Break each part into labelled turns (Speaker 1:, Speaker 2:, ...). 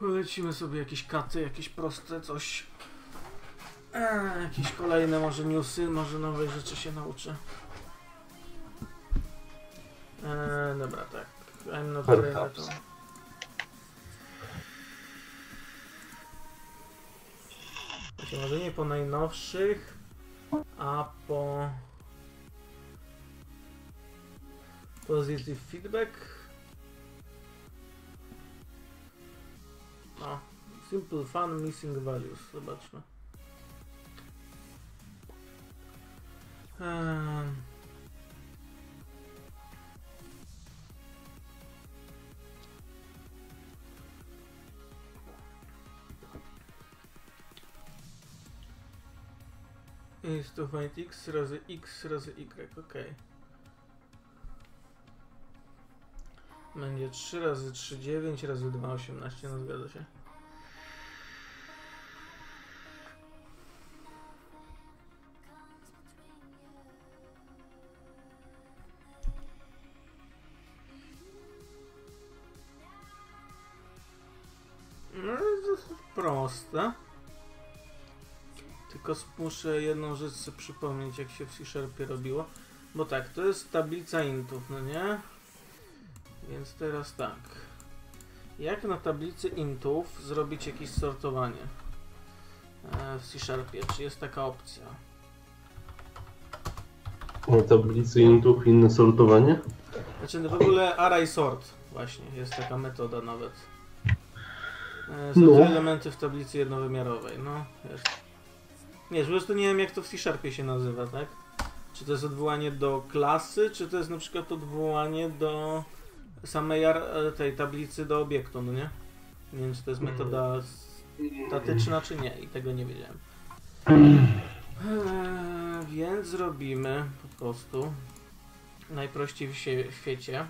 Speaker 1: Lecimy sobie jakieś katy, jakieś proste coś. Eee, jakieś kolejne może newsy, może nowe rzeczy się nauczę. Eee, dobra, tak. I'm not.
Speaker 2: Perhaps.
Speaker 1: Właśnie, może nie po najnowszych, a po positive feedback. No, simple fun missing values. Zobaczmy. Ehm. Is to find x razy x razy y, ok. Będzie 3 razy 3, 9 razy 2, 18, no zgadza się. Tylko muszę jedną rzecz sobie przypomnieć, jak się w C-Sharpie robiło. Bo tak, to jest tablica intów, no nie? Więc teraz tak. Jak na tablicy intów zrobić jakieś sortowanie e, w C-Sharpie? Czy jest taka opcja?
Speaker 2: Na tablicy intów inne sortowanie?
Speaker 1: Znaczy no w ogóle array sort właśnie, jest taka metoda nawet. E, Są
Speaker 2: No.
Speaker 1: elementy w tablicy jednowymiarowej, no jest. Nie, po prostu nie wiem jak to w C-Sharpie się nazywa, tak? Czy to jest odwołanie do klasy, czy to jest na przykład odwołanie do samej e, tej tablicy do obiektu, no nie? Nie wiem czy to jest metoda statyczna, czy nie i tego nie wiedziałem. Eee, więc zrobimy po prostu najprościej w sie- świecie.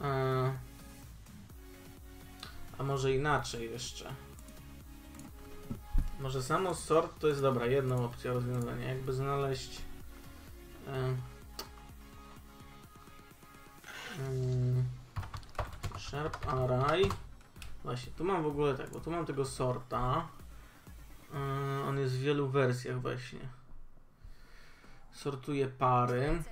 Speaker 1: Eee, a może inaczej jeszcze. Może samo sort to jest dobra, jedna opcja rozwiązania. Jakby znaleźć. em, sharp array. Właśnie, tu mam w ogóle tak, bo tu mam tego sorta. On jest w wielu wersjach właśnie. Sortuję pary.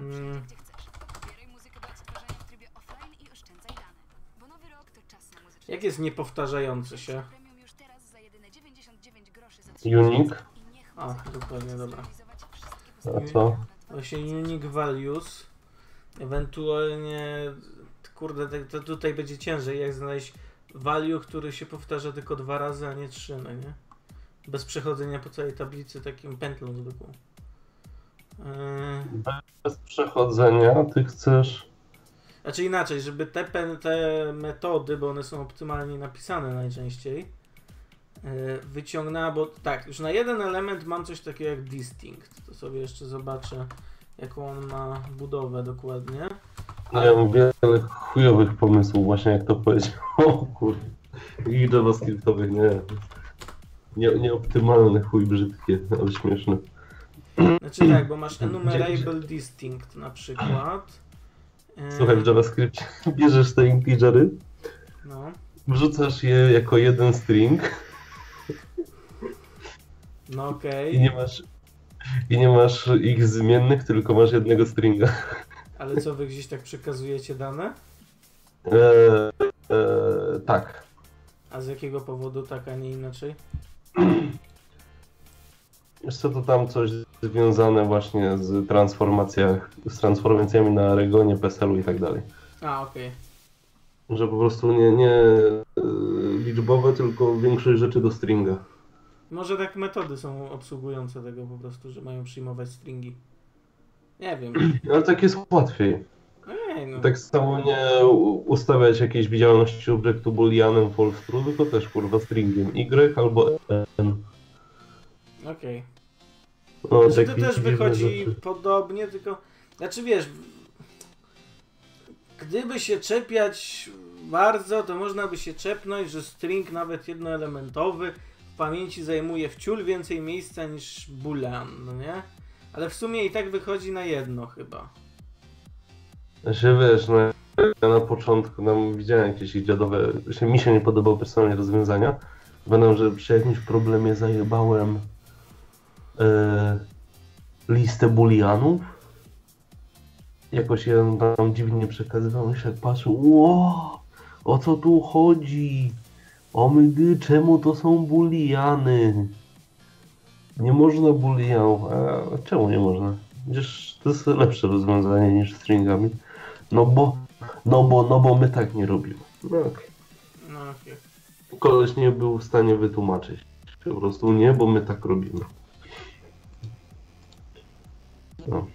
Speaker 3: Bez reklam
Speaker 1: Mm.
Speaker 3: gdzie chcesz. Pobieraj muzykę do odtwarzania w trybie offline i oszczędzaj dane. Bo nowy rok to czas na muzyczne
Speaker 1: Jak jest niepowtarzający się?
Speaker 3: Premium już teraz za jedyne 99 groszy za
Speaker 2: Unique?
Speaker 3: I niech
Speaker 1: A,
Speaker 3: muzyka
Speaker 1: dokładnie, dobra.
Speaker 3: zrealizować wszystkie
Speaker 2: A
Speaker 3: postanowienia
Speaker 2: co?
Speaker 3: na 20
Speaker 1: Właśnie unique values. Ewentualnie, kurde, te- to tutaj będzie ciężej, jak znaleźć value, który się powtarza tylko dwa razy, a nie trzy, no nie? Bez przechodzenia po całej tablicy takim pętlą zwykłą. Yy,
Speaker 2: Bez przechodzenia ty chcesz.
Speaker 1: Znaczy inaczej, żeby te, te metody, bo one są optymalnie napisane najczęściej, yy, wyciągnęła, bo tak, już na jeden element mam coś takiego jak distinct. To sobie jeszcze zobaczę, jaką on ma budowę dokładnie.
Speaker 2: No ja mam wiele chujowych pomysłów właśnie jak to powiedział. O kurde. I javascriptowych nie. Nie, nieoptymalne, chuj brzydkie, ale śmieszne.
Speaker 1: Znaczy tak, bo masz enumerable distinct na przykład. Yy,
Speaker 2: Słuchaj, w JavaScriptie bierzesz te integery,
Speaker 1: No,
Speaker 2: wrzucasz je jako jeden string
Speaker 1: no okej,
Speaker 2: i nie masz i nie masz ich zmiennych, tylko masz jednego stringa.
Speaker 1: ale co wy gdzieś tak przekazujecie dane?
Speaker 2: Eee, eee, tak.
Speaker 1: A z jakiego powodu tak, a nie inaczej?
Speaker 2: Wiesz co, to tam coś związane właśnie z transformacjach, z transformacjami na Regonie, PESEL-u i tak dalej.
Speaker 1: A, okej.
Speaker 2: Że po prostu nie, nie e, liczbowe, tylko większość rzeczy do stringa.
Speaker 1: Może tak metody są obsługujące tego po prostu, że mają przyjmować stringi. Nie wiem.
Speaker 2: Ale tak jest łatwiej.
Speaker 1: Ej, no.
Speaker 2: Tak samo nie ustawiać jakiejś widzialności obiektu booleanem false true, tylko też kurwa stringiem y albo n.
Speaker 1: Okej.
Speaker 2: No,
Speaker 1: Znaczy,
Speaker 2: takie
Speaker 1: to też wychodzi podobnie, tylko. Znaczy wiesz. Gdyby się czepiać bardzo, to można by się czepnąć, że string nawet jednoelementowy pamięci zajmuje wciul więcej miejsca niż boolean, no nie? Ale w sumie i tak wychodzi na jedno chyba.
Speaker 2: Się wiesz, no ja na początku tam widziałem jakieś dziadowe, mi się nie podobały personalnie rozwiązania. Będę, że przy jakimś problemie zajebałem listę booleanów. Jakoś jeden tam dziwnie przekazywał się, jak patrzył, ło, o co tu chodzi? O mygy, czemu to są booleany? Nie można booleanów, a czemu nie można? Przecież to jest lepsze rozwiązanie niż stringami. No bo, no bo, no bo my tak nie robimy. No okej.
Speaker 1: No okej.
Speaker 2: Koleś nie był w stanie wytłumaczyć. Po prostu nie, bo my tak robimy. No.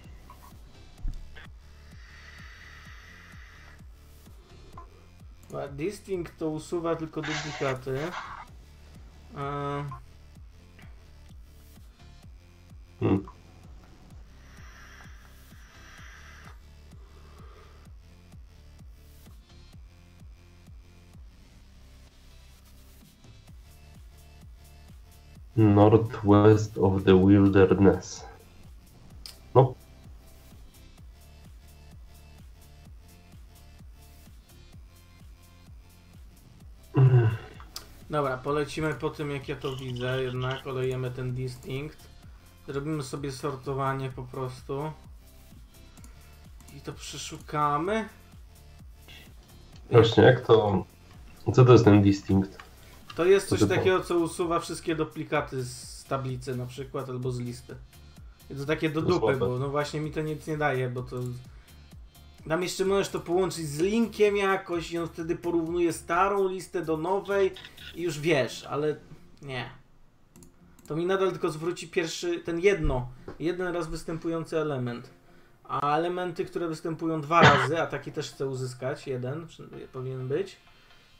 Speaker 1: A Distinct to usuwa tylko duplikaty. Eee,
Speaker 2: Hmm. Northwest of the wilderness.
Speaker 1: Dobra, polecimy po tym jak ja to widzę, jednak olejemy ten distinct. Zrobimy sobie sortowanie po prostu. I to przeszukamy.
Speaker 2: Właśnie, jak to... Co to jest ten distinct?
Speaker 1: To jest coś takiego, co usuwa wszystkie duplikaty z tablicy na przykład, albo z listy. I to takie do dupy, bo no właśnie mi to nic nie daje, bo to... Tam jeszcze możesz to połączyć z linkiem jakoś i on wtedy porównuje starą listę do nowej i już wiesz, ale nie. To mi nadal tylko zwróci pierwszy, ten jedno, jeden raz występujący element. A elementy, które występują dwa razy, a taki też chcę uzyskać, jeden powinien być,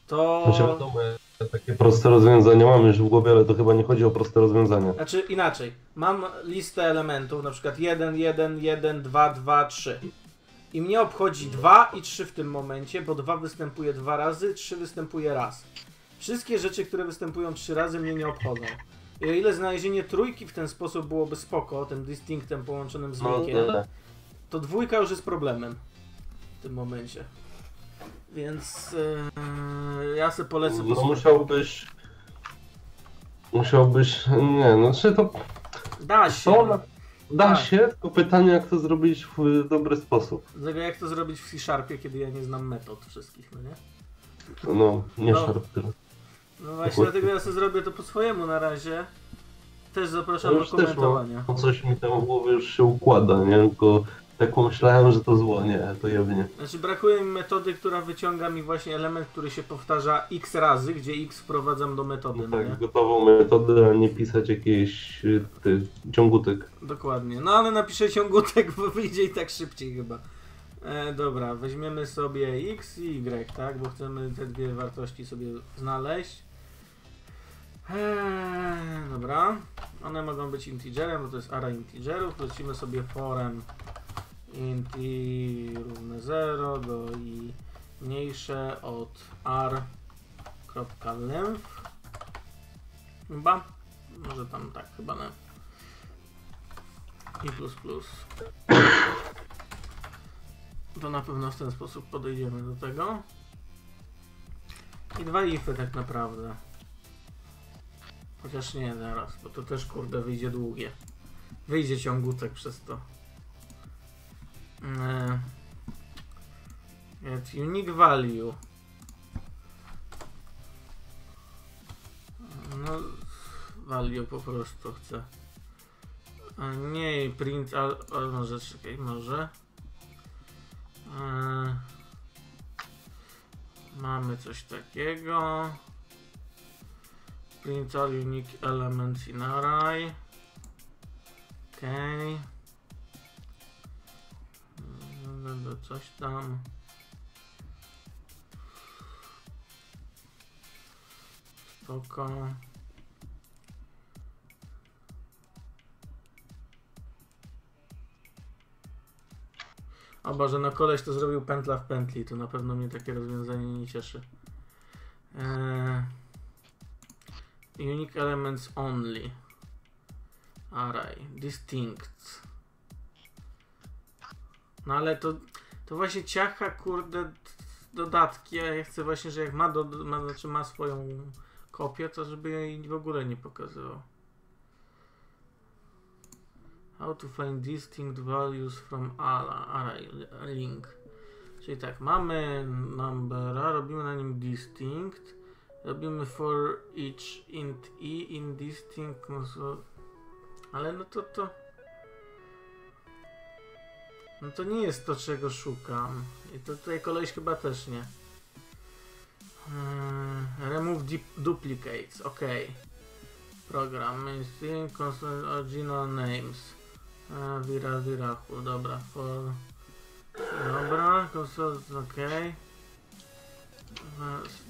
Speaker 1: to...
Speaker 2: Znaczy wiadomo, ja takie proste rozwiązania mam już w głowie, ale to chyba nie chodzi o proste rozwiązania.
Speaker 1: Znaczy inaczej, mam listę elementów, na przykład 1, 1, 1, 2, 2, 3. I mnie obchodzi 2 i 3 w tym momencie, bo 2 występuje dwa razy, 3 występuje raz. Wszystkie rzeczy, które występują 3 razy mnie nie obchodzą. I o ile znalezienie trójki w ten sposób byłoby spoko, tym distinctem połączonym z
Speaker 2: No,
Speaker 1: linkiem,
Speaker 2: nie.
Speaker 1: to dwójka już jest problemem w tym momencie. Więc yy, ja sobie polecę po
Speaker 2: No musiałbyś... Musiałbyś... Nie, no czy to...
Speaker 1: Da się.
Speaker 2: To da
Speaker 1: Tak.
Speaker 2: się, tylko pytanie jak to zrobić w dobry sposób.
Speaker 1: Dlatego jak to zrobić w C-Sharpie, kiedy ja nie znam metod wszystkich, no nie?
Speaker 2: No, nie
Speaker 1: No.
Speaker 2: szarp tyle.
Speaker 1: No właśnie, dlatego ja sobie zrobię to po swojemu na razie. Też zapraszam
Speaker 2: Ja
Speaker 1: do
Speaker 2: już też
Speaker 1: komentowania.
Speaker 2: mam, coś mi tam w głowie już się układa, nie? Tylko tak pomyślałem, że to zło, nie, to jawnie.
Speaker 1: Znaczy brakuje mi metody, która wyciąga mi właśnie element, który się powtarza x razy, gdzie x wprowadzam do metody,
Speaker 2: No tak,
Speaker 1: nie?
Speaker 2: gotową metodę, a nie pisać jakiejś y, ty, ciągutek.
Speaker 1: Dokładnie. No ale napiszę ciągutek, bo wyjdzie i tak szybciej chyba. E, dobra, weźmiemy sobie x i y, tak? Bo chcemy te dwie wartości sobie znaleźć. Eee, dobra. One mogą być integerem, bo to jest array integerów. Lecimy sobie forem int i równe 0 do i mniejsze od r kropka length. Chyba? Może tam tak, chyba length. I plus plus. To na pewno w ten sposób podejdziemy do tego. I dwa ify tak naprawdę. Chociaż nie zaraz, bo to też kurde wyjdzie długie. Wyjdzie ciągutek przez to. Get unique value. No, value po prostu chcę. A nie print, ale może czekaj, może. Eee, mamy coś takiego. Print all unique elements in array. Okej. Okay. Coś tam. Spoko. O Boże, no koleś to zrobił pętla w pętli, to na pewno mnie takie rozwiązanie nie cieszy. Eee, Unique elements only. Array. Distinct. No ale to, to właśnie ciacha, kurde, dodatki, a ja chcę właśnie, że jak ma, do, ma, znaczy ma swoją kopię, to żeby jej w ogóle nie pokazywał. How to find distinct values from array link. Czyli tak, mamy numbera, robimy na nim distinct, robimy for each int i in distinct, no so, ale no to to no to nie jest to czego szukam i to tutaj koleś chyba też nie. Hmm, remove duplicates, ok. Program, mainstream, constant original names. A, Vira, Virachu, dobra, for... Dobra, consult, ok.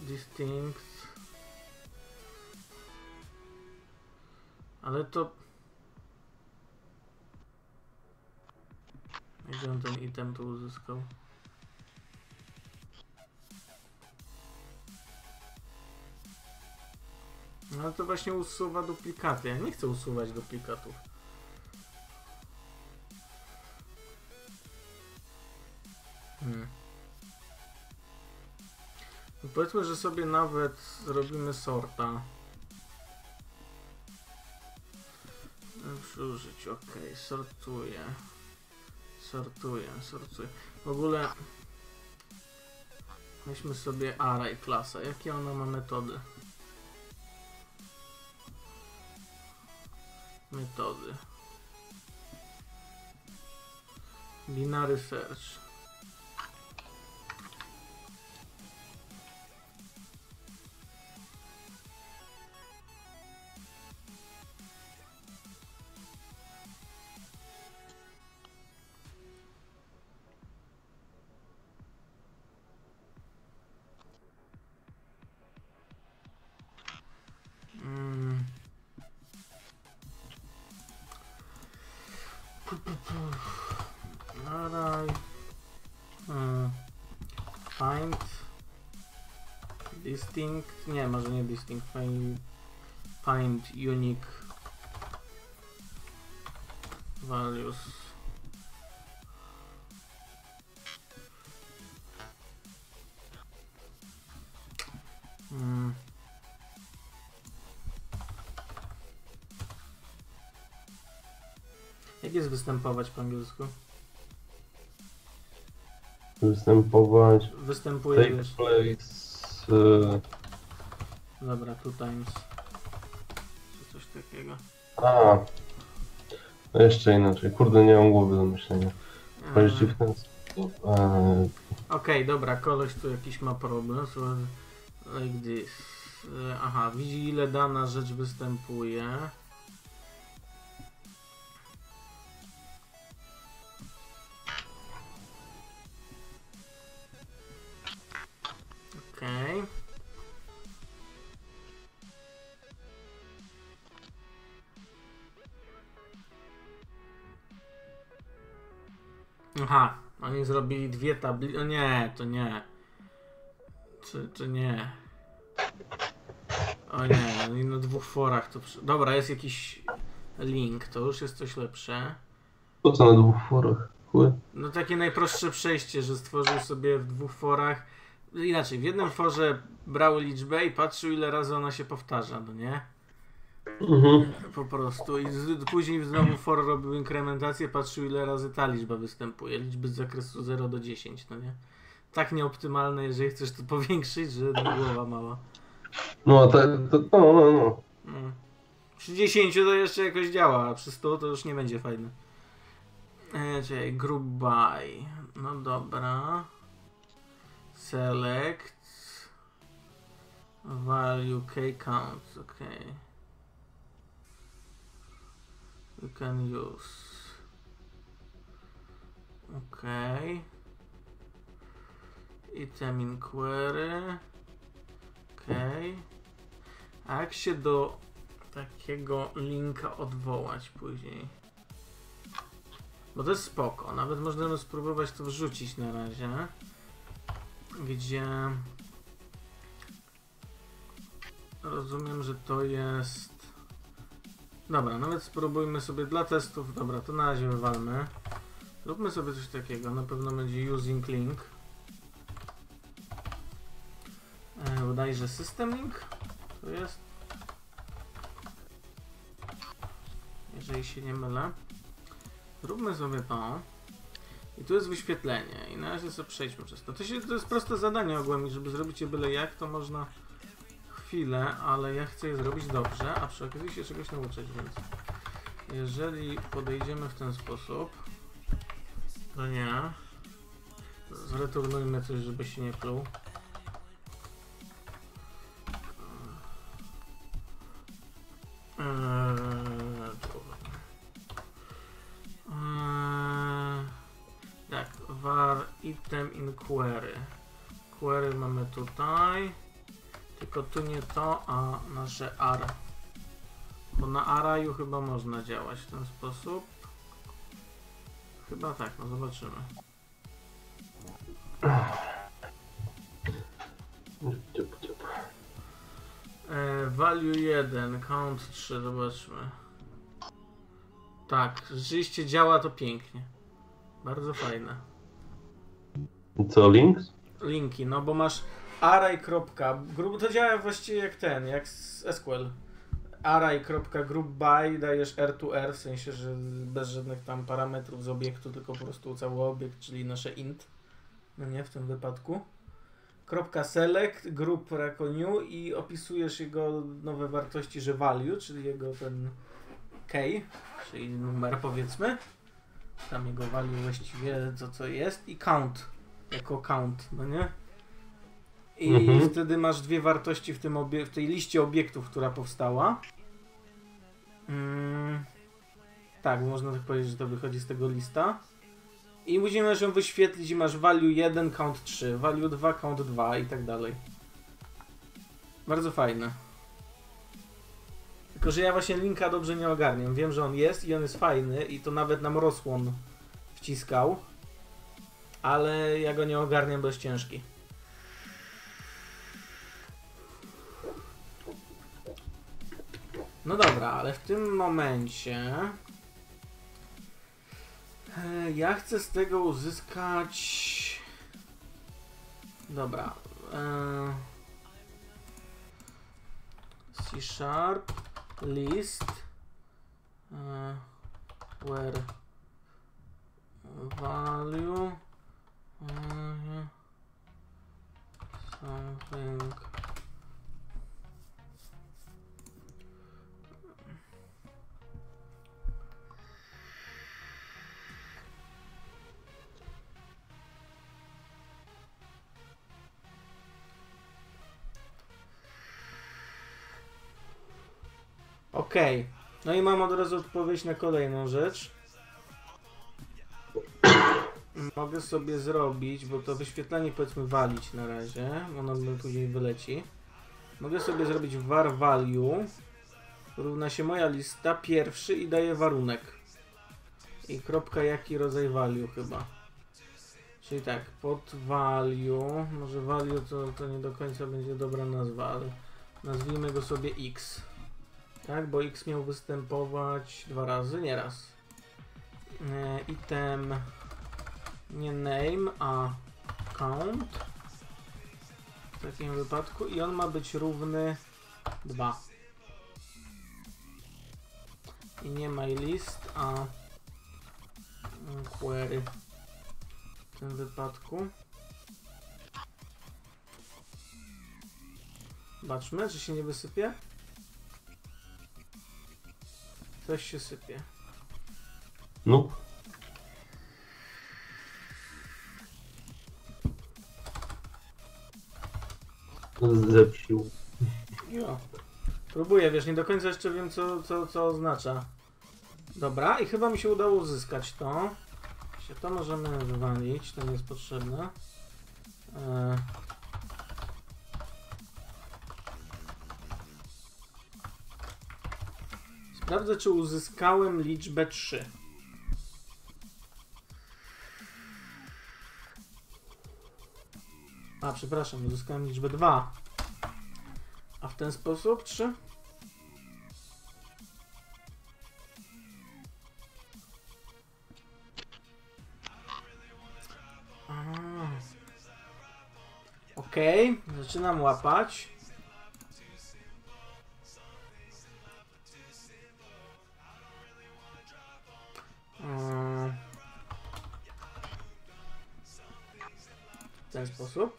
Speaker 1: Distinct. Ale to... Gdzie on ten item tu uzyskał? No to właśnie usuwa duplikaty. Ja nie chcę usuwać duplikatów. Hmm. No Powiedzmy, że sobie nawet zrobimy sorta. Przy użyciu, ok, sortuję. Sortuję, sortuję. W ogóle weźmy sobie array klasa. Jakie ona ma metody? Metody. Binary search. Distinct. Nie, może nie distinct. Find, find unique values. Mm. Jak jest występować po angielsku?
Speaker 2: Występować.
Speaker 1: Występuje
Speaker 2: Take
Speaker 1: wiesz.
Speaker 2: Y,
Speaker 1: Dobra, two times. Czy coś takiego.
Speaker 2: A. No jeszcze inaczej. Kurde, nie mam głowy do myślenia. Ci w ten sposób. Eee,
Speaker 1: Okej, dobra, koleś tu jakiś ma problem. Like this. E, Aha, widzi ile dana rzecz występuje. Zrobili dwie tablice. No nie, to nie. Czy, czy nie? O nie, oni na dwóch forach to. Dobra, jest jakiś link, to już jest coś lepsze.
Speaker 2: Po co na dwóch forach? Chuj.
Speaker 1: No takie najprostsze przejście, że stworzył sobie w dwóch forach. Inaczej, w jednym forze brał liczbę i patrzył ile razy ona się powtarza, no nie?
Speaker 2: Mhm.
Speaker 1: Po prostu. I z, później znowu for robił inkrementację, patrzył ile razy ta liczba występuje. Liczby z zakresu 0 do 10, no nie? Tak nieoptymalne, jeżeli chcesz to powiększyć, że głowa mała.
Speaker 2: No, to, to, no, no, no.
Speaker 1: No. Przy 10 to jeszcze jakoś działa, a przy 100 to już nie będzie fajne. E, czekaj, group by. No dobra. Select. Value k count, ok. You can use. Ok. Item in query. Ok. A jak się do takiego linka odwołać później? Bo to jest spoko. Nawet możemy spróbować to wrzucić na razie. Gdzie... rozumiem, że to jest... Dobra, nawet spróbujmy sobie dla testów. Dobra, to na razie wywalmy. Zróbmy sobie coś takiego. Na pewno będzie using link. E, bodajże system link. To jest. Jeżeli się nie mylę. Zróbmy sobie to. I tu jest wyświetlenie. I na razie sobie przejdźmy przez to. To, się, to jest proste zadanie ogólnie, żeby zrobić je byle jak, to można chwilę, ale ja chcę je zrobić dobrze, a przy okazji się czegoś nauczyć, więc jeżeli podejdziemy w ten sposób, to nie. Zreturnujmy coś, żeby się nie pluł. Eee. Eee, tak, var item in query. Query mamy tutaj. Tylko tu nie to, a nasze ar. Bo na araju chyba można działać w ten sposób. Chyba tak, no zobaczymy. E, value 1, count 3, zobaczmy. Tak, rzeczywiście działa to pięknie. Bardzo fajne.
Speaker 2: Co, links?
Speaker 1: Linki, no bo masz array. gru- To działa właściwie jak ten, jak z SQL. array.groupby dajesz r to r, w sensie, że bez żadnych tam parametrów z obiektu, tylko po prostu cały obiekt, czyli nasze int. No nie, w tym wypadku. Kropka select, group jako new i opisujesz jego nowe wartości, że value, czyli jego ten key, czyli numer powiedzmy. Tam jego value właściwie co co jest i count jako count, no nie? I
Speaker 2: Mhm.
Speaker 1: wtedy masz dwie wartości w, tym obie- w tej liście obiektów, która powstała. Mm, tak, można tak powiedzieć, że to wychodzi z tego lista. I musimy ją wyświetlić i masz value 1, count 3, value 2, count 2 i tak dalej. Bardzo fajne. Tylko, że ja właśnie linka dobrze nie ogarniam. Wiem, że on jest i on jest fajny i to nawet nam rozsłon wciskał. Ale ja go nie ogarniam, bo jest ciężki. No dobra, ale w tym momencie e, ja chcę z tego uzyskać dobra e, C sharp list e, where value something Okej. No i mam od razu odpowiedź na kolejną rzecz. Mogę sobie zrobić, bo to wyświetlanie powiedzmy walić na razie, ono później wyleci. Mogę sobie zrobić var value równa się moja lista pierwszy i daję warunek. I kropka jaki rodzaj value chyba. Czyli tak, pod value, może value to, to nie do końca będzie dobra nazwa, ale nazwijmy go sobie x. Tak, bo X miał występować dwa razy, nie raz. E, item nie name, a count. W takim wypadku i on ma być równy 2. I nie my list, a query w tym wypadku. Zobaczmy, czy się nie wysypie. Coś się sypie.
Speaker 2: No. Zepsił.
Speaker 1: Jo. Próbuję, wiesz, nie do końca jeszcze wiem, co, co, co oznacza. Dobra, i chyba mi się udało uzyskać to. Się to możemy wywalić, to nie jest potrzebne. E... Sprawdzę, czy uzyskałem liczbę 3. A, przepraszam, uzyskałem liczbę 2. A w ten sposób, czy? A. Okej, zaczynam łapać. Ten sposób.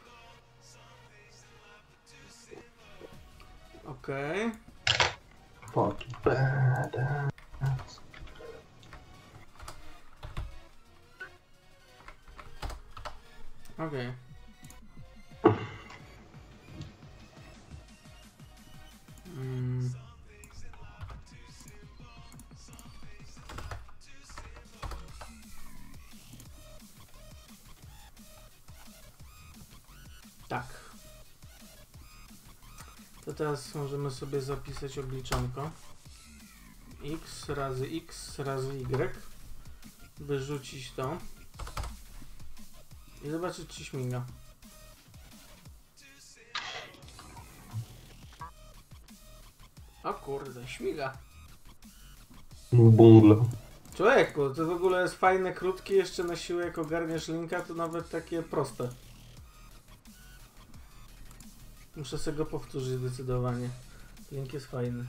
Speaker 1: Okej.
Speaker 2: Fucking badass.
Speaker 1: Okej. Mm. Teraz możemy sobie zapisać obliczonko. x razy x razy y. Wyrzucić to. I zobaczyć, czy śmiga. O kurde, śmiga.
Speaker 2: Bungla.
Speaker 1: Człowieku, to w ogóle jest fajne, krótkie, jeszcze na siłę jak ogarniesz linka, to nawet takie proste. Muszę sobie go powtórzyć zdecydowanie. Link jest fajny.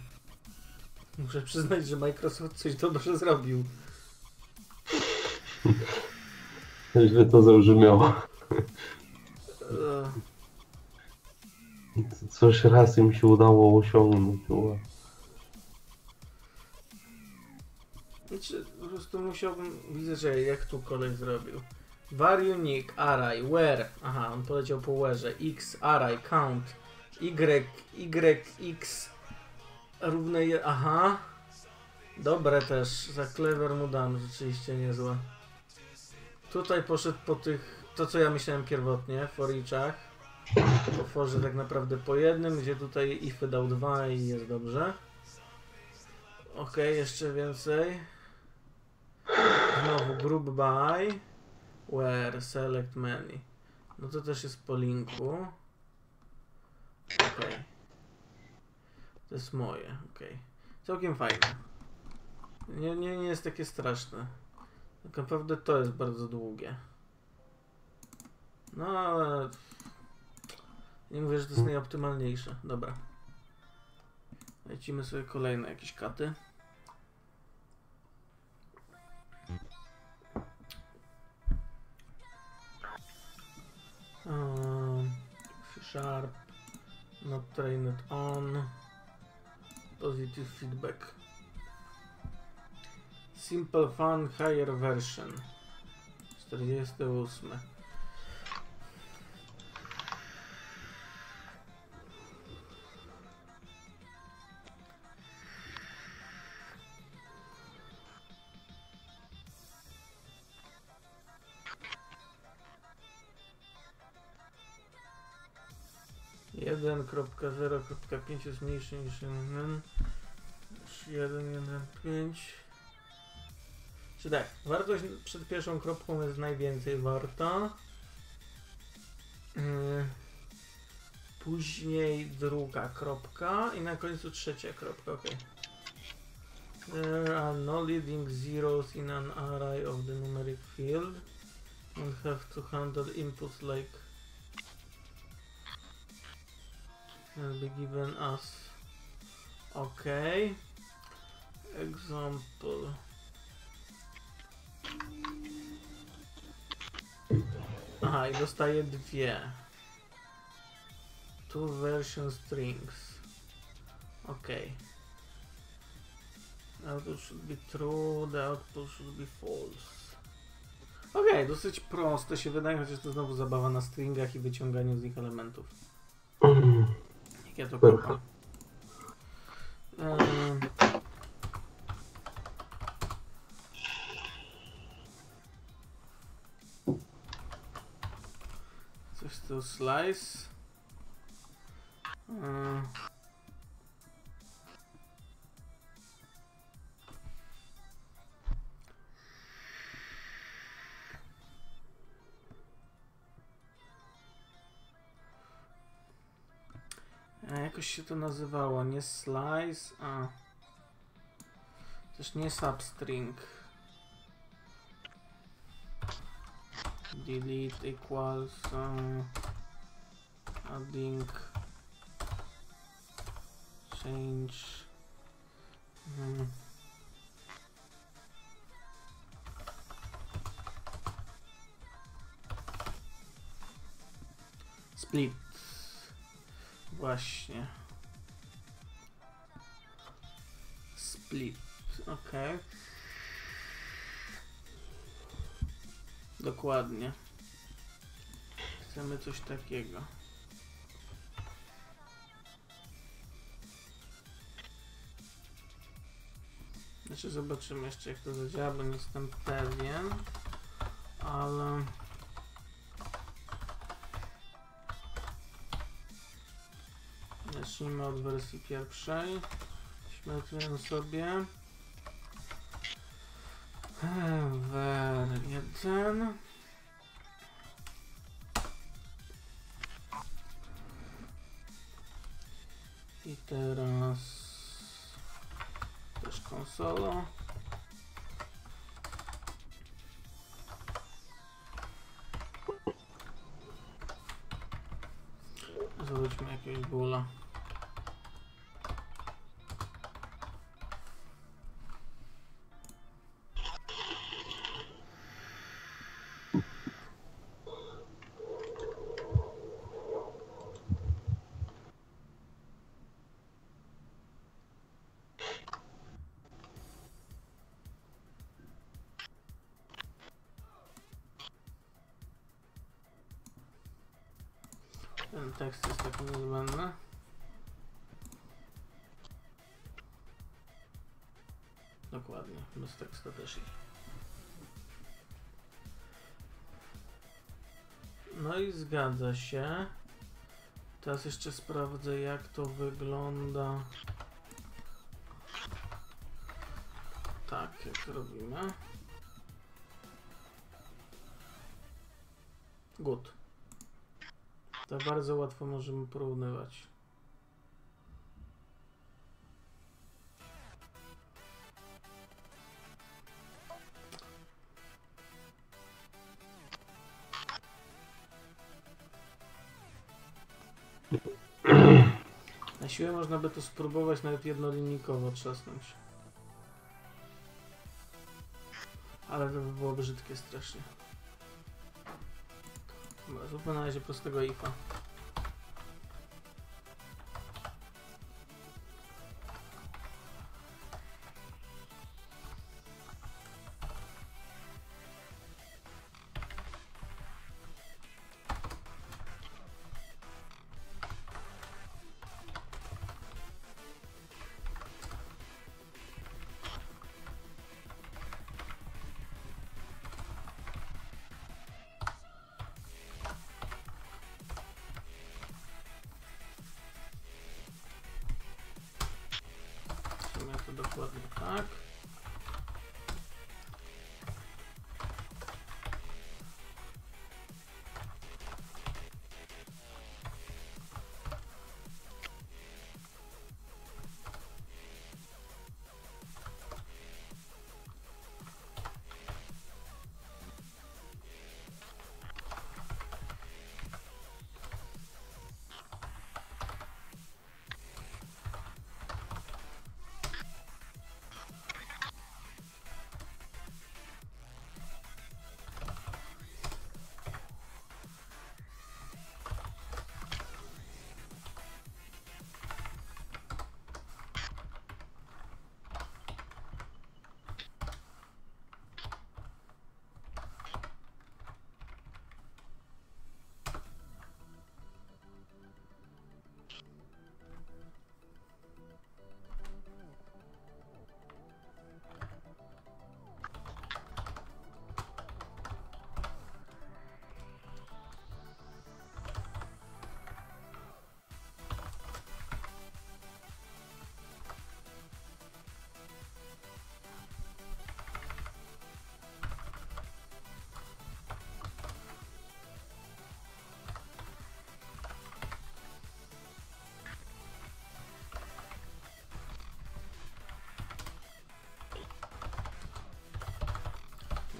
Speaker 1: Muszę przyznać, że Microsoft coś dobrze zrobił.
Speaker 2: Źle to zabrzmiało.
Speaker 1: Eee,
Speaker 2: Coś raz im się udało osiągnąć.
Speaker 1: Znaczy, po prostu musiałbym... Widzę, że jak tu kolej zrobił. var unique, array, where. Aha, on poleciał po where'ze. x, array, count. Y, y, x równe... Aha. Dobre też. Za clever mu dam. Rzeczywiście niezłe. Tutaj poszedł po tych... To, co ja myślałem pierwotnie, for each'ach. Po tak naprawdę po jednym, gdzie tutaj ify dał dwa i jest dobrze. Okej, jeszcze więcej. Znowu group by. Where select many. No to też jest po linku. Okej. To jest moje, okej. Całkiem fajne. Nie, nie, nie jest takie straszne. Tak naprawdę to jest bardzo długie. No ale... Nie mówię, że to jest najoptymalniejsze. Dobra. Lecimy sobie kolejne jakieś katy. Um, sharp, not trained on, positive feedback. Simple Fun Higher Version 48. Jeden kropka zero kropka pięć jest mniejszy niż jeden. Jeden, jeden, pięć. Czy tak, wartość przed pierwszą kropką jest najwięcej warta. Yy, Później druga kropka i na końcu trzecia kropka, ok. There are no leading zeros in an array of the numeric field and have to handle inputs like will be given as. Okay example. Aha i dostaję dwie. Two version strings. Okay output should be true the output should be false. Okej, dosyć proste się wydaje, chociaż to znowu zabawa na stringach i wyciąganiu z nich elementów. Jak ja to kocham. Ehm. Coś tu slice. Ehm. A jak jakoś się to nazywało, nie slice, a też nie substring. Delete equals uh, adding change. Hmm. Split. Właśnie. Split. Ok. Dokładnie. Chcemy coś takiego. Znaczy zobaczymy jeszcze jak to zadziała, bo nie jestem pewien. Ale... Zacznijmy od wersji pierwszej. Śmietujemy sobie. Ver 1. I teraz też konsola. Ten tekst jest taki niezbędny. Dokładnie, bez tekstu też idzie. No i zgadza się. Teraz jeszcze sprawdzę jak to wygląda. Tak, jak robimy. Good. To bardzo łatwo możemy porównywać. Na siłę można by to spróbować nawet jednolinijkowo trzasnąć. Ale to by było brzydkie strasznie. Zróbmy na razie prostego ifa.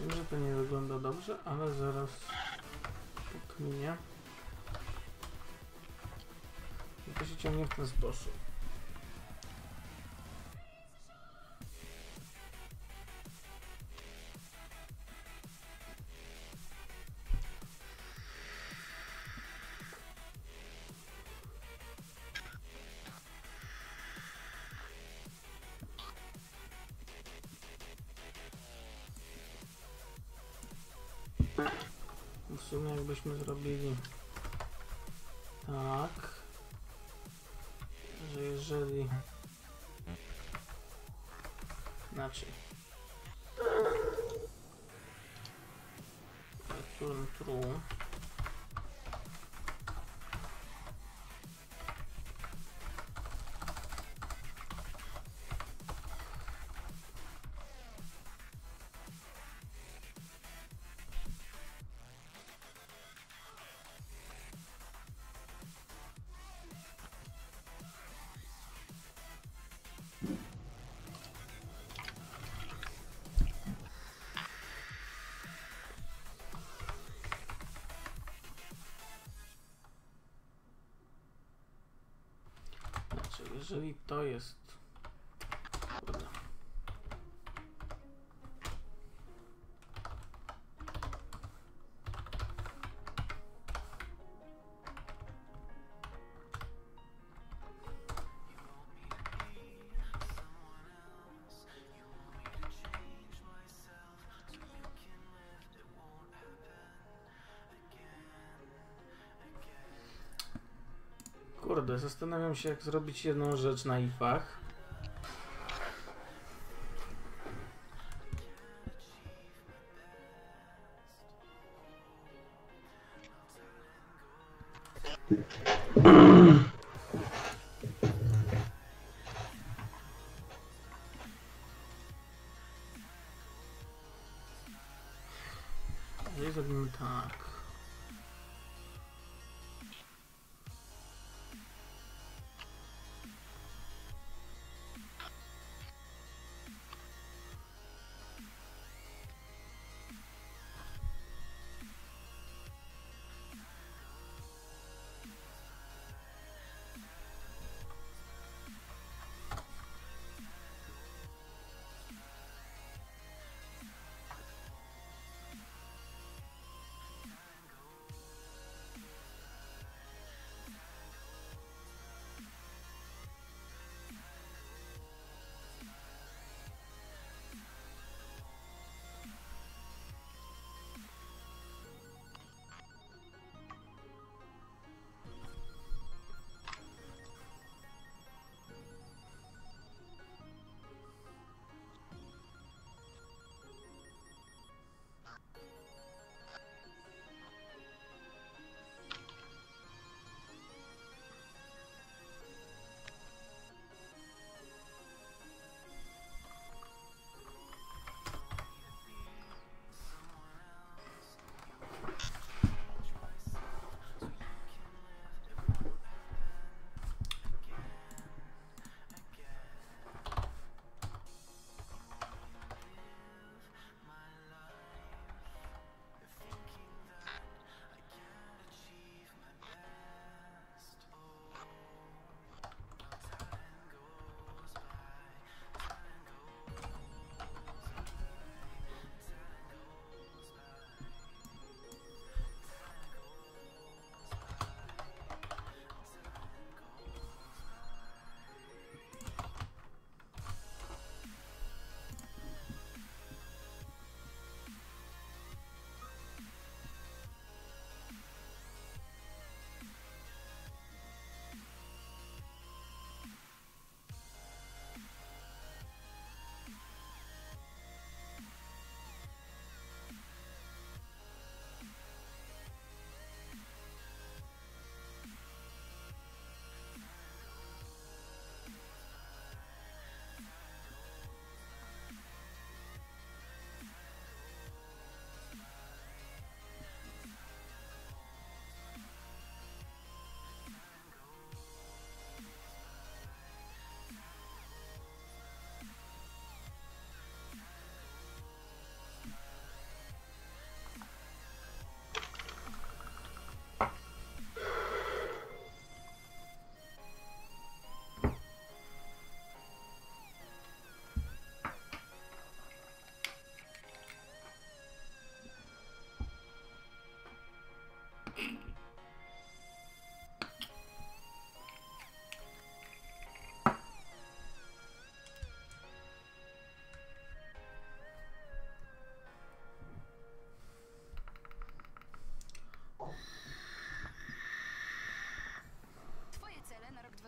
Speaker 1: Wiem, że to nie wygląda dobrze, ale zaraz pokminie. I to się ciągnie w ten sposób. Inaczej turn true Znaczy, zastanawiam się jak zrobić jedną rzecz na ifach.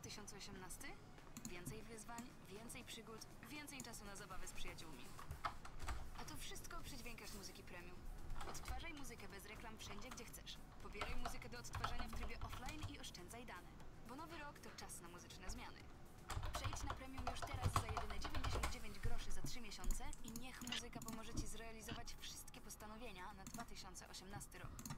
Speaker 3: 2018? Więcej wyzwań, więcej przygód, więcej czasu na zabawę z przyjaciółmi. A to wszystko przy dźwiękach muzyki premium. Odtwarzaj muzykę bez reklam wszędzie, gdzie chcesz. Pobieraj muzykę do odtwarzania w trybie offline i oszczędzaj dane. Bo nowy rok to czas na muzyczne zmiany. Przejdź na premium już teraz za jedyne 99 groszy za 3 miesiące i niech muzyka pomoże Ci zrealizować wszystkie postanowienia na 2018 rok.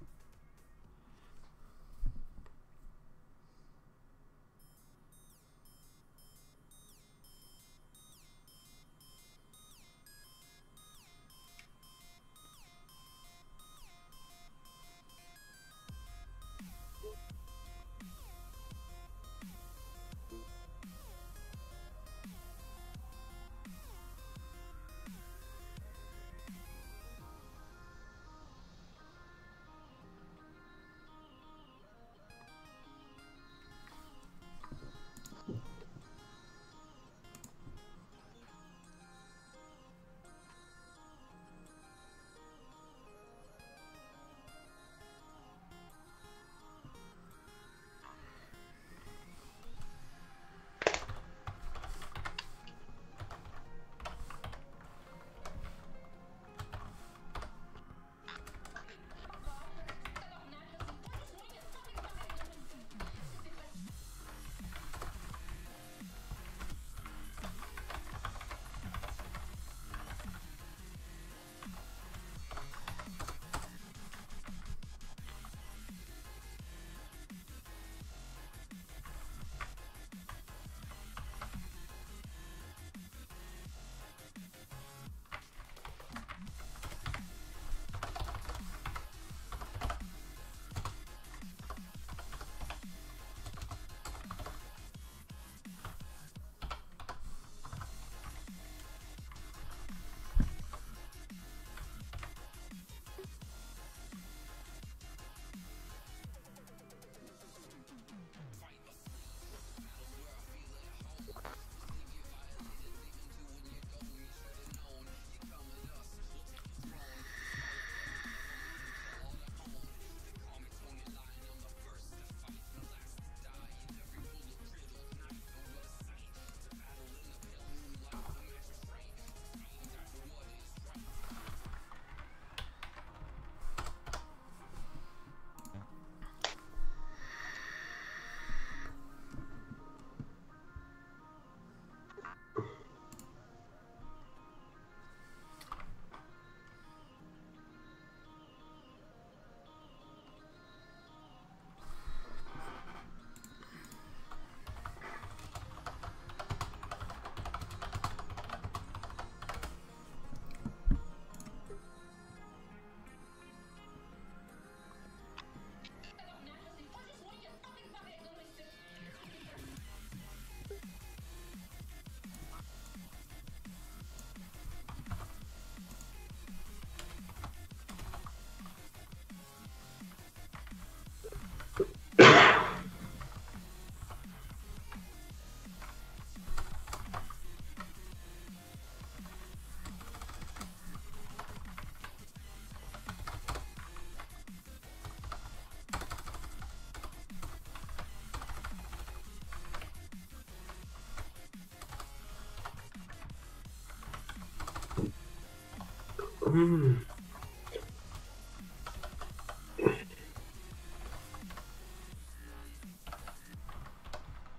Speaker 2: Mm.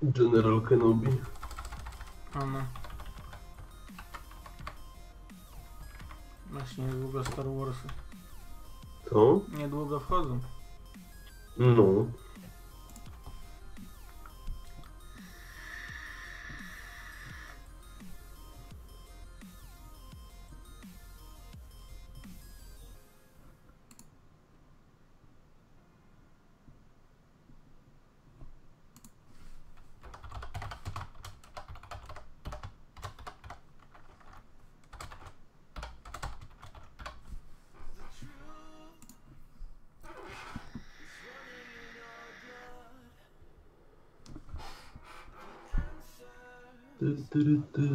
Speaker 2: General Kenobi.
Speaker 1: Ano. Właśnie niedługo Star Warsy.
Speaker 2: Co?
Speaker 1: Niedługo wchodzą.
Speaker 2: No. Ty, ty, ty.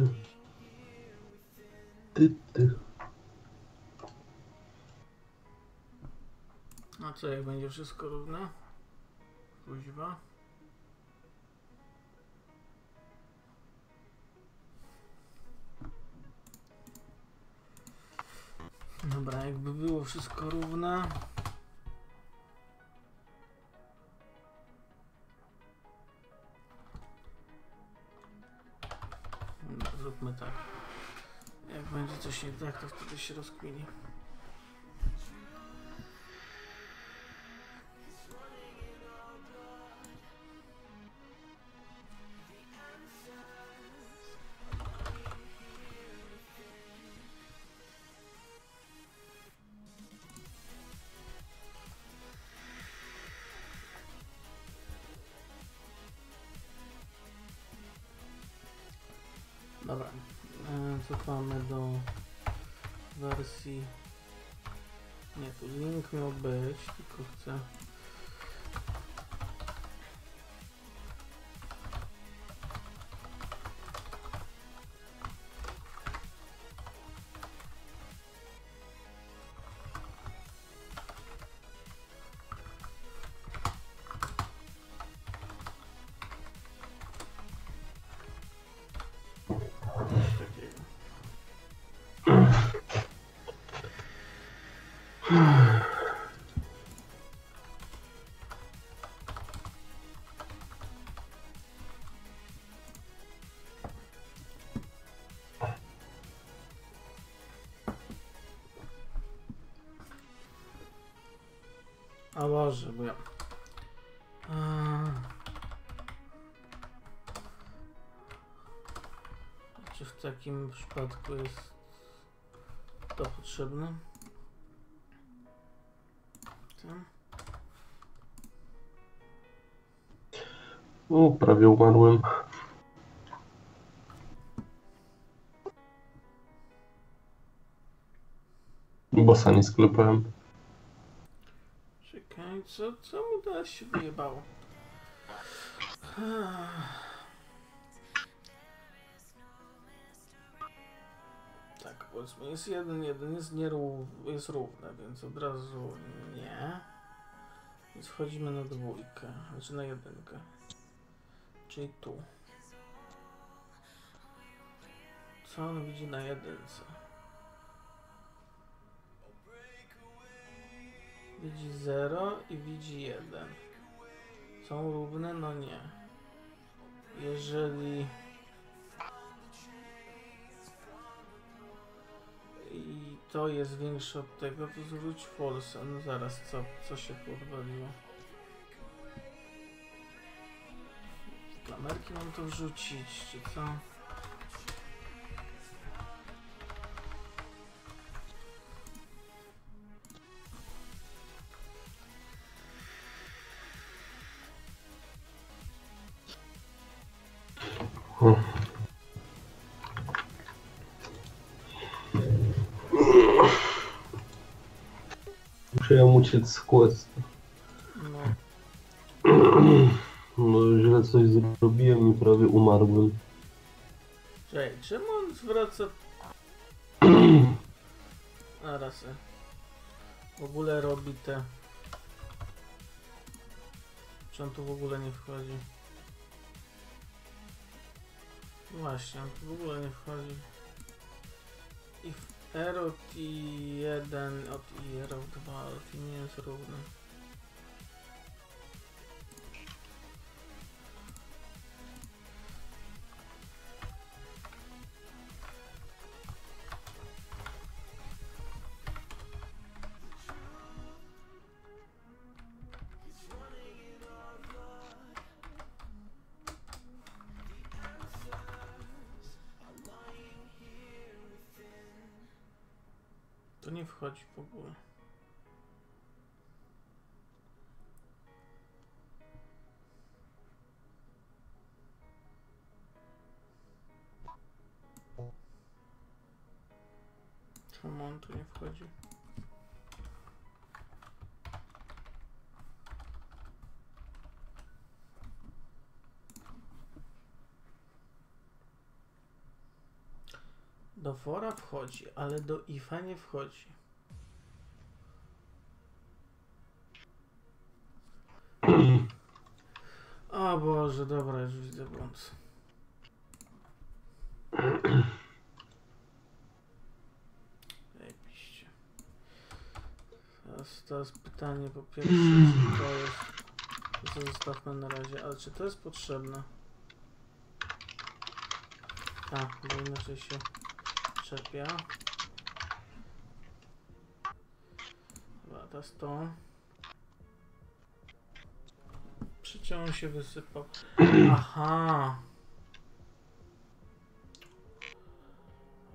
Speaker 2: Ty, ty.
Speaker 1: A co, jak będzie wszystko równe? Kuźwa. Dobra, jakby było wszystko równe. Zróbmy tak. Jak będzie coś nie tak, to wtedy się rozkmini. Tu link miał być, tylko chcę. A Boże, bo ja... Czy w takim przypadku jest to potrzebne? Tam.
Speaker 2: O, prawie umarłem. Bossa nie sklepałem.
Speaker 1: Co, co mu teraz się wyjebało? Tak, powiedzmy, jest jeden, jeden jest, nierów, jest równe, więc od razu nie. Więc wchodzimy na dwójkę, znaczy na jedynkę. Czyli tu. Co on widzi na jedynce? Widzi 0 i widzi 1. Są równe? No nie. Jeżeli... I to jest większe od tego, to zwróć false. No zaraz, co, co się podwaliło? Klamerki mam to wrzucić, czy co?
Speaker 2: Ją uciec z quest.
Speaker 1: No,
Speaker 2: No źle coś zrobiłem i prawie umarłem.
Speaker 1: czekaj, czemu on zwraca... Zaraz. e. W ogóle robi te... Czy on tu w ogóle nie wchodzi? Właśnie, on tu w ogóle nie wchodzi. I w R od I1 od I R od 2 od I nie jest równy. Nie wchodzi w ogóle. Czemu on tu nie wchodzi? Do fora wchodzi, ale do ifa nie wchodzi. O Boże, dobra, już widzę błąd. Zajebiście. Teraz, teraz pytanie po pierwsze, czy to jest... To co zostawmy na razie, ale czy to jest potrzebne? Tak, bo inaczej się czepia. Dobra, teraz to. Czym on się wysypał? Aha!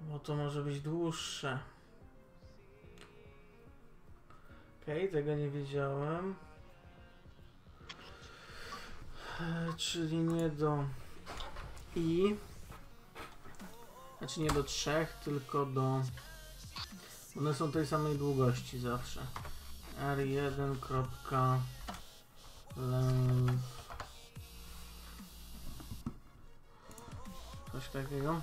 Speaker 1: Bo to może być dłuższe. Okej, tego nie wiedziałem. E, czyli nie do i. Znaczy nie do trzech, tylko do. One są tej samej długości zawsze. R1. Coś takiego.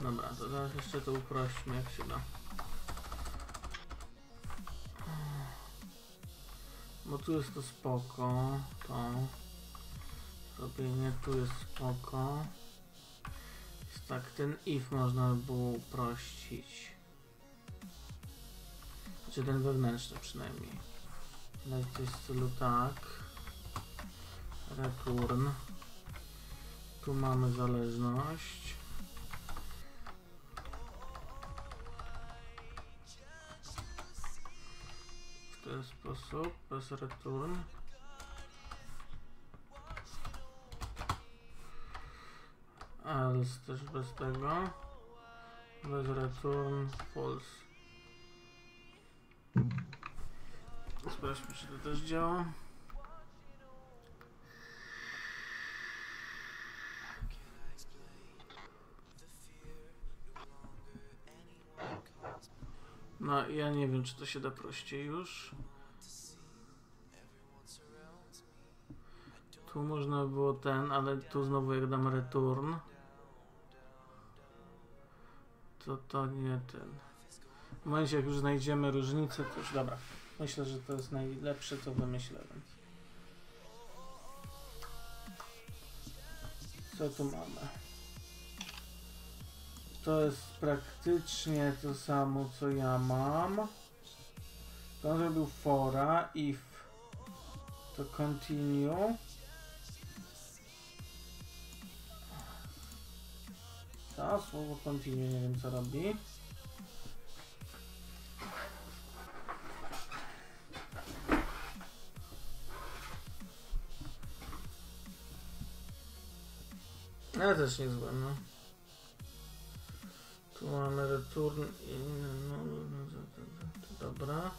Speaker 1: Dobra, to teraz jeszcze to uprośćmy jak się da. Bo tu jest to spoko, to robienie tu jest spoko. Tak, ten if można by było uprościć. Znaczy ten wewnętrzny przynajmniej. Dać coś w stylu tak. Return. Tu mamy zależność. w ten sposób, bez return. Else też bez tego. Bez return false. Sprawdźmy, czy to też działa. No, ja nie wiem, czy to się da prościej już. Tu można było ten, ale tu znowu jak dam return, to to nie ten. W momencie jak już znajdziemy różnicę, to już dobra. Myślę, że to jest najlepsze, co wymyślę, więc. Co tu mamy? To jest praktycznie to samo, co ja mam. To on zrobił fora, if to continue. To słowo continue, nie wiem co robi. Ale też niezłe, no. Tu mamy return i no, no, no, dobra.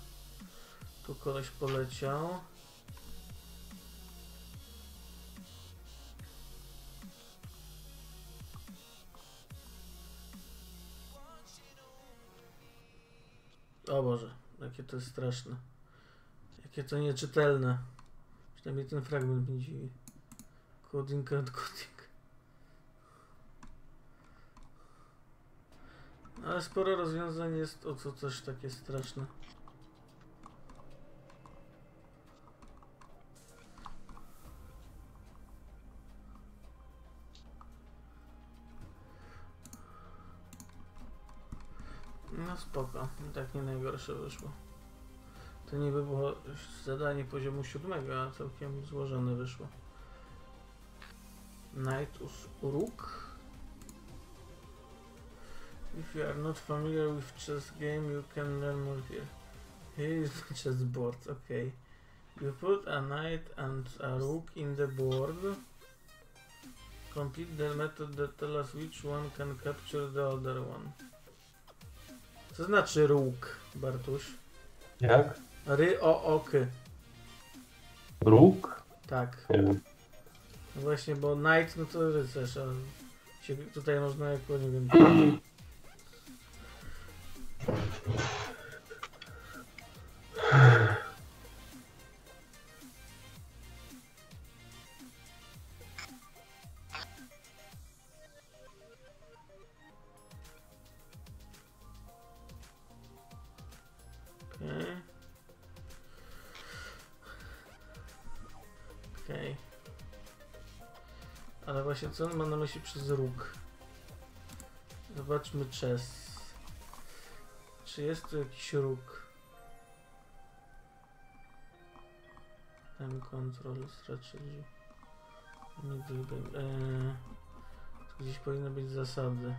Speaker 1: Tu koleś poleciał. O Boże, jakie to jest straszne. Jakie to nieczytelne. Przynajmniej ten fragment mnie dziwi. Coding and coding. Ale sporo rozwiązań jest o co też takie straszne. Spoko, i tak nie najgorsze wyszło. To niby było zadanie poziomu siódmego, a całkiem złożone wyszło. Night us Uruk. If you are not familiar with chess game, you can learn more here. Here is the chessboard, okay. You put a knight and a rook in the board. Complete the method that tell us which one can capture the other one. Co znaczy róg, Bartuś?
Speaker 2: Jak?
Speaker 1: Ry o oky.
Speaker 2: Róg?
Speaker 1: Tak.
Speaker 2: Nie wiem.
Speaker 1: No właśnie, bo knight, no to rycerz, a się tutaj można jako, nie wiem... właśnie co on ma na myśli przez róg? Zobaczmy chess. Czy jest tu jakiś róg? Time control strategy. Game. Eee, gdzieś powinny być zasady.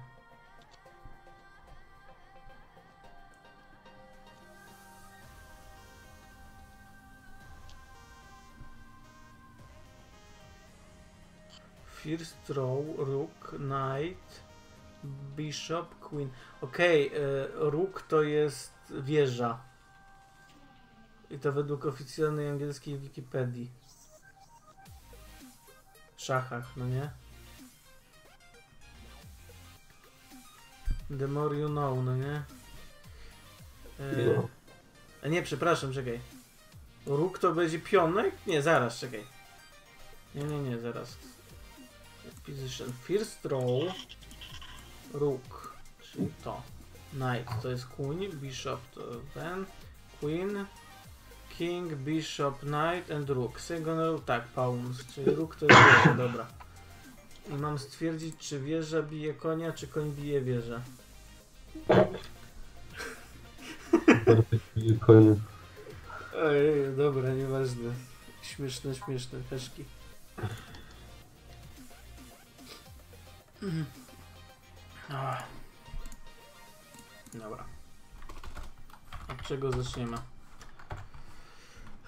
Speaker 1: First row, rook, knight, bishop, queen. Okej, e, róg to jest wieża. I to według oficjalnej angielskiej Wikipedii. W szachach, no nie? The more you know, no nie? E,
Speaker 2: No.
Speaker 1: a nie, przepraszam, czekaj. Róg to będzie pionek? Nie, zaraz, czekaj. Nie, nie, nie, zaraz. Position first row. Róg, czyli to. Knight to jest kuń, bishop to ten, queen, king, bishop, knight and rook. Second row, tak, pawns, czyli róg to jest wieża, dobra. I mam stwierdzić, czy wieża bije konia, czy koń bije wieżę.
Speaker 2: Koniec.
Speaker 1: Ej, dobra, nieważne. Śmieszne, śmieszne, peszki. Ah. Dobra. Od czego zaczniemy?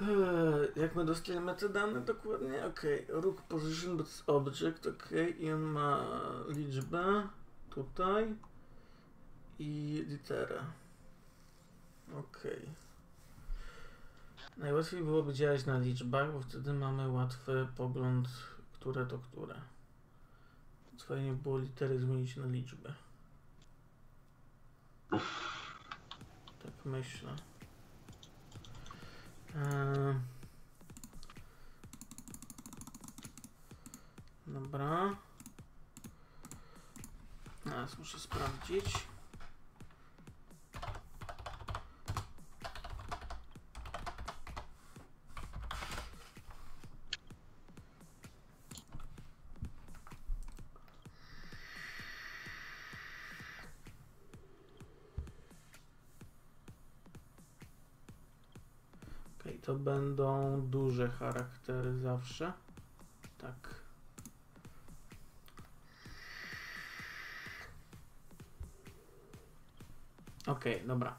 Speaker 1: Eee, Jak my dostajemy te dane dokładnie? Okej, rook position, it's object, okej, i on ma liczbę tutaj i literę. Okej. Najłatwiej byłoby działać na liczbach, bo wtedy mamy łatwy pogląd, które to które. Fajnie by było litery zmienić na liczbę. Tak myślę. Eee. Dobra. Teraz muszę sprawdzić. Będą duże charaktery zawsze. Tak. Okej, dobra.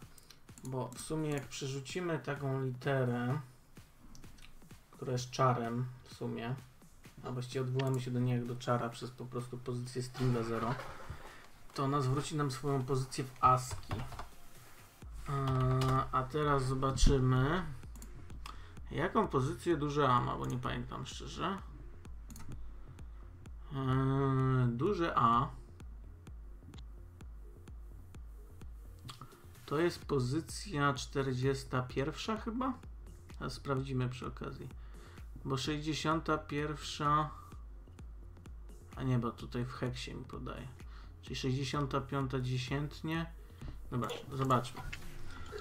Speaker 1: Bo w sumie jak przerzucimy taką literę, która jest czarem w sumie, a właściwie odwołamy się do niej jak do czara przez po prostu pozycję stringa 0, to ona zwróci nam swoją pozycję w ASCII. Eee, A teraz zobaczymy, jaką pozycję duże A ma, bo nie pamiętam szczerze. Eee, Duże A to jest pozycja 41 chyba? Teraz sprawdzimy przy okazji. Bo 61 a nie, bo tutaj w heksie mi podaje. Czyli 65 dziesiętnie. Dobra, zobaczmy.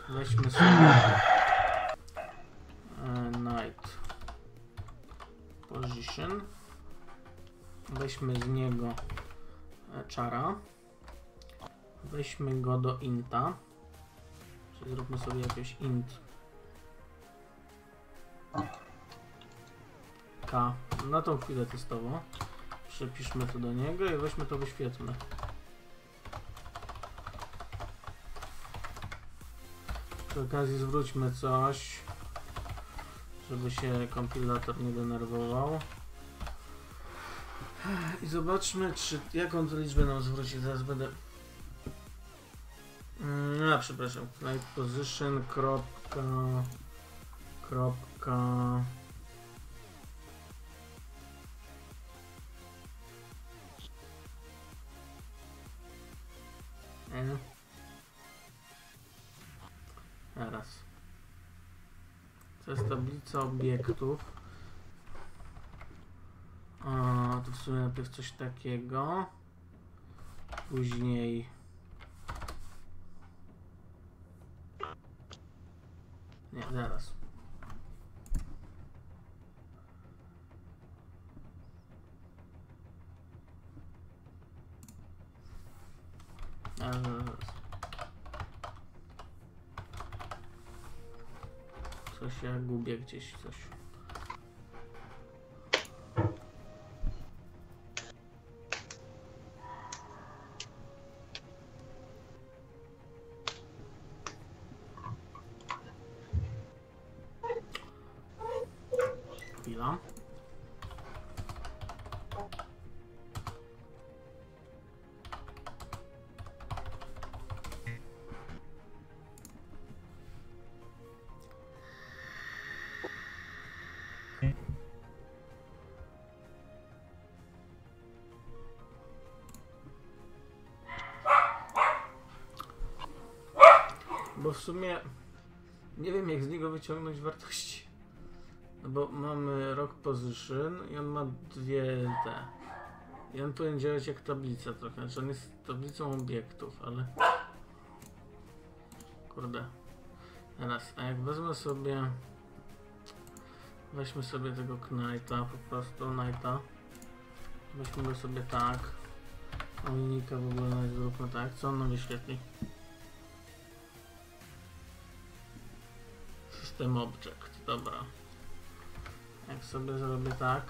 Speaker 1: Weźmy sobie night position. Weźmy z niego e, czara. Weźmy go do inta. Czyli zróbmy sobie jakieś int K na tą chwilę testowo. Przepiszmy to do niego i weźmy to wyświetlmy. Przy okazji zwróćmy coś, żeby się kompilator nie denerwował. I zobaczmy, czy jaką to liczbę nam zwróci. Zaraz będę. Mm, A, przepraszam. Night position. Kropka. Kropka. Teraz. To jest tablica obiektów. A, to w sumie najpierw coś takiego. Później. Nie, zaraz. Się gubię gdzieś coś. W sumie nie wiem jak z niego wyciągnąć wartości. No bo mamy rock position i on ma dwie te. I on powinien działać jak tablica trochę. Znaczy on jest tablicą obiektów, ale... Kurde. Teraz, a jak wezmę sobie... Weźmy sobie tego Knighta, po prostu Knighta. Weźmy go sobie tak. Unika w ogóle zróbmy tak. Co on nam wyświetli? System Object, dobra. Jak sobie zrobię tak.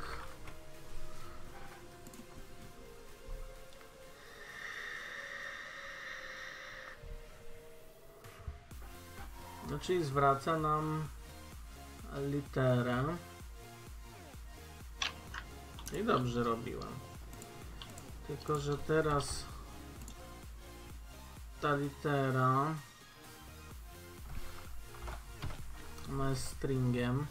Speaker 1: No czyli zwraca nam literę. I dobrze robiłem. Tylko, że teraz ta litera stringiem.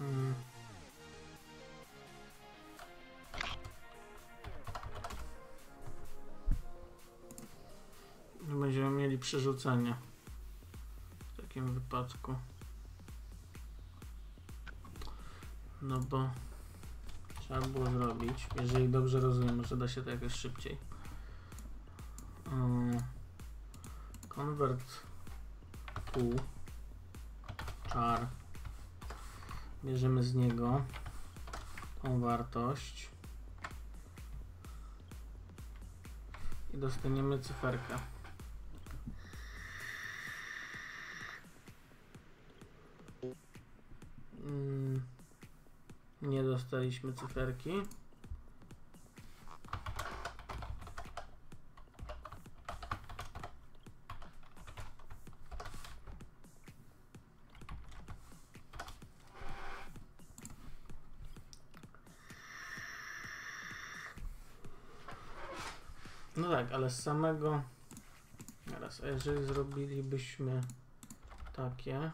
Speaker 1: Mm. Będziemy mieli przerzucenie w takim wypadku. No bo trzeba było zrobić, jeżeli dobrze rozumiem, może da się to jakoś szybciej. Mm. Convert to char Bierzemy z niego tą wartość i dostaniemy cyferkę. Nie dostaliśmy cyferki. No tak, ale z samego. Teraz, a jeżeli zrobilibyśmy takie,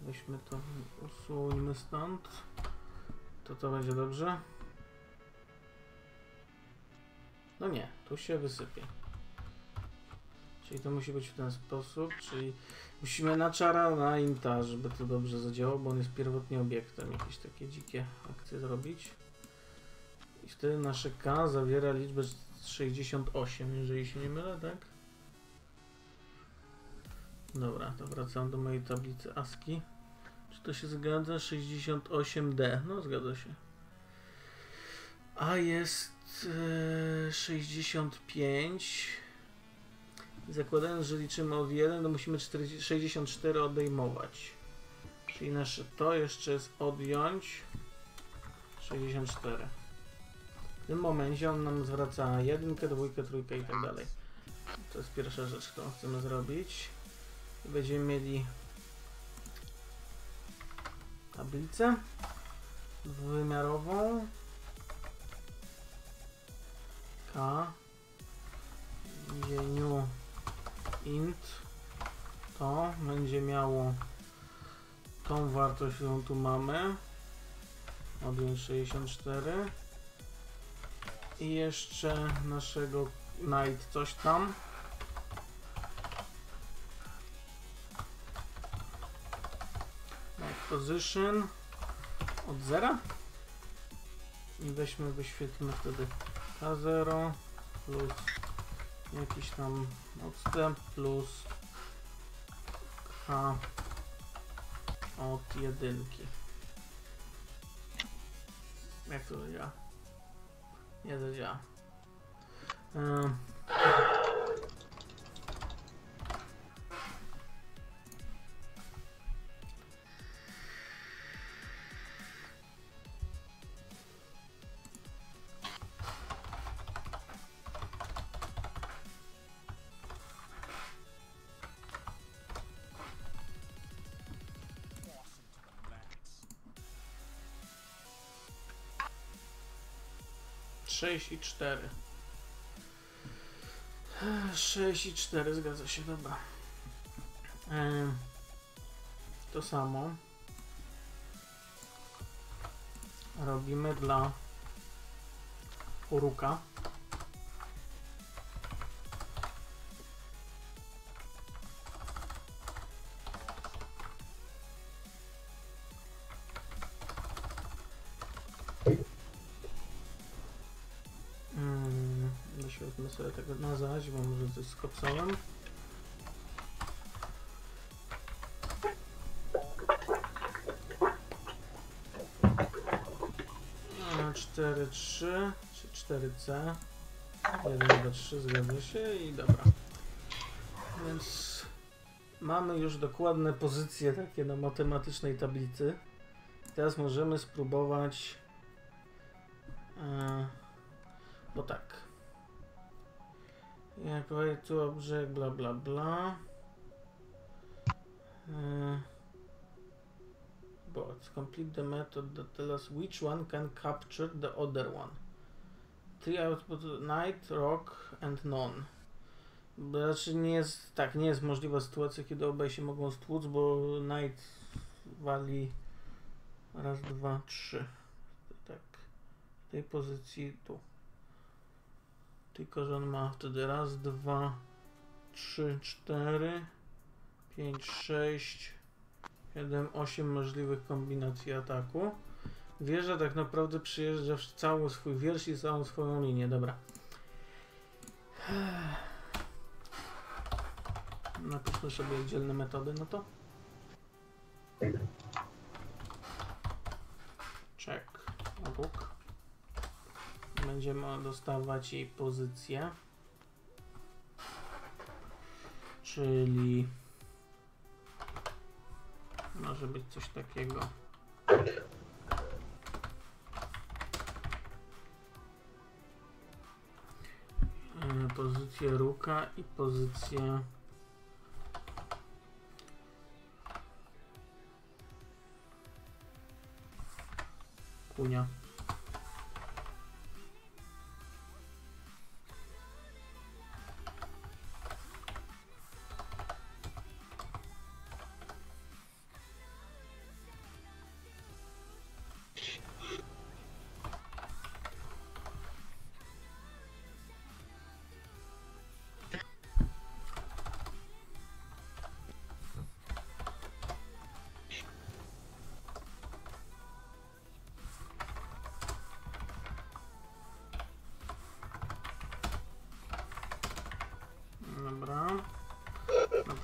Speaker 1: weźmy to, usuńmy stąd, to to będzie dobrze. No nie, tu się wysypie. Czyli to musi być w ten sposób, czyli musimy na czara, na inta, żeby to dobrze zadziałało, bo on jest pierwotnie obiektem. Jakieś takie dzikie akcje zrobić. I wtedy nasze K zawiera liczbę 68, jeżeli się nie mylę, tak? Dobra, to wracam do mojej tablicy ASCII. Czy to się zgadza? 68D. No, zgadza się. A jest e, 65. Zakładając, że liczymy od 1, to musimy 40, 64 odejmować. Czyli nasze to jeszcze jest odjąć 64. W tym momencie on nam zwraca jedynkę, dwójkę, trójkę i tak dalej. To jest pierwsza rzecz, którą chcemy zrobić. Będziemy mieli tablicę dwuwymiarową K. Będzie int. To będzie miało tą wartość, którą tu mamy. Odjąć 64 i jeszcze naszego night coś tam. position od zera i weźmy, wyświetlmy wtedy K0 plus jakiś tam odstęp plus K od jedynki. Jak to działa? Nie to działa. Um. 6 i 4. 6 i 4, zgadza się, dobra. To samo robimy dla Uruka. Na zaś, bo może coś skopsałem. A, 4, 3 czy 4C. 1, 2, 3 zgadza się i dobra. Więc mamy już dokładne pozycje takie na matematycznej tablicy. Teraz możemy spróbować. E, bo tak. Jak tu object, bla bla bla. E, but complete the method that tells us which one can capture the other one. Three output night, rock and none. Raczej nie jest, tak, nie jest możliwa sytuacja, kiedy obaj się mogą stłuc, bo night wali raz, dwa, trzy. Tak, w tej pozycji tu. Tylko, że on ma wtedy raz, dwa, trzy, cztery, pięć, sześć, 7, 8 możliwych kombinacji ataku. Wieża tak naprawdę przyjeżdża w cały swój wiersz i całą swoją linię. Dobra. Napiszmy sobie dzielne metody, no to. Check. Obok. Będziemy dostawać jej pozycję. Czyli może być coś takiego. E, Pozycję ruka i pozycję kunia.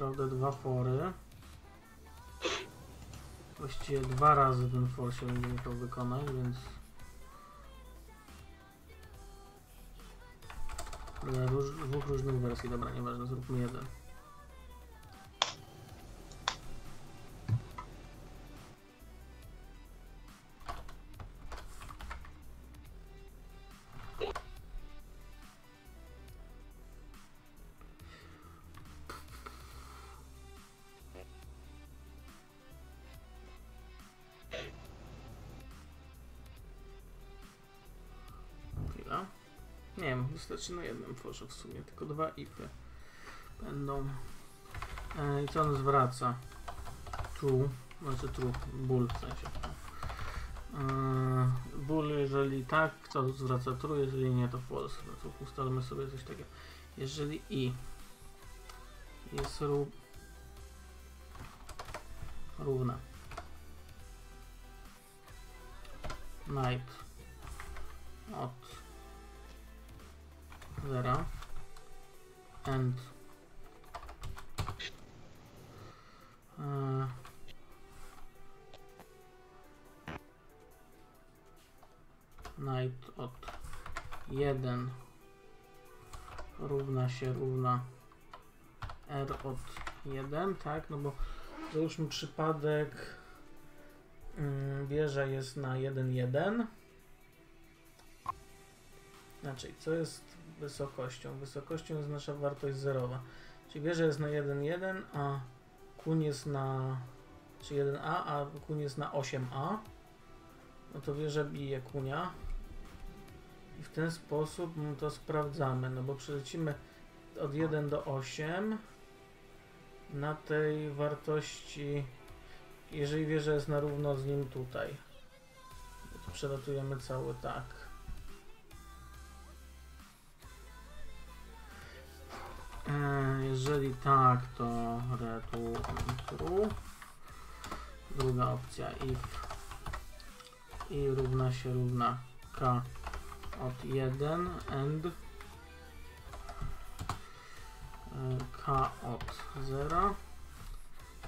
Speaker 1: Naprawdę dwa fory. Właściwie dwa razy ten for się będzie musiał wykonać, więc... Dwóch różnych wersji. Dobra, nieważne, zróbmy jeden. Nie wiem, wystarczy na jednym forze w sumie, tylko dwa ify będą. E, I co on zwraca? True, znaczy true, ból w sensie. E, ból, jeżeli tak, co zwraca true, jeżeli nie, to false. No to ustalmy sobie coś takiego. Jeżeli i jest ró równa night od zera and e. uh, night od 1 równa się równa r od 1, tak? No bo załóżmy przypadek yy, wieża jest na 1, 1. Znaczy, co jest wysokością? Wysokością jest nasza wartość zerowa. Czyli wieża jest na 1,1, a kun jest na czy 1a, a kun jest na 8a. No to wieża bije kunia. I w ten sposób to sprawdzamy, no bo przelecimy od 1 do 8 na tej wartości, jeżeli wieża jest na równo z nim tutaj. Przelatujemy cały tak. Jeżeli tak, to return true. Druga opcja if i równa się równa k od 1 and e, k od 0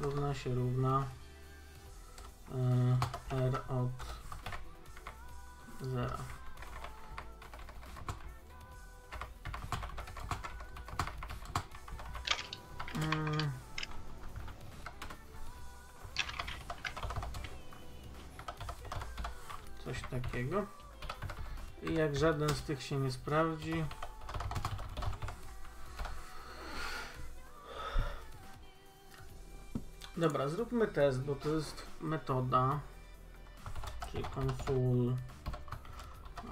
Speaker 1: równa się równa e, r od 0. Mm. Coś takiego. I jak żaden z tych się nie sprawdzi, Dobra, zróbmy test, bo to jest metoda, czyli console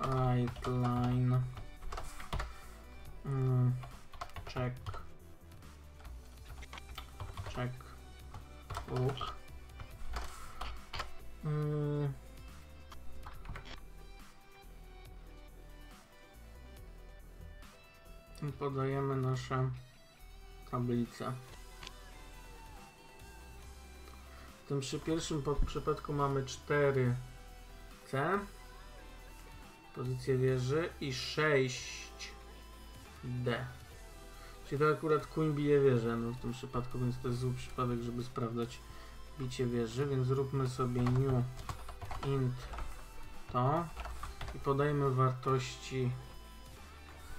Speaker 1: right line mm, check check look mm. Podajemy nasze tablice. W tym przy pierwszym przypadku mamy 4C, pozycję wieży i 6D. Czyli to akurat kuń bije wieżę, no w tym przypadku, więc to jest zły przypadek, żeby sprawdzać bicie wieży, więc zróbmy sobie new int to i podajmy wartości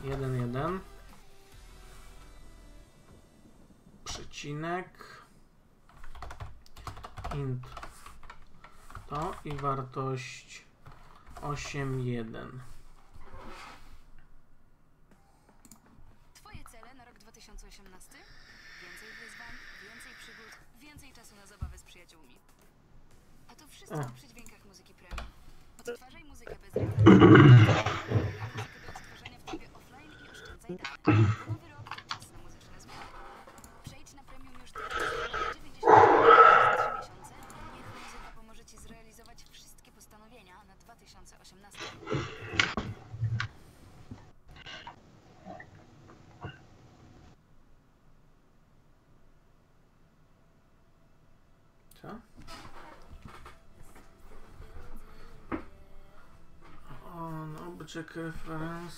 Speaker 1: 1, 1 przecinek. Int to i wartość
Speaker 3: 8, 1 wszystko
Speaker 1: O.
Speaker 3: przy dźwiękach muzyki premium. Odtwarzaj muzykę bez reklamy. Muzykę do odtwarzania w trybie offline i oszczędzaj tak. Nowy rok to czas na muzyczne zmiany. Przejdź na premium już teraz. 90 przez 3 miesiące i niech muzyka pomoże Ci zrealizować wszystkie postanowienia na 2018.
Speaker 1: Co? Object reference.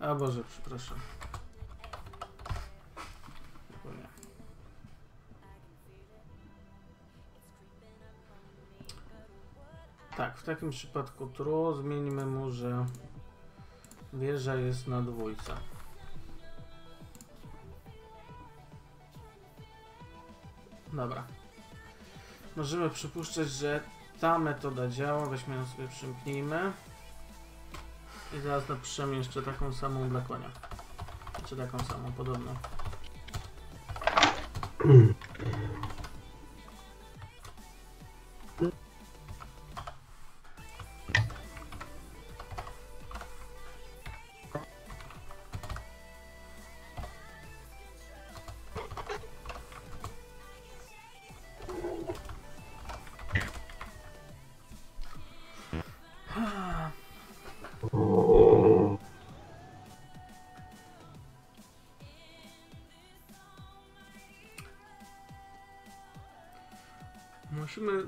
Speaker 1: A Boże, przepraszam. Tak, w takim przypadku true zmienimy mu, że Wieża jest na dwójce. Dobra. Możemy przypuszczać, że ta metoda działa. Weźmy ją sobie przymknijmy. I zaraz napiszemy jeszcze taką samą dla konia. Czy taką samą, podobną.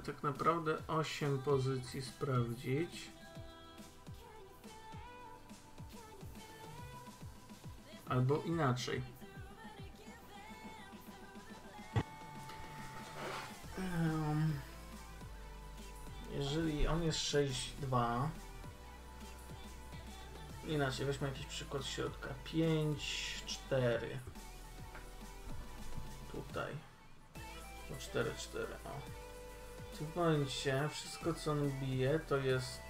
Speaker 1: tak naprawdę 8 pozycji sprawdzić. Albo inaczej. Jeżeli on jest 6,2 inaczej, weźmy jakiś przykład środka 5, 4 tutaj 4, 4 w momencie wszystko co on bije to jest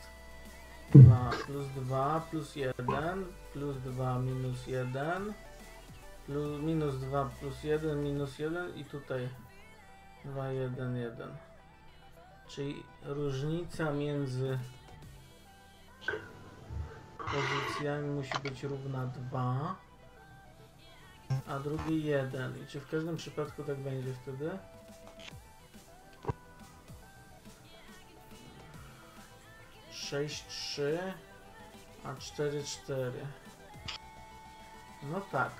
Speaker 1: 2 plus 2 plus 1 plus 2 minus 1 plus, minus 2 plus 1 minus 1 i tutaj 2, 1, 1. Czyli różnica między pozycjami musi być równa 2, a drugi 1. I czy w każdym przypadku tak będzie wtedy? Sześć, trzy, a cztery, cztery. No tak.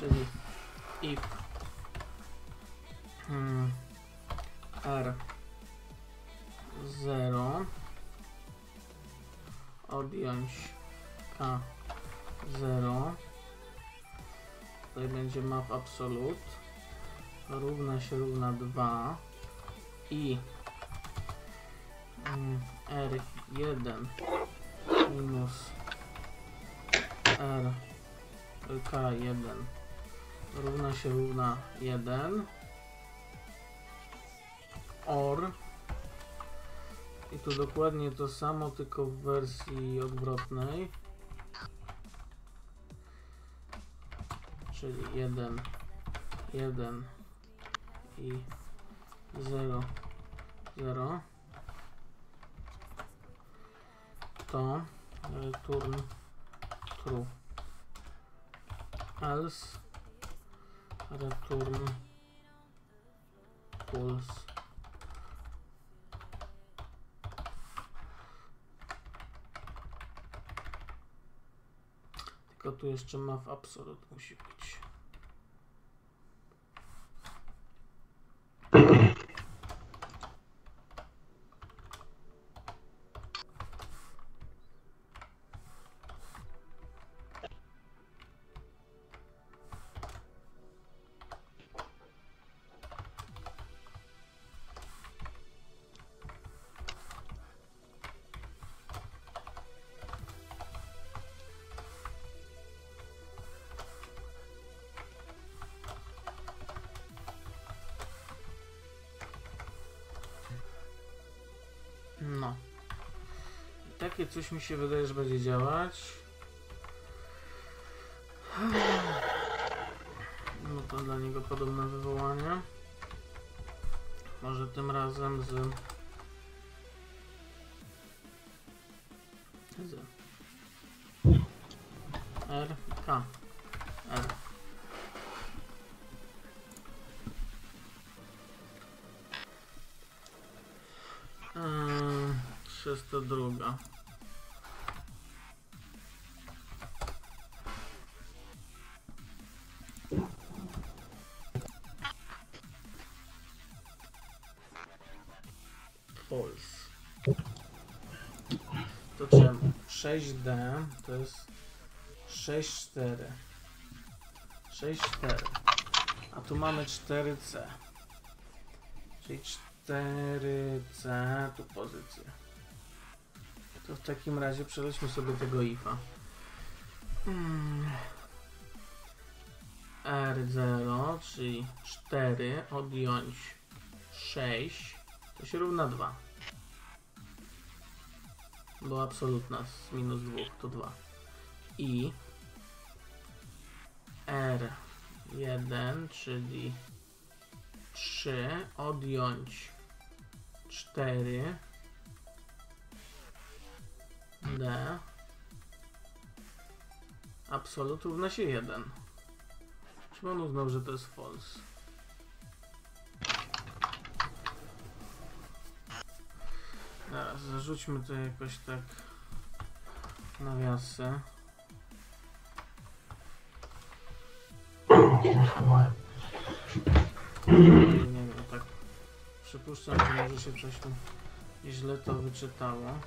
Speaker 1: Czyli if. Hmm, r. 0 odjąć k. 0 tutaj będzie map absolut równa się równa 2 i r1 minus r k1 równa się równa 1 or. I tu dokładnie to samo tylko w wersji odwrotnej. Czyli 1 1 i 0 0 to return true. Else return false. Tylko tu jeszcze ma w absolut musi być takie coś mi się wydaje, że będzie działać. No to dla niego podobne wywołanie. Może tym razem z... 6D to jest 6,4. 6,4. A tu mamy 4C. Czyli 4C, tu pozycję. To w takim razie przelećmy sobie tego ifa. Hmm. R0, czyli 4 odjąć 6, to się równa 2. Bo absolutna z minus 2 to 2. I R1, czyli 3 odjąć 4 D. Absolut równa się 1 czy on uznał, że to jest false teraz zarzućmy to jakoś tak nawiasy nie wiem, tak przypuszczam, że może się coś źle to wyczytało.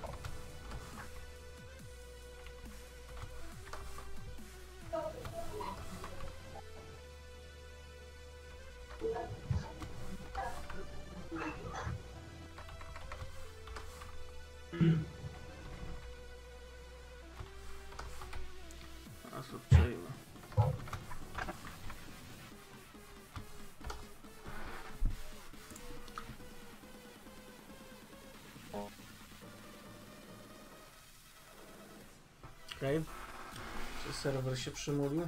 Speaker 1: Okej. Czy serwer się przymulił?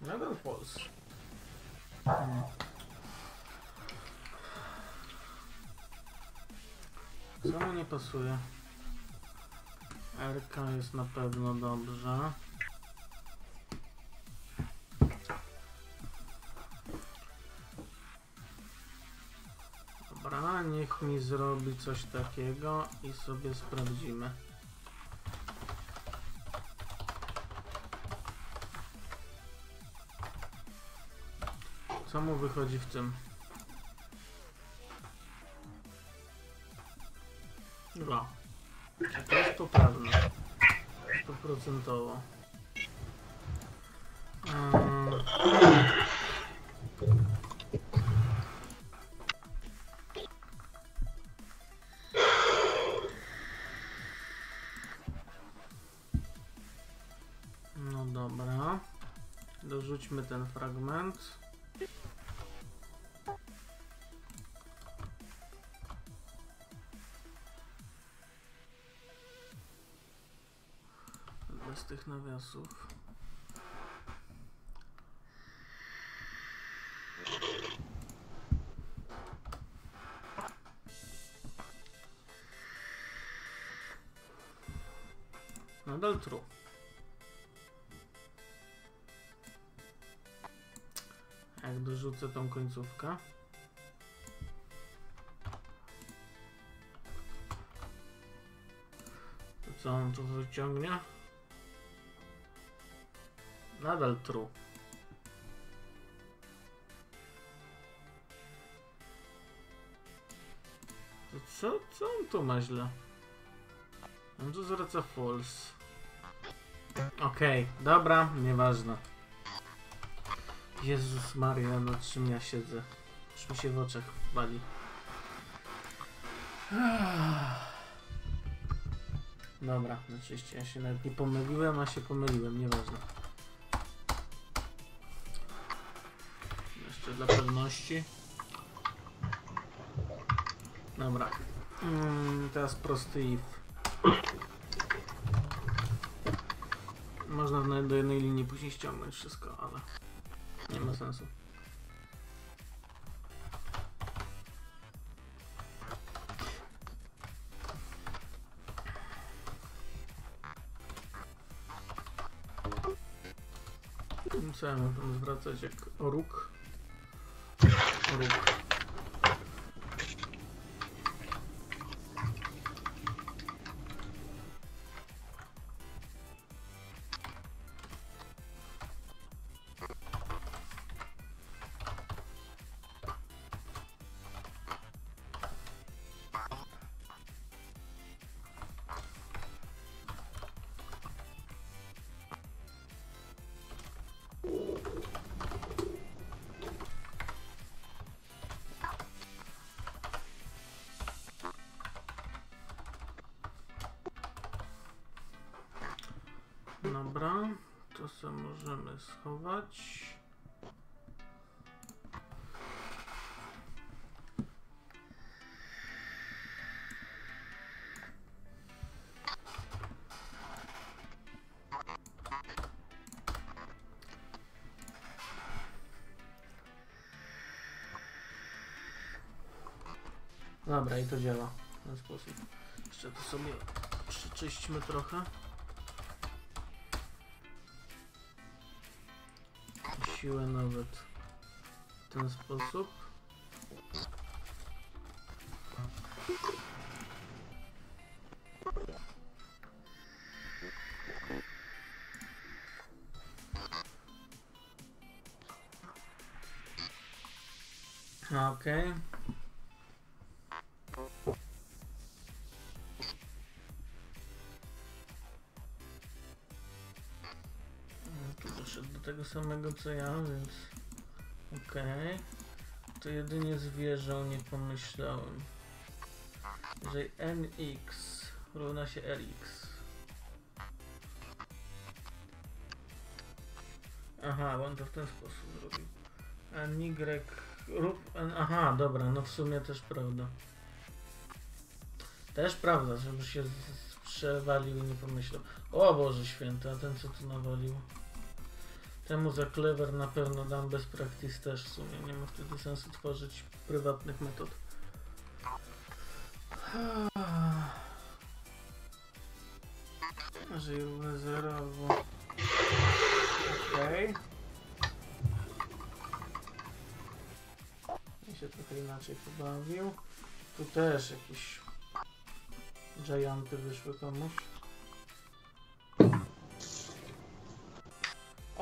Speaker 1: Nadal nie pasuje? RK jest na pewno dobrze. Mi zrobi coś takiego i sobie sprawdzimy. Co mu wychodzi w tym? Dwa. To jest poprawne. Stuprocentowo. Dorzućmy ten fragment. Bez tych nawiasów. Nadal true. Jak dorzucę tą końcówkę. To co on tu wyciągnie? Nadal true. To co, co on tu ma źle? On tu zwraca false. Okej, dobra, nieważne. Jezus Maria, nad czym ja siedzę? Już mi się w oczach wali. Dobra, oczywiście ja się nawet nie pomyliłem, a się pomyliłem, nieważne. Jeszcze dla pewności. Dobra. Mm, teraz prosty if. Można na- do jednej linii później ściągnąć wszystko, ale ma sensu. Mam tam zwracać jak? Róg. Sobie możemy schować. Dobra, i to działa w ten sposób. Jeszcze to sobie przeczyśćmy trochę. Siłę nawet w ten sposób. Tego samego co ja, więc okej. To jedynie zwierzę nie pomyślałem. Jeżeli nx równa się rx. Aha, bo on to w ten sposób zrobił. Rób. N- Aha, dobra, no w sumie też prawda. Też prawda, żeby się z- przewalił i nie pomyślał. O Boże święty, a ten co tu nawalił? Temu za clever na pewno dam bez practice też w sumie. Nie ma wtedy sensu tworzyć prywatnych metod. Jeżeli równe 0 albo... Okej. I się trochę inaczej pobawił. Tu też jakieś gianty wyszły komuś.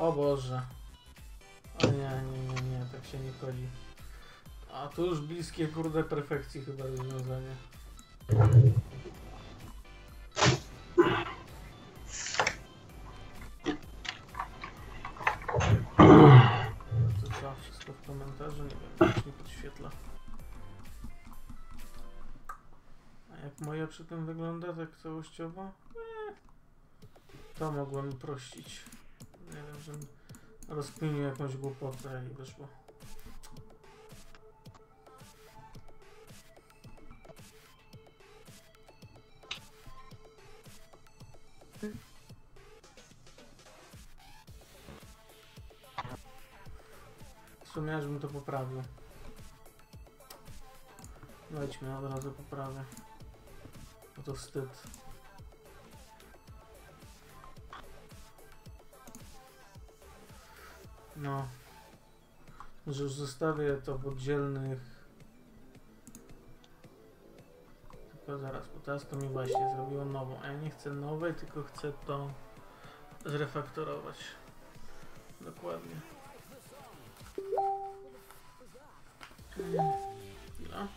Speaker 1: O Boże. O nie, nie, nie, nie, tak się nie chodzi. A tu już bliskie kurde perfekcji chyba rozwiązanie. To co, wszystko w komentarzu? Nie wiem, już nie podświetla. A jak moja przy tym wygląda tak całościowo? Eee, to mogłem uprościć. Że rozkminił jakąś głupotę i wyszło. W sumie to poprawił. Wejdźmy od razu poprawię. Bo to wstyd. No. Że już zostawię to w oddzielnych. Tylko zaraz, bo teraz to mi właśnie zrobiło nową. A ja nie chcę nowej, tylko chcę to zrefaktorować. Dokładnie. Chwila.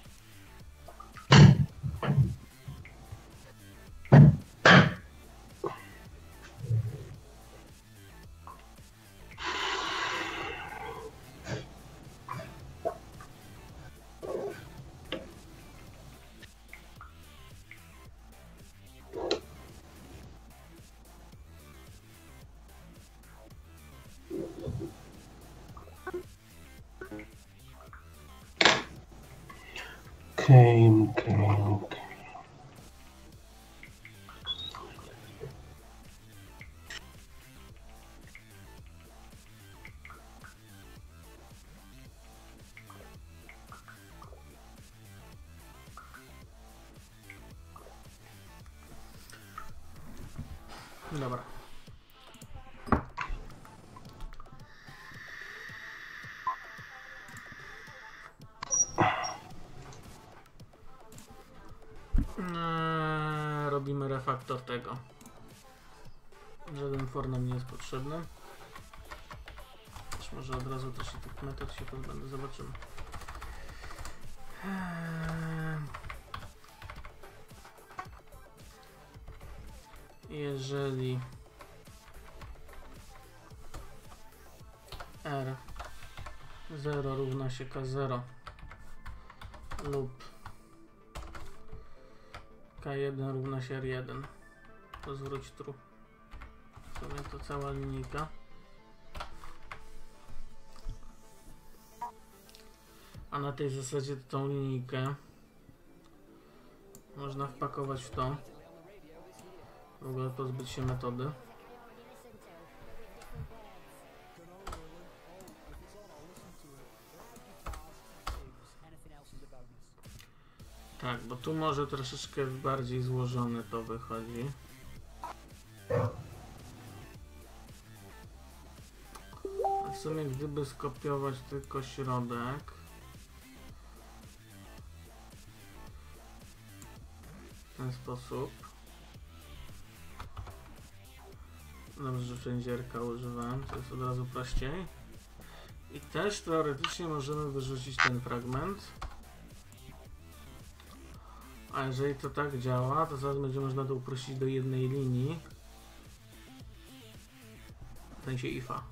Speaker 2: Okej, okej,
Speaker 1: robimy refaktor tego. Żaden for nie jest potrzebny. Też może od razu też i tych metod się pozbędę. Zobaczymy. Eee, jeżeli r 0 równa się k0 lub k1 równa się r1 to zwróć true w sumie to cała linijka. A na tej zasadzie tą linijkę można wpakować w to. W ogóle pozbyć się metody. Tu może troszeczkę bardziej złożone to wychodzi. A w sumie gdyby skopiować tylko środek w ten sposób Dobrze, że wszędzie RK używałem, to jest od razu prościej. I też teoretycznie możemy wyrzucić ten fragment. A jeżeli to tak działa, to zaraz będzie można to uprościć do jednej linii. W sensie IFA.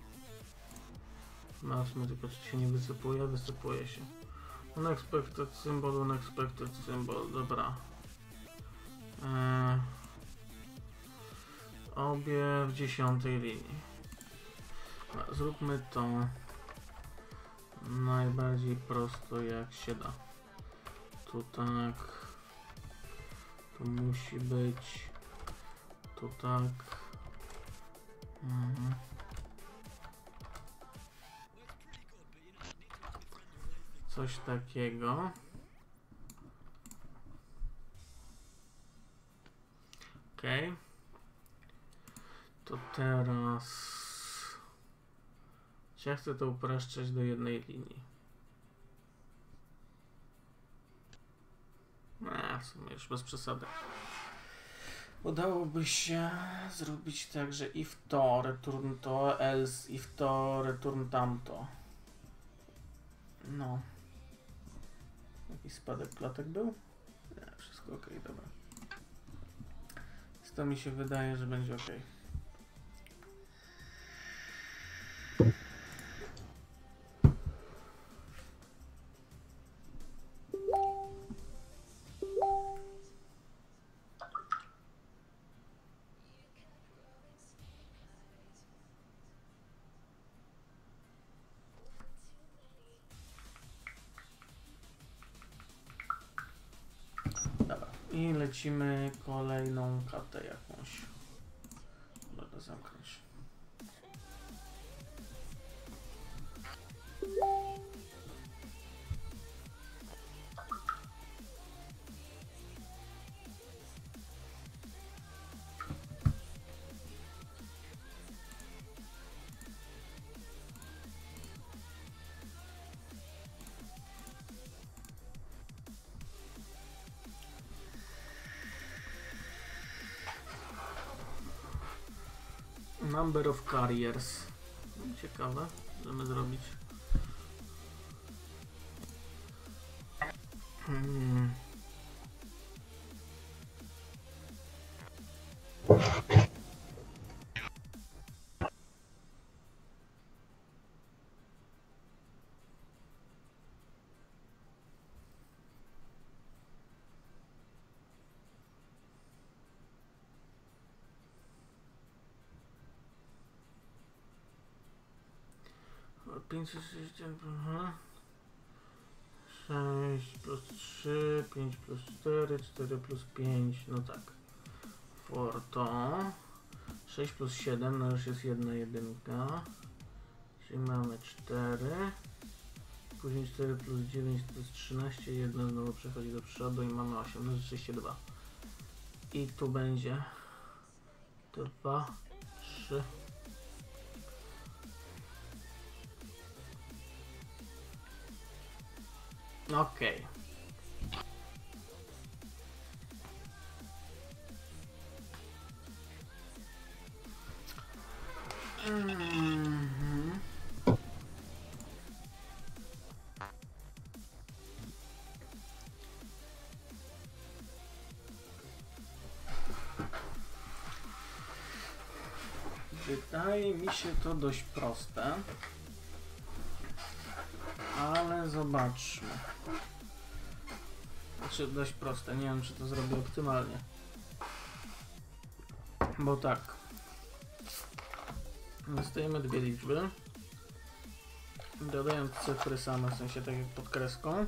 Speaker 1: Masmy tylko czy się nie wysypuje, wysypuje się. Unexpected symbol, unexpected symbol, dobra. Eee, obie w dziesiątej linii. Dobra, Zróbmy to najbardziej prosto jak się da. Tu tak. Tu musi być. Tu tak. Mhm. Coś takiego. Okej. To teraz... Ja chcę to upraszczać do jednej linii? A, w sumie już bez przesady. Udałoby się zrobić tak, że if to, return to, else if to, return tamto. No. Jakiś spadek klatek był? Nie, wszystko ok, dobra. Więc to mi się wydaje, że będzie ok. I lecimy kolejną katę jakąś. Będę zamknąć. Number of carriers. Ciekawe, możemy zrobić. 5, 6, 6 plus 3, 5 plus 4, 4 plus 5, no tak. Forto. 6 plus 7, no już jest jedna jedynka. Czyli mamy 4. Później 4 plus 9 to jest 13, 1 znowu przechodzi do przodu i mamy 8, no rzeczywiście 2. I tu będzie 2, 3, Okej. Mhm. Wydaje mi się to dość proste. Ale zobaczmy. Znaczy dość proste, nie wiem czy to zrobię optymalnie. Bo tak. Dostajemy dwie liczby. Dodając cyfry same, w sensie tak jak pod kreską.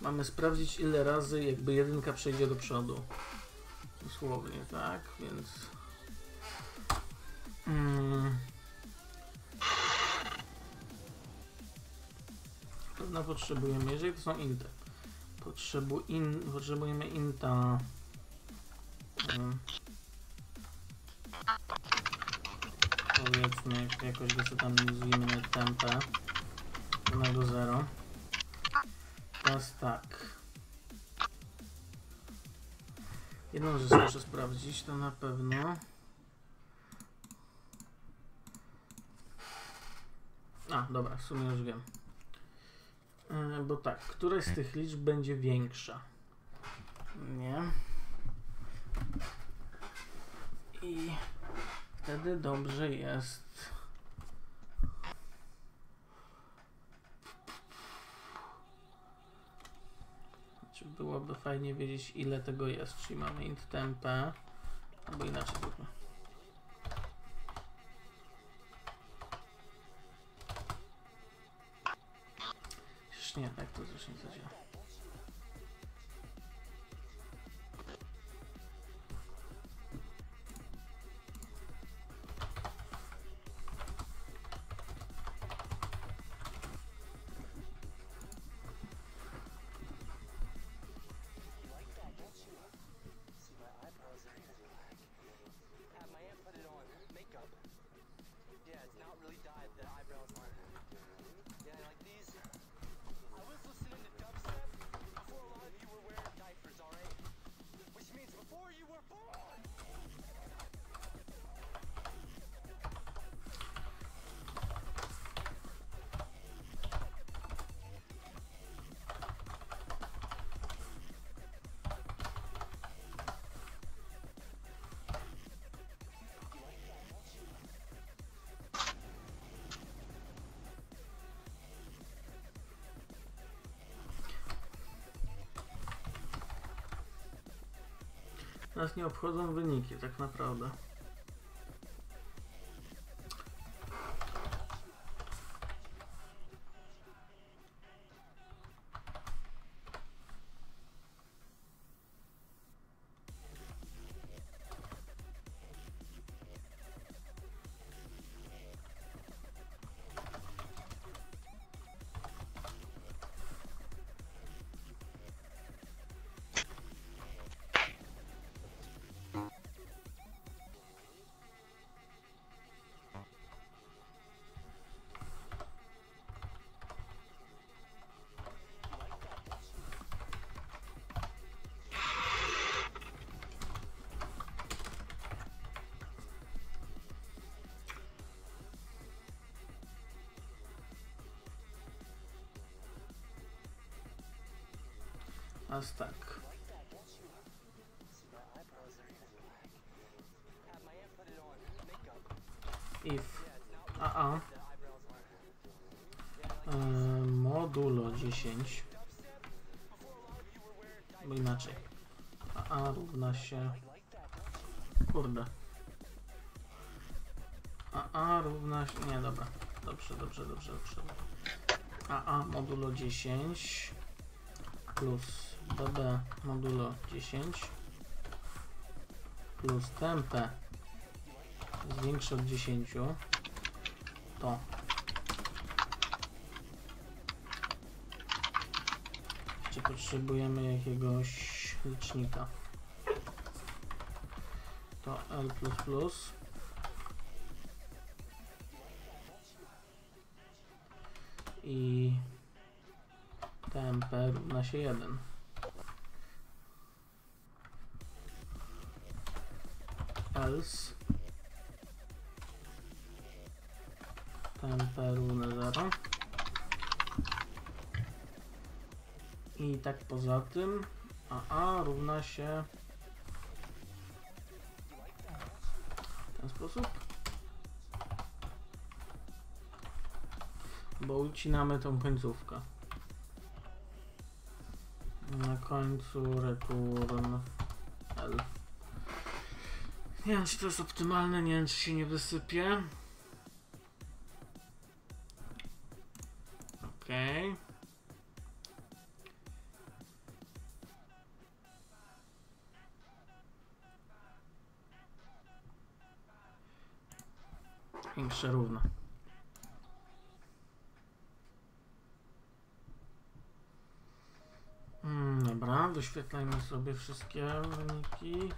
Speaker 1: Mamy sprawdzić ile razy jakby jedynka przejdzie do przodu. Dosłownie, tak, więc... Mm. Pewno potrzebujemy, jeżeli to są inty. Potrzebu in, potrzebujemy inta. mm, Powiedzmy, jak- jakoś go sobie tam nazwijmy tempę. Równego 0. Teraz tak. Jedną rzecz muszę sprawdzić, to na pewno. A, dobra, w sumie już wiem. E, Bo tak, któraś z tych liczb będzie większa? Nie. I wtedy dobrze jest. Czy byłoby fajnie wiedzieć ile tego jest? Czyli mamy int temp, albo inaczej. Nie, tak to też nie zadziała. Nas nie obchodzą wyniki, tak naprawdę. Aż tak. If. AA e, modulo 10 bo inaczej. AA równa się. Kurde. AA równa się. Nie dobra. Dobrze dobrze dobrze dobrze. AA modulo 10 plus BB modulo 10 plus tempę jest większe od 10 to Czy potrzebujemy jakiegoś licznika? To L++. I TMP równa się 1. tak poza tym AA równa się w ten sposób. Bo ucinamy tą końcówkę. Na końcu return L. Nie wiem czy to jest optymalne, nie wiem czy się nie wysypie. Większe równo. Mm, dobra, wyświetlajmy sobie wszystkie wyniki.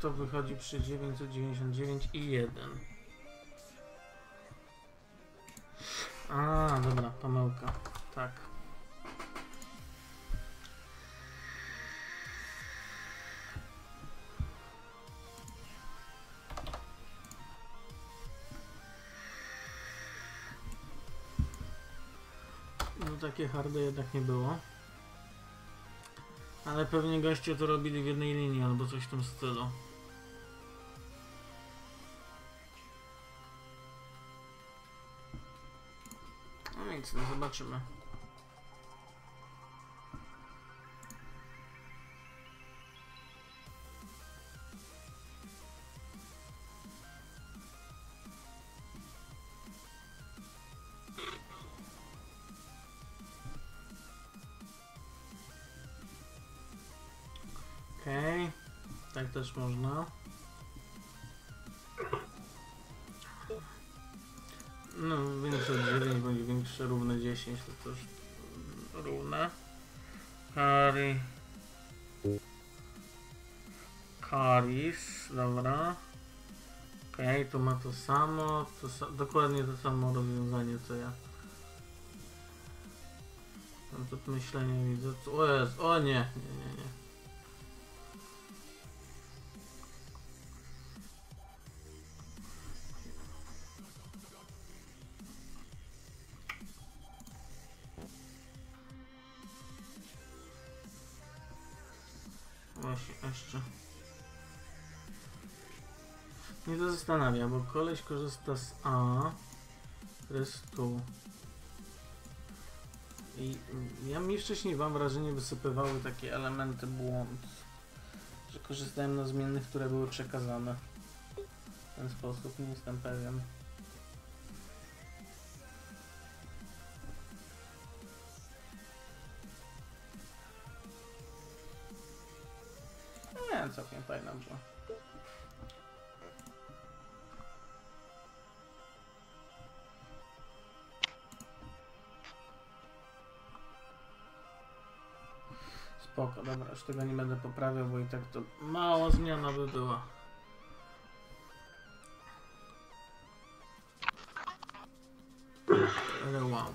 Speaker 1: To wychodzi przy 999 i 1? A, dobra, pomyłka. Tak. No takie harde jednak nie było. Ale pewnie goście to robili w jednej linii albo coś w tym stylu. Zobaczymy. Okej, tak też można. 10, to też mm, równe. Kari. Karis, dobra. Okej, tu ma to samo, to sa dokładnie to samo rozwiązanie co ja. Tam to myślenie widzę, co- o jest, o nie, nie, nie, zastanawia, bo koleś korzysta z A, jest tu. I ja mi wcześniej wam wrażenie wysypywały takie elementy błąd, że korzystałem na zmiennych, które były przekazane. W ten sposób, nie jestem pewien. Spoko, dobra, już tego nie będę poprawiał, bo i tak to mała zmiana by była. Ale wow.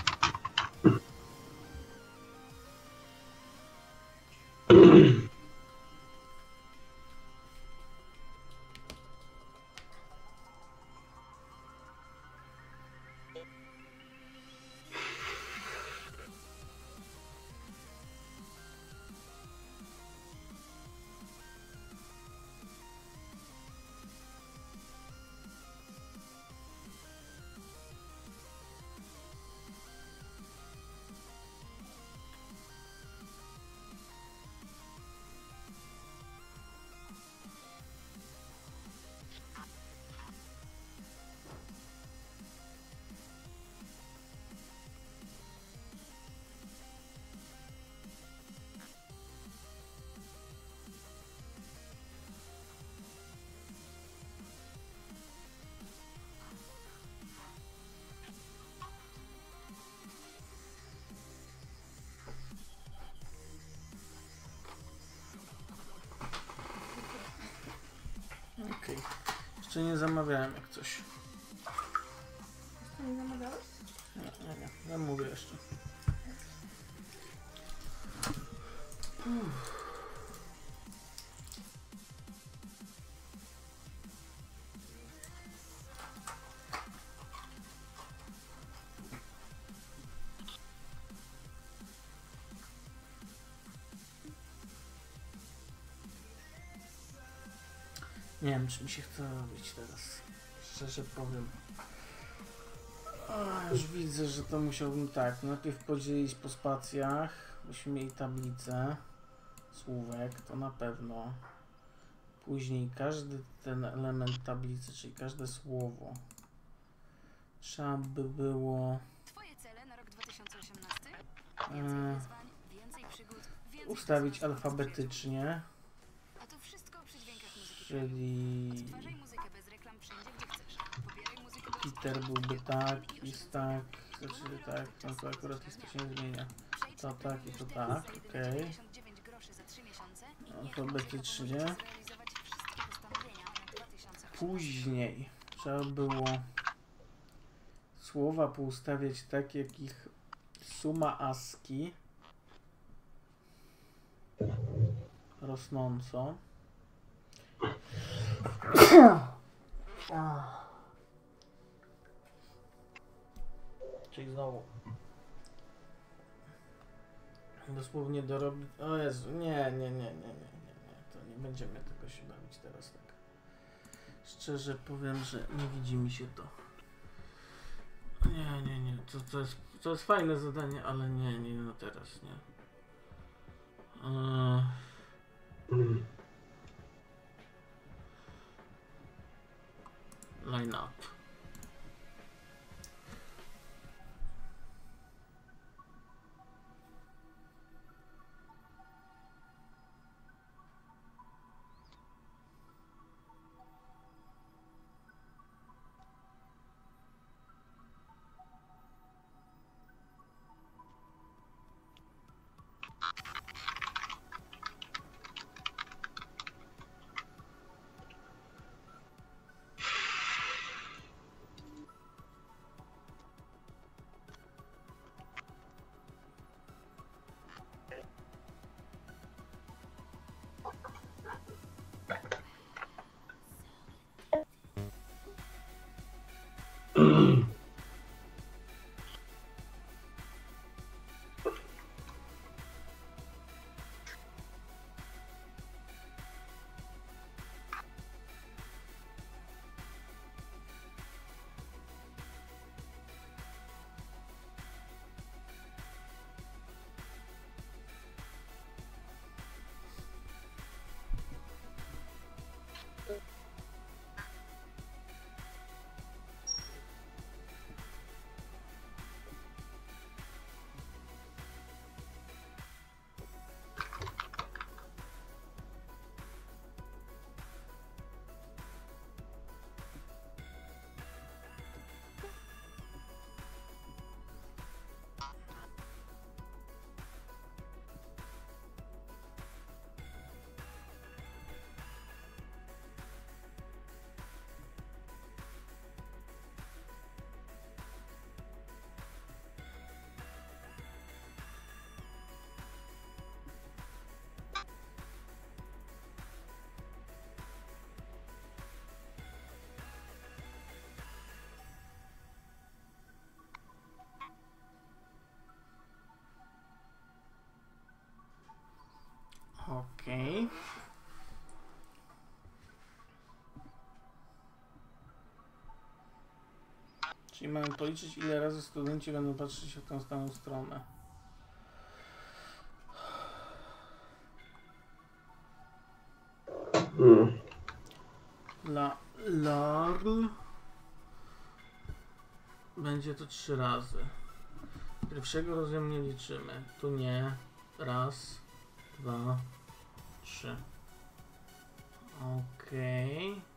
Speaker 1: Jeszcze nie zamawiałem jak coś.
Speaker 4: Nie zamawiałeś?
Speaker 1: Nie, nie, nie. Zamówię jeszcze. Nie wiem, czy mi się chce robić teraz. Szczerze powiem. A, już widzę, że to musiałbym tak. Najpierw podzielić po spacjach. Byśmy mieli tablicę słówek, to na pewno. Później każdy ten element tablicy, czyli każde słowo. Trzeba by było
Speaker 3: Twoje cele na rok 2018?
Speaker 1: e,
Speaker 3: Więcej wyzwań, więcej przygód, więcej
Speaker 1: ustawić alfabetycznie.
Speaker 3: Do
Speaker 1: Peter byłby tak i tak, znaczy tak, no to akurat to się nie zmienia. To tak i to tak, okej.
Speaker 3: 99 groszy za 3 miesiące i niech
Speaker 1: Alfabetycznie.
Speaker 3: 2018.
Speaker 1: Później trzeba było słowa poustawiać tak, jak ich suma ASCII rosnąco. Czyli znowu dosłownie dorobić. O Jezu, nie, nie, nie, nie, nie, nie, nie. To nie będziemy tego się bawić teraz tak. Szczerze powiem, że nie widzi mi się to. Nie, nie, nie. To, to, jest, to jest fajne zadanie, ale nie, nie, no teraz nie. Eee,
Speaker 2: Mm.
Speaker 1: Okej. Czyli mamy policzyć, ile razy studenci będą patrzeć w tą samą stronę.
Speaker 2: Mm.
Speaker 1: Dla LARL będzie to trzy razy. Pierwszego rozumiem nie liczymy. Tu nie. Raz, dwa, trzy. Okej. Tak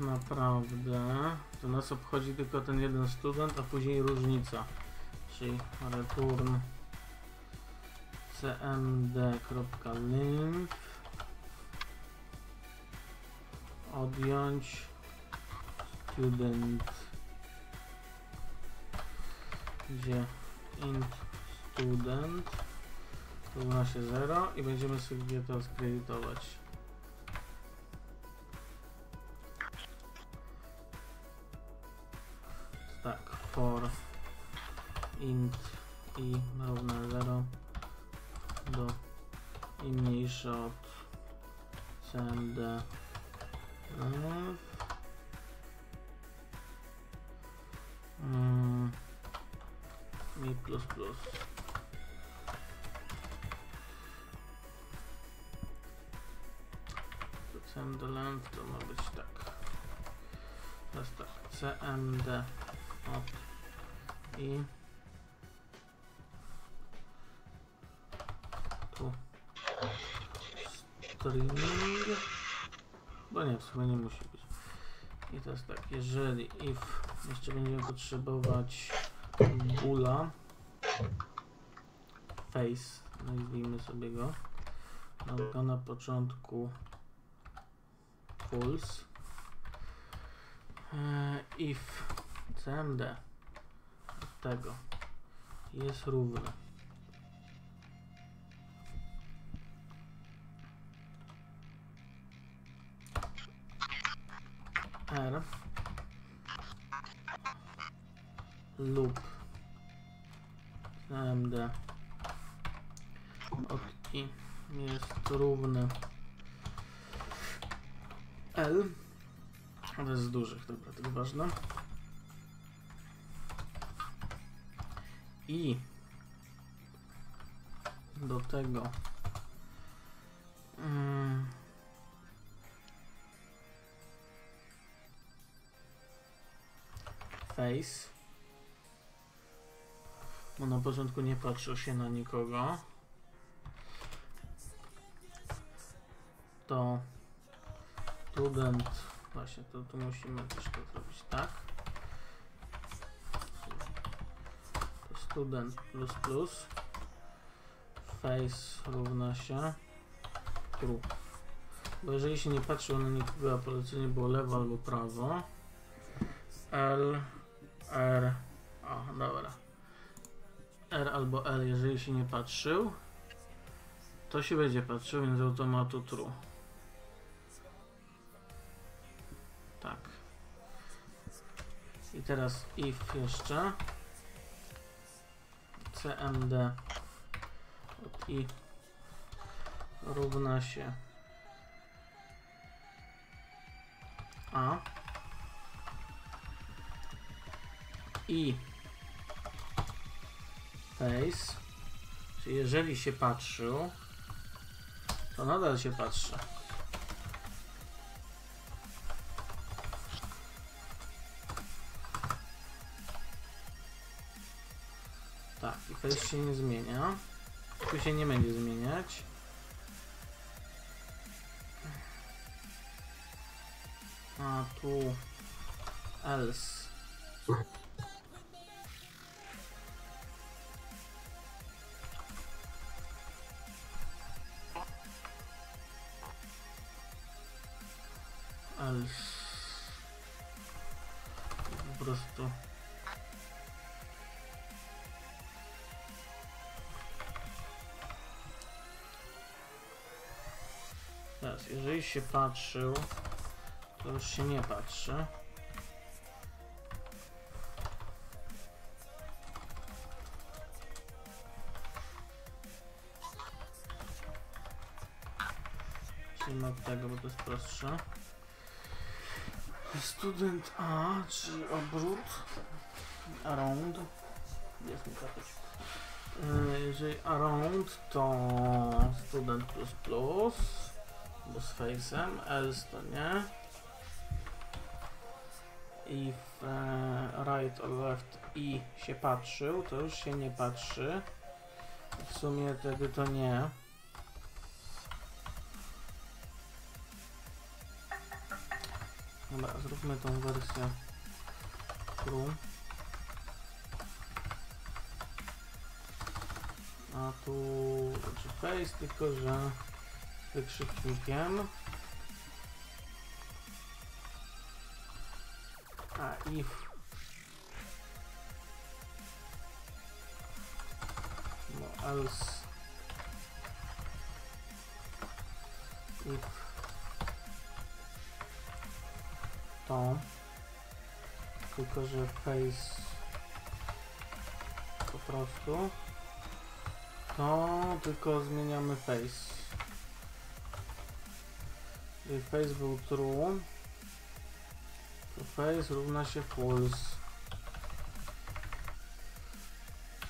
Speaker 1: naprawdę to nas obchodzi tylko ten jeden student, a później różnica. Czyli return cmd.length odjąć student gdzie int student równa się 0 i będziemy sobie to skredytować. I równa 0 do i mniejsze od cmd Mm. Plus plus. CMD length to ma być tak. Teraz tak. CMD od i bo nie, w sumie nie musi być. I teraz tak, jeżeli if jeszcze będziemy potrzebować bula face, nazwijmy sobie go mam na początku false e, if cmd tego. Jest równy lub cmd od i jest równy L. To z dużych, dobra, to ważne i do tego mm, face bo na początku nie patrzył się na nikogo. To student właśnie to tu musimy też to zrobić tak? To student plus plus. Face równa się true bo jeżeli się nie patrzyło na nikogo a polecenie było lewo albo prawo. L R a dobra R albo L jeżeli się nie patrzył to się będzie patrzył więc z automatu true. Tak. I teraz if jeszcze. Cmd od i równa się a. I face czyli jeżeli się patrzył to nadal się patrzy. Tak i face się nie zmienia. Tu się nie będzie zmieniać. A tu else teraz jeżeli się patrzył to już się nie patrzy Zacznijmy od tego, bo to jest prostsze. Student A, czyli obrót. Around. Jest mi. Yy, Jeżeli around to student plus plus, bo z face'em, else to nie. If e, right or left i się patrzył, to już się nie patrzy. W sumie wtedy to nie. Dobra, zróbmy tą wersję true. A tu face, tylko że z wykrzyknikiem. A if no else if to tylko że face po prostu to tylko zmieniamy face jeżeli face był true To face równa się puls.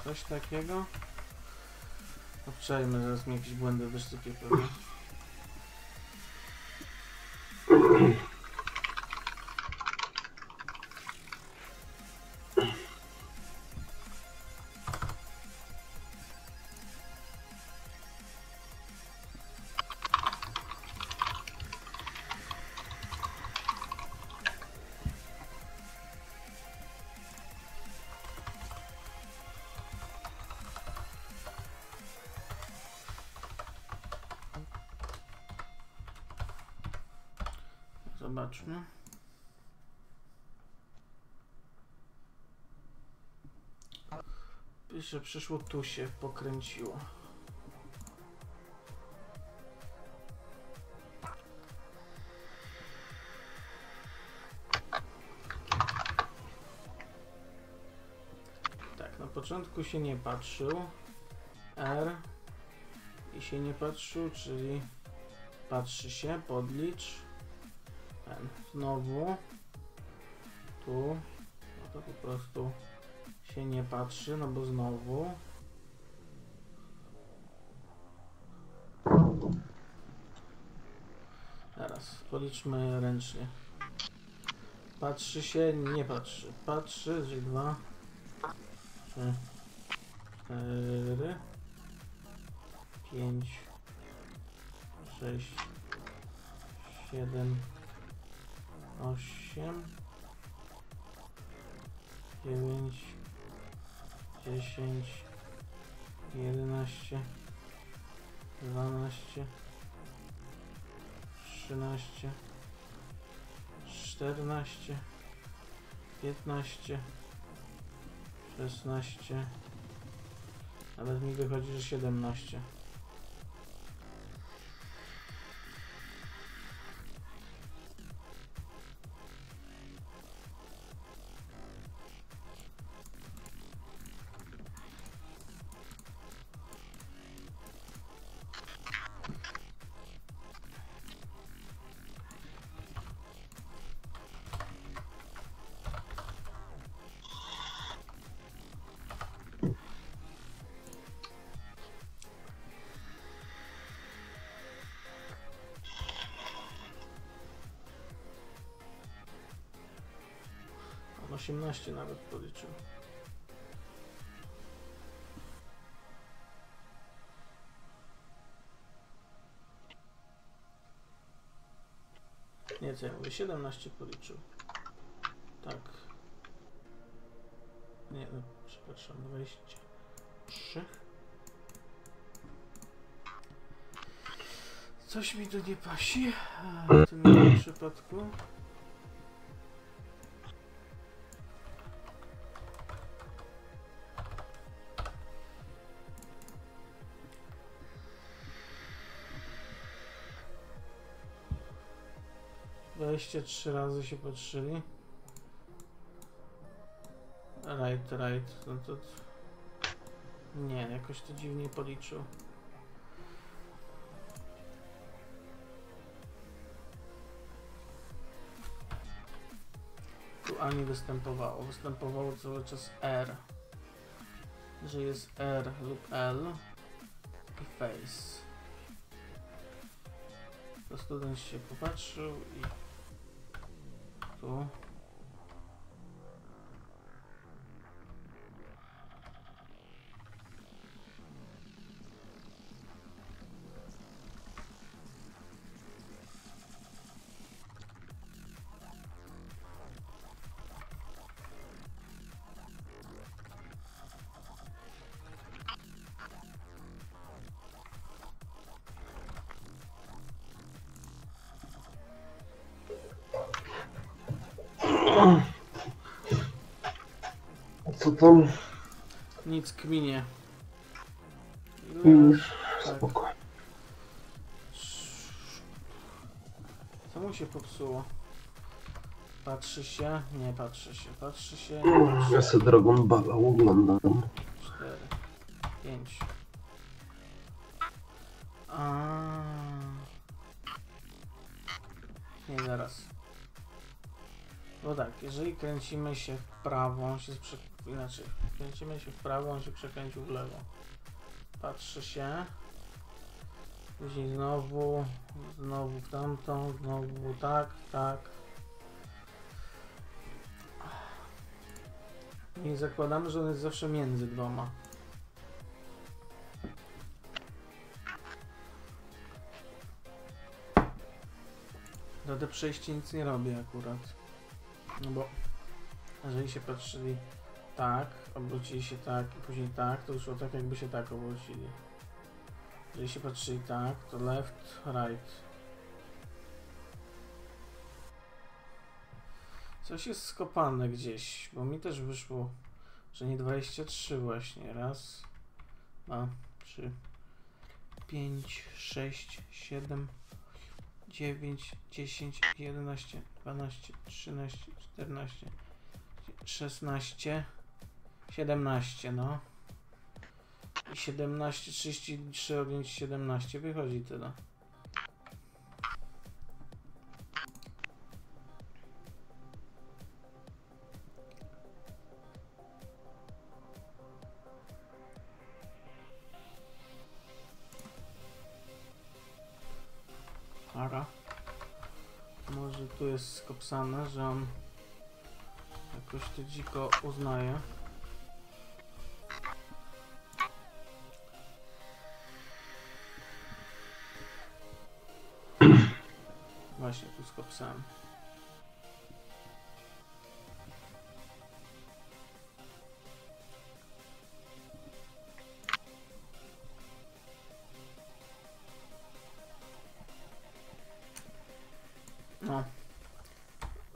Speaker 1: Coś takiego? Obczajmy, zaraz mi jakieś błędy wyszczypię pewnie. Zobaczmy. Pisze, przyszło tu się pokręciło. Tak, na początku się nie patrzył. R i się nie patrzył, czyli patrzy się, podlicz ten. Znowu. Tu. No to po prostu się nie patrzy, no bo znowu. Teraz policzmy ręcznie. Patrzy się, nie patrzy. Patrzy, czyli dwa trzy cztery pięć sześć siedem osiem, dziewięć, dziesięć, jedenaście, dwanaście, trzynaście, czternaście, piętnaście, szesnaście, nawet mi wychodzi, że siedemnaście. 18 nawet policzył. Nie, co ja mówię, 17 policzył. Tak. Nie, no, przepraszam, 23. Coś mi tu nie pasi w tym przypadku. Dwadzieścia trzy razy się patrzyli. Right, right. No to... Nie, jakoś to dziwnie policzył. Tu A nie występowało. Występowało cały czas R. Że jest R lub L i face. To student się popatrzył i tu.
Speaker 2: Tam?
Speaker 1: Nic kminie.
Speaker 2: Już
Speaker 1: Tak.
Speaker 2: spoko.
Speaker 1: Co mu się popsuło? Patrzy się? Nie patrzy się. Patrzy się? Patrzy
Speaker 2: Ja
Speaker 1: się.
Speaker 2: sobie Dragon Balla oglądam.
Speaker 1: 4, 5. A. Nie, zaraz. Bo tak, jeżeli kręcimy się w prawo, on się prze... inaczej, kręcimy się w prawo, on się przekręcił w lewo. Patrzy się. Później znowu, znowu w tamtą, znowu tak, tak. I zakładamy, że on jest zawsze między dwoma. To te przejście nic nie robi akurat. No bo jeżeli się patrzyli tak, obrócili się tak i później tak, to już tak jakby się tak obrócili. Jeżeli się patrzyli tak, to left, right. Coś jest skopane gdzieś, bo mi też wyszło, że nie 23 właśnie. Raz, dwa, trzy, pięć, sześć, siedem, 9, 10, 11, 12, 13, 14, 16, 17, no. I 17, 33 odjąć 17, wychodzi tyle. Ara. Może tu jest skopsane, że on jakoś to dziko uznaje. Właśnie tu skopsałem. No.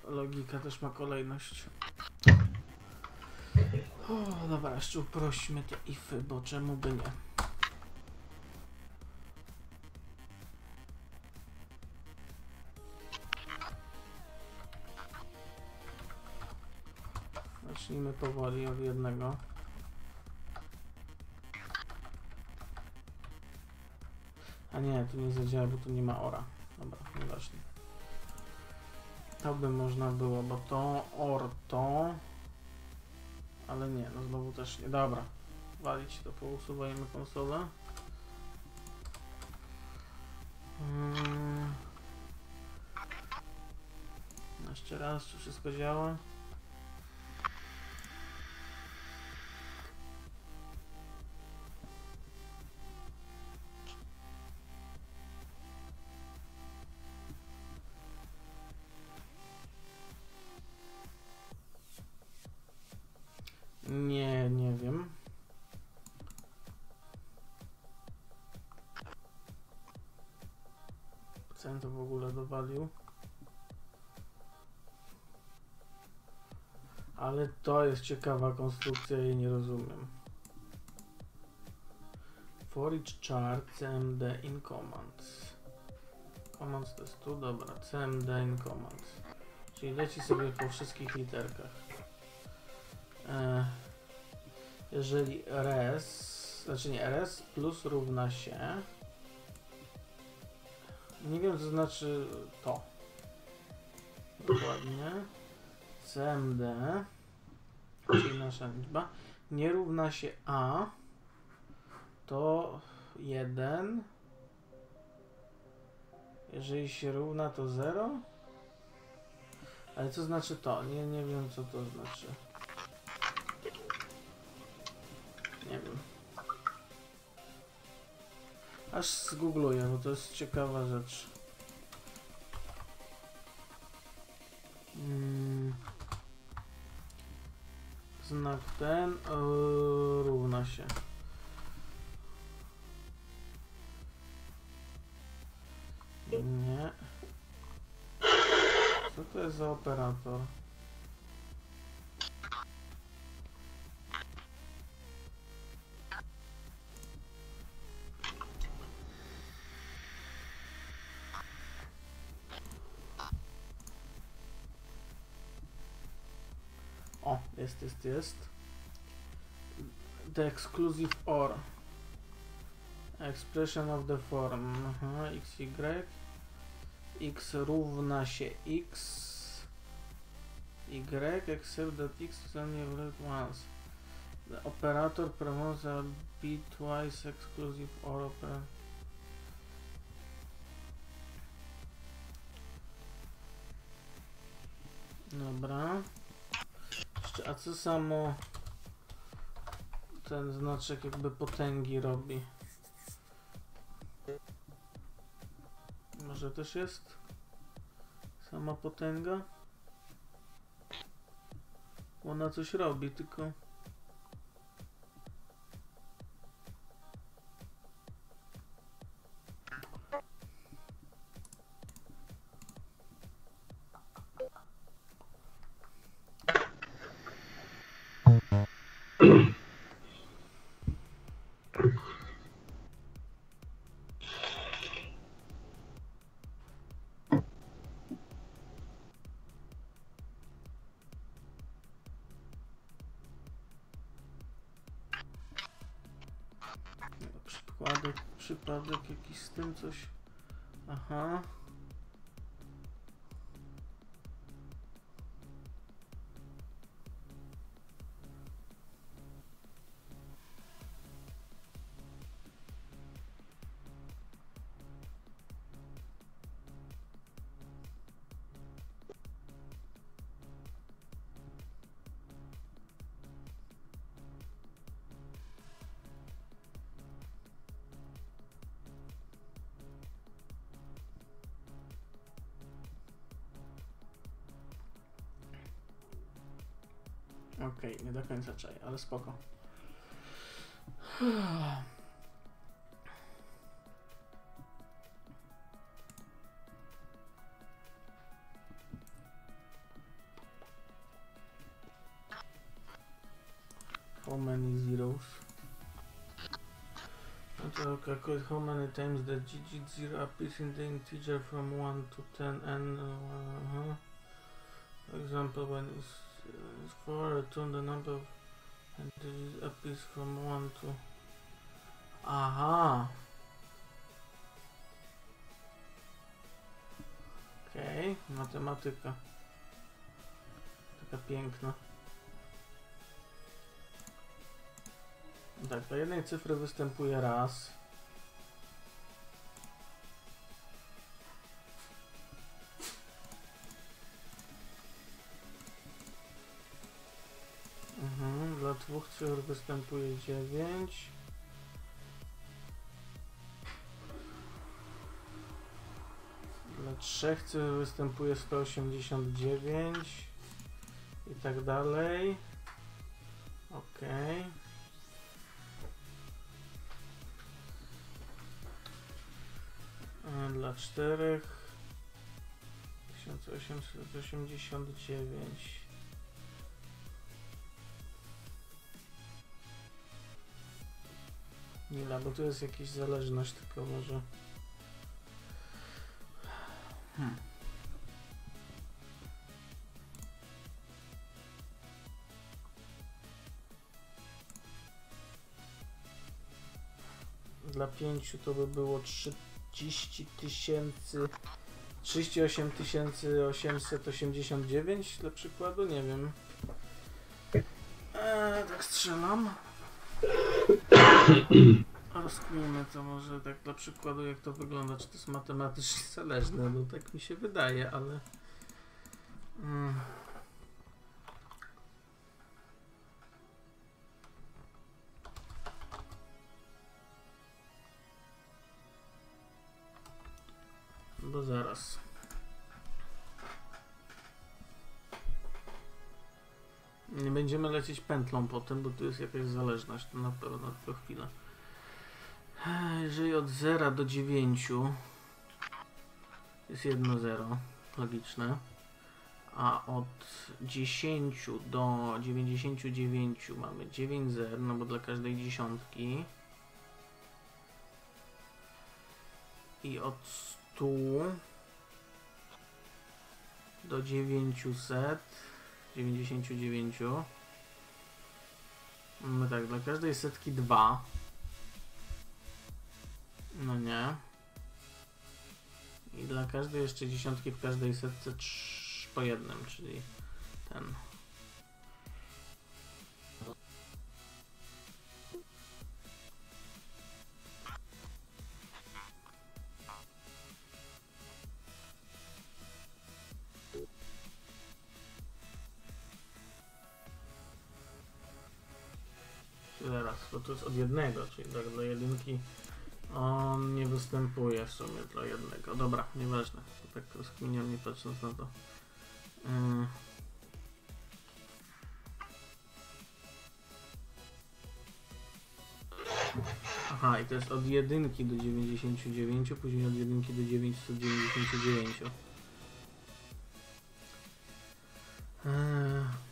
Speaker 1: Logika też ma kolejność. O, dobra, jeszcze uprośmy te ify, bo czemu by nie? Powoli od jednego. A nie, tu nie zadziała, bo tu nie ma ora. Dobra, nieważne. To by można było, bo to orto. Ale nie, no znowu też nie. Dobra. Walić to, pousuwajmy konsolę. Mm. Jeszcze raz, czy wszystko działa? To w ogóle dowalił? Ale to jest ciekawa konstrukcja i nie rozumiem. For each chart cmd in commands. Commands to jest tu, dobra. cmd in commands. Czyli leci sobie po wszystkich literkach. E, jeżeli res, znaczy nie, res plus równa się, nie wiem co znaczy to, dokładnie, cmd, czyli nasza liczba, nie równa się a, to 1, jeżeli się równa to 0, ale co znaczy to? Nie, nie wiem co to znaczy. Nie wiem. Aż zgoogluję, bo to jest ciekawa rzecz. Mm. Znak ten yy, równa się. Nie. Co to jest za operator? Jest, jest, jest. The exclusive OR. Expression of the form. Mhm, Aha, XY. X równa się X. Y, except that X is only available once. The operator promotes a bitwise exclusive or opera. Dobra. A co samo ten znaczek jakby potęgi robi? Może też jest sama potęga? Ona coś robi, tylko... jakiś z tym coś. Aha. Nie do końca czaj, ale spoko. How many zeros? How many times the digit zero appears in the integer from 1 to 10 and uh, uh For example, when it's, it's 4, return the number and digits appears from 1 to... Aha! Okej, matematyka. Taka piękna. Tak, dla jednej cyfry występuje raz. Dwóch cyfr występuje 9. Dla trzech cyfr występuje 189 i tak dalej. Okej. A Dla czterech 1889 Nila, bo tu jest jakaś zależność tylko może. Hmm. Dla pięciu to by było 30 tysięcy 38 889 dla przykładu, nie wiem. Eee, tak strzelam. Rozkminmy to może tak dla przykładu jak to wygląda, czy to jest matematycznie zależne, no tak mi się wydaje, ale... Mm. Bo zaraz. Nie będziemy lecieć pętlą potem, bo tu jest jakaś zależność, to na pewno tylko chwilę. Jeżeli od 0 do 9 jest jedno 0, logiczne, a od 10 do 99 mamy 9 zer, no bo dla każdej dziesiątki i od 100 do 900 99 mamy tak, dla każdej setki 2 no nie. I dla każdej jeszcze dziesiątki w każdej setce po jednym, czyli ten. Bo to jest od jednego, czyli tak dla jedynki on nie występuje w sumie dla jednego. Dobra, nieważne. Tak rozkminiam nie patrząc na to. Yy. Aha, i to jest od jedynki do 99, później od jedynki do 999. Eee.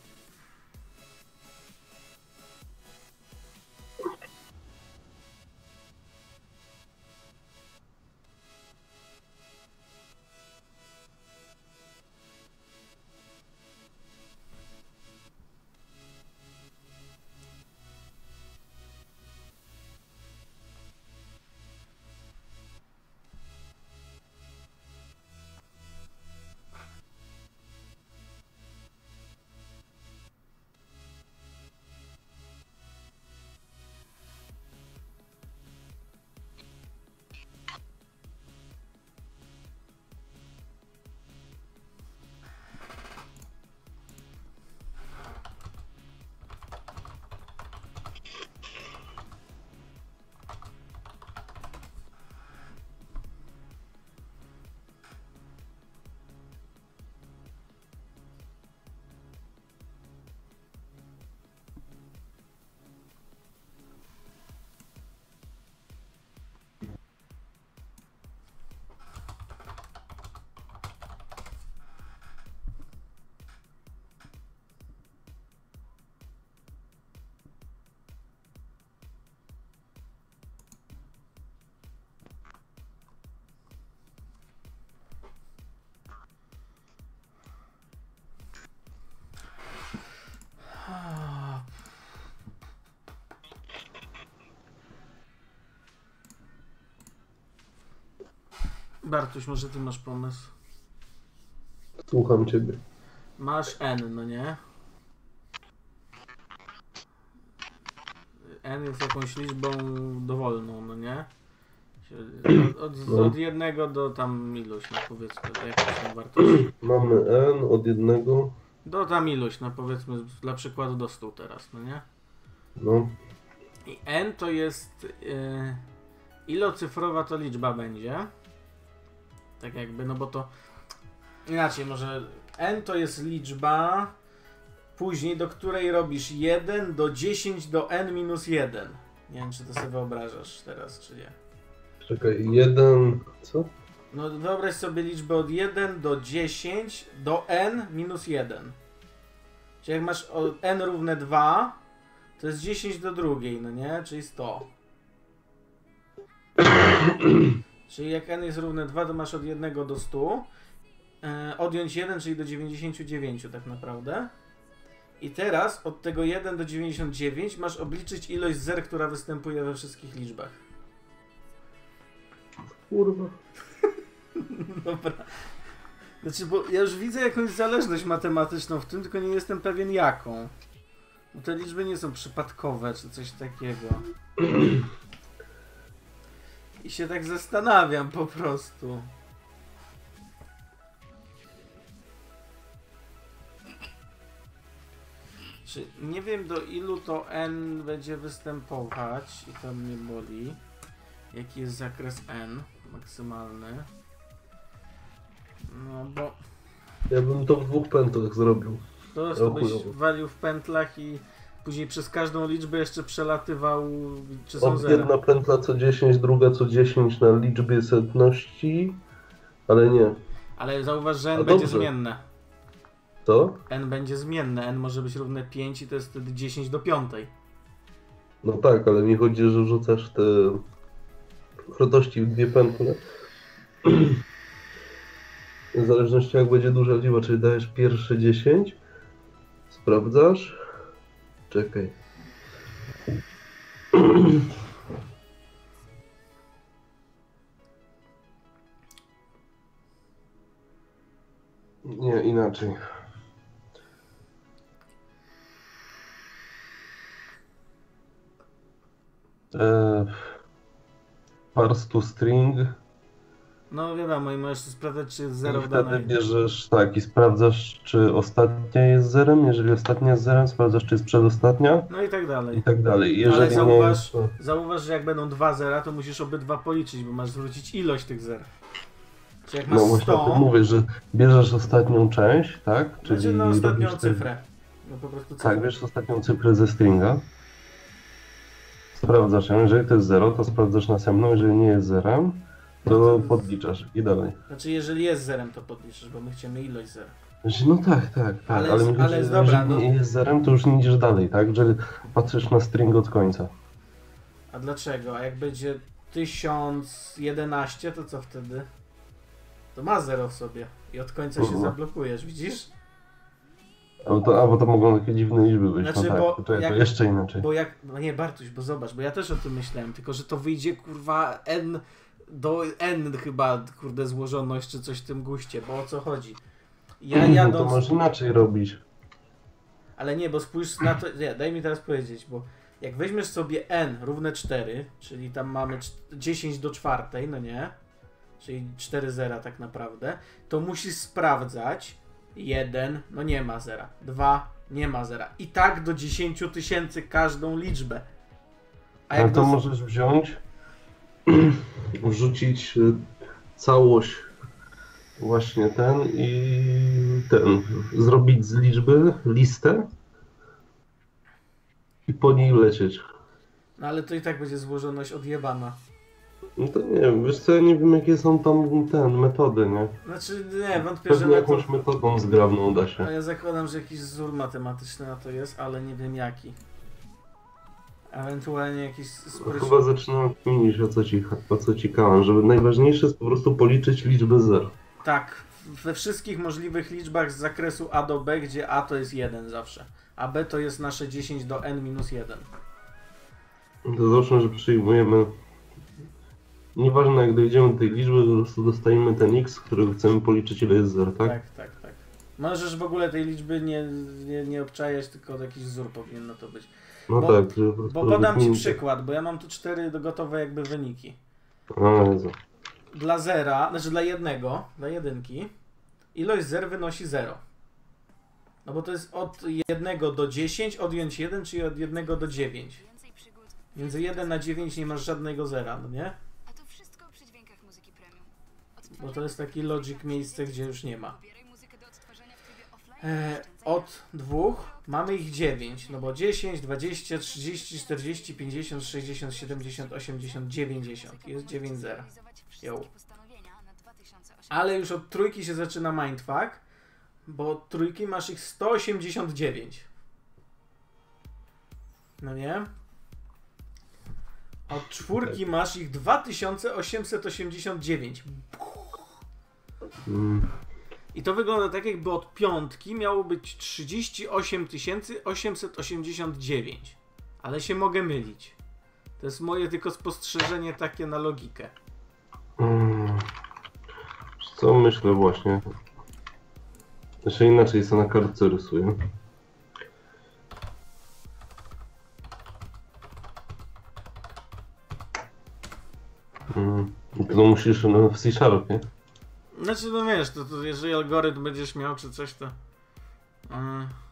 Speaker 1: Bartuś, może ty masz pomysł?
Speaker 2: Słucham ciebie.
Speaker 1: Masz N, no nie? N jest jakąś liczbą dowolną, no nie? Od, od,
Speaker 2: No.
Speaker 1: od jednego do tam iluś, no powiedzmy, jakaś tam wartość.
Speaker 2: Mamy N od jednego.
Speaker 1: Do tam iluś, no powiedzmy dla przykładu do 100 teraz, no nie?
Speaker 2: No.
Speaker 1: I N to jest yy, ilocyfrowa to liczba będzie. Tak jakby, no bo to inaczej może N to jest liczba później, do której robisz 1 do 10 do N minus 1. Nie wiem, czy to sobie wyobrażasz teraz, czy nie.
Speaker 2: Czekaj, jeden. Co?
Speaker 1: No wyobraź sobie liczbę od 1 do 10 do N minus 1. Czyli jak masz N równe 2, to jest 10 do drugiej, no nie? Czyli 100. Czyli jak N jest równe 2, to masz od 1 do 100. E, odjąć 1, czyli do 99 tak naprawdę. I teraz od tego 1 do 99 masz obliczyć ilość zer, która występuje we wszystkich liczbach.
Speaker 2: Kurwa.
Speaker 1: Dobra. Znaczy, bo ja już widzę jakąś zależność matematyczną w tym, tylko nie jestem pewien jaką. Bo te liczby nie są przypadkowe, czy coś takiego. I się tak zastanawiam po prostu. Czy nie wiem do ilu to n będzie występować i to mnie boli. Jaki jest zakres n maksymalny? No bo
Speaker 2: Ja bym to w dwóch pętlach zrobił.
Speaker 1: to to byś walił w pętlach i później przez każdą liczbę jeszcze przelatywał, czy są
Speaker 2: Od
Speaker 1: zera.
Speaker 2: jedna pętla co 10, druga co 10 na liczbie setności. Ale nie.
Speaker 1: Ale zauważ, że n
Speaker 2: A
Speaker 1: będzie
Speaker 2: dobrze.
Speaker 1: zmienne.
Speaker 2: Co?
Speaker 1: n będzie zmienne. n może być równe 5 i to jest wtedy 10 do 5.
Speaker 2: No tak, ale mi chodzi, że rzucasz te wartości w dwie pętle. W zależności jak będzie duża liczba, czyli dajesz pierwsze 10, sprawdzasz. Czekaj. Nie, inaczej. Eee, parse to string.
Speaker 1: No wiadomo, i możesz sprawdzać, czy jest zero
Speaker 2: I wtedy
Speaker 1: danej.
Speaker 2: bierzesz tak i sprawdzasz, czy ostatnia jest zerem. Jeżeli ostatnia jest zerem, sprawdzasz, czy jest przedostatnia
Speaker 1: No i tak
Speaker 2: i
Speaker 1: dalej.
Speaker 2: tak dalej. Jeżeli
Speaker 1: Ale zauważ,
Speaker 2: jest, to...
Speaker 1: zauważ, że jak będą dwa zera, to musisz obydwa policzyć, bo masz zwrócić ilość tych zer. Czy jak masz
Speaker 2: No właśnie o
Speaker 1: 100,
Speaker 2: tym mówię, że bierzesz ostatnią część, tak?
Speaker 1: znaczy no ostatnią
Speaker 2: robisz te-
Speaker 1: cyfrę. No po prostu cyfrę.
Speaker 2: Tak, bierzesz ostatnią cyfrę ze stringa. Sprawdzasz ją, jeżeli to jest 0, to sprawdzasz następną, jeżeli nie jest zerem,
Speaker 1: No
Speaker 2: to podliczasz i dalej.
Speaker 1: Znaczy jeżeli jest zerem, to podliczysz, bo my chcemy ilość zer.
Speaker 2: Znaczy, No tak, tak, tak,
Speaker 1: Ale
Speaker 2: ale, mówię,
Speaker 1: ale jest dobra,
Speaker 2: jeżeli
Speaker 1: no.
Speaker 2: nie jest zerem, to już nie idziesz dalej, tak? Że patrzysz na string od końca.
Speaker 1: A dlaczego? A jak będzie 1011, to co wtedy? To ma zero w sobie i od końca się zablokujesz, widzisz?
Speaker 2: Albo to, albo to mogą takie dziwne liczby być,
Speaker 1: Znaczy,
Speaker 2: no tak,
Speaker 1: bo
Speaker 2: to,
Speaker 1: jak-
Speaker 2: to jeszcze inaczej.
Speaker 1: Bo jak, no nie Bartuś, bo zobacz, bo ja też o tym myślałem, tylko że to wyjdzie kurwa n do n chyba, kurde, złożoność czy coś w tym guście, bo o co chodzi? Ja
Speaker 2: no to
Speaker 1: jadąc,
Speaker 2: możesz inaczej robić.
Speaker 1: ale nie, bo spójrz na to, nie, daj mi teraz powiedzieć, bo jak weźmiesz sobie n równe 4, czyli tam mamy cz- 10 do czwartej, no nie? Czyli 4 zera tak naprawdę, to musisz sprawdzać 1, no nie ma zera, 2, nie ma zera. I tak do 10 tysięcy każdą liczbę. A
Speaker 2: A
Speaker 1: jak
Speaker 2: to
Speaker 1: do...
Speaker 2: możesz wziąć, wrzucić y, całość właśnie ten i ten, zrobić z liczby listę i po niej lecieć.
Speaker 1: No ale to i tak będzie złożoność odjebana.
Speaker 2: No to nie wiem, wiesz co, ja nie wiem jakie są tam ten, metody, nie?
Speaker 1: Znaczy, nie, wątpię, że
Speaker 2: Pewnie
Speaker 1: to...
Speaker 2: jakąś metodą zgrabną da
Speaker 1: A
Speaker 2: się.
Speaker 1: ja zakładam, że jakiś wzór matematyczny na to jest, ale nie wiem jaki. Ewentualnie jakiś spryszny.
Speaker 2: Chyba zaczynam kminić o co ci, o co ci kałem, żeby najważniejsze jest po prostu policzyć liczbę zer.
Speaker 1: Tak, we wszystkich możliwych liczbach z zakresu A do B, gdzie A to jest 1 zawsze, a B to jest nasze 10 do n minus 1.
Speaker 2: To załóżmy, że przyjmujemy. Nieważne jak dojdziemy do tej liczby, po prostu dostajemy ten x, który chcemy policzyć ile jest zer, tak?
Speaker 1: Tak, tak, tak. Możesz w ogóle tej liczby nie, nie, nie obczajać, tylko jakiś wzór powinno to być.
Speaker 2: No
Speaker 1: Bo-
Speaker 2: tak,
Speaker 1: Bo podam Ci przykład, bo ja mam tu cztery gotowe jakby wyniki.
Speaker 2: O Jezu.
Speaker 1: Dla zera, znaczy dla jednego, dla jedynki, ilość zer wynosi 0. No bo to jest od 1 do 10, odjąć 1, czyli od 1 do 9.
Speaker 3: Więcej przygód.
Speaker 1: Między 1 a 9 nie masz żadnego zera, no nie?
Speaker 3: A to wszystko przy dźwiękach muzyki premium.
Speaker 1: Bo to jest taki logic miejsce, gdzie już nie ma. E, od dwóch mamy ich 9, no bo 10, 20, 30, 40, 50, 60, 70, 80, 90. Jest 9 zer.
Speaker 3: 2008.
Speaker 1: Ale już od trójki się zaczyna mindfuck, bo od trójki masz ich 189. No nie? Od czwórki masz ich 2889.
Speaker 2: Mm.
Speaker 1: I to wygląda tak, jakby od piątki miało być 38 889. Ale się mogę mylić. To jest moje tylko spostrzeżenie takie na logikę.
Speaker 2: Mm. Wiesz Co myślę właśnie? Jeszcze inaczej co na kartce rysuję. Mm. I To musisz no, w C-Sharpie.
Speaker 1: Znaczy, no wiesz, to, to jeżeli algorytm będziesz miał czy coś, to. Yy.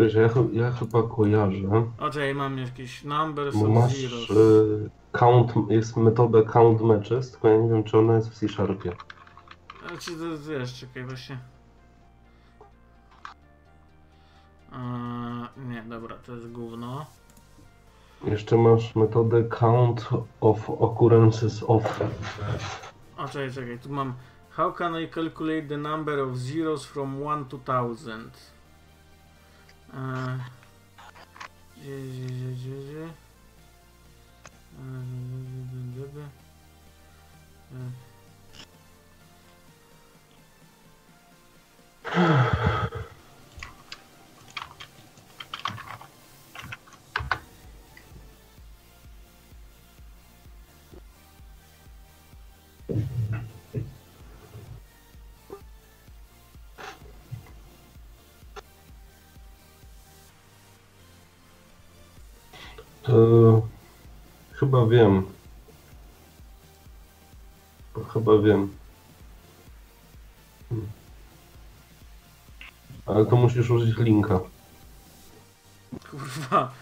Speaker 2: Wiesz, ja, ja chyba kojarzę.
Speaker 1: Okej, mam jakieś numbers
Speaker 2: Bo
Speaker 1: of
Speaker 2: masz
Speaker 1: zeros.
Speaker 2: y, count, jest metoda count matches, tylko ja nie wiem czy ona jest w C-Sharpie.
Speaker 1: Znaczy, to wiesz, czekaj, właśnie. Eee, nie, dobra, to jest gówno.
Speaker 2: Jeszcze masz metodę count of occurrences of.
Speaker 1: O, czekaj, czekaj, tu mam How can I calculate the number of zeros from 1 to 1000?
Speaker 2: Uh, chyba wiem. Chyba wiem. Hmm. Ale to musisz użyć linka.
Speaker 1: Kurwa.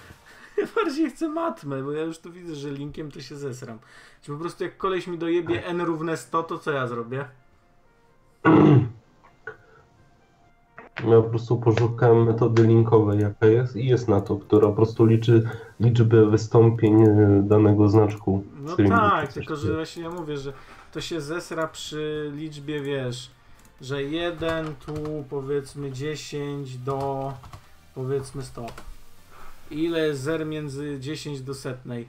Speaker 1: Ja bardziej chcę matmę, bo ja już tu widzę, że linkiem to się zesram. Czy po prostu jak koleś mi dojebie n równe 100, to co ja zrobię?
Speaker 2: Ja po prostu poszukałem metody linkowej, jaka jest, i jest na to, która po prostu liczy liczbę wystąpień e, danego znaczku.
Speaker 1: No tak, tylko że właśnie ja mówię, że to się zesra przy liczbie, wiesz, że 1 tu powiedzmy 10 do powiedzmy 100. Ile jest zer między 10 do setnej?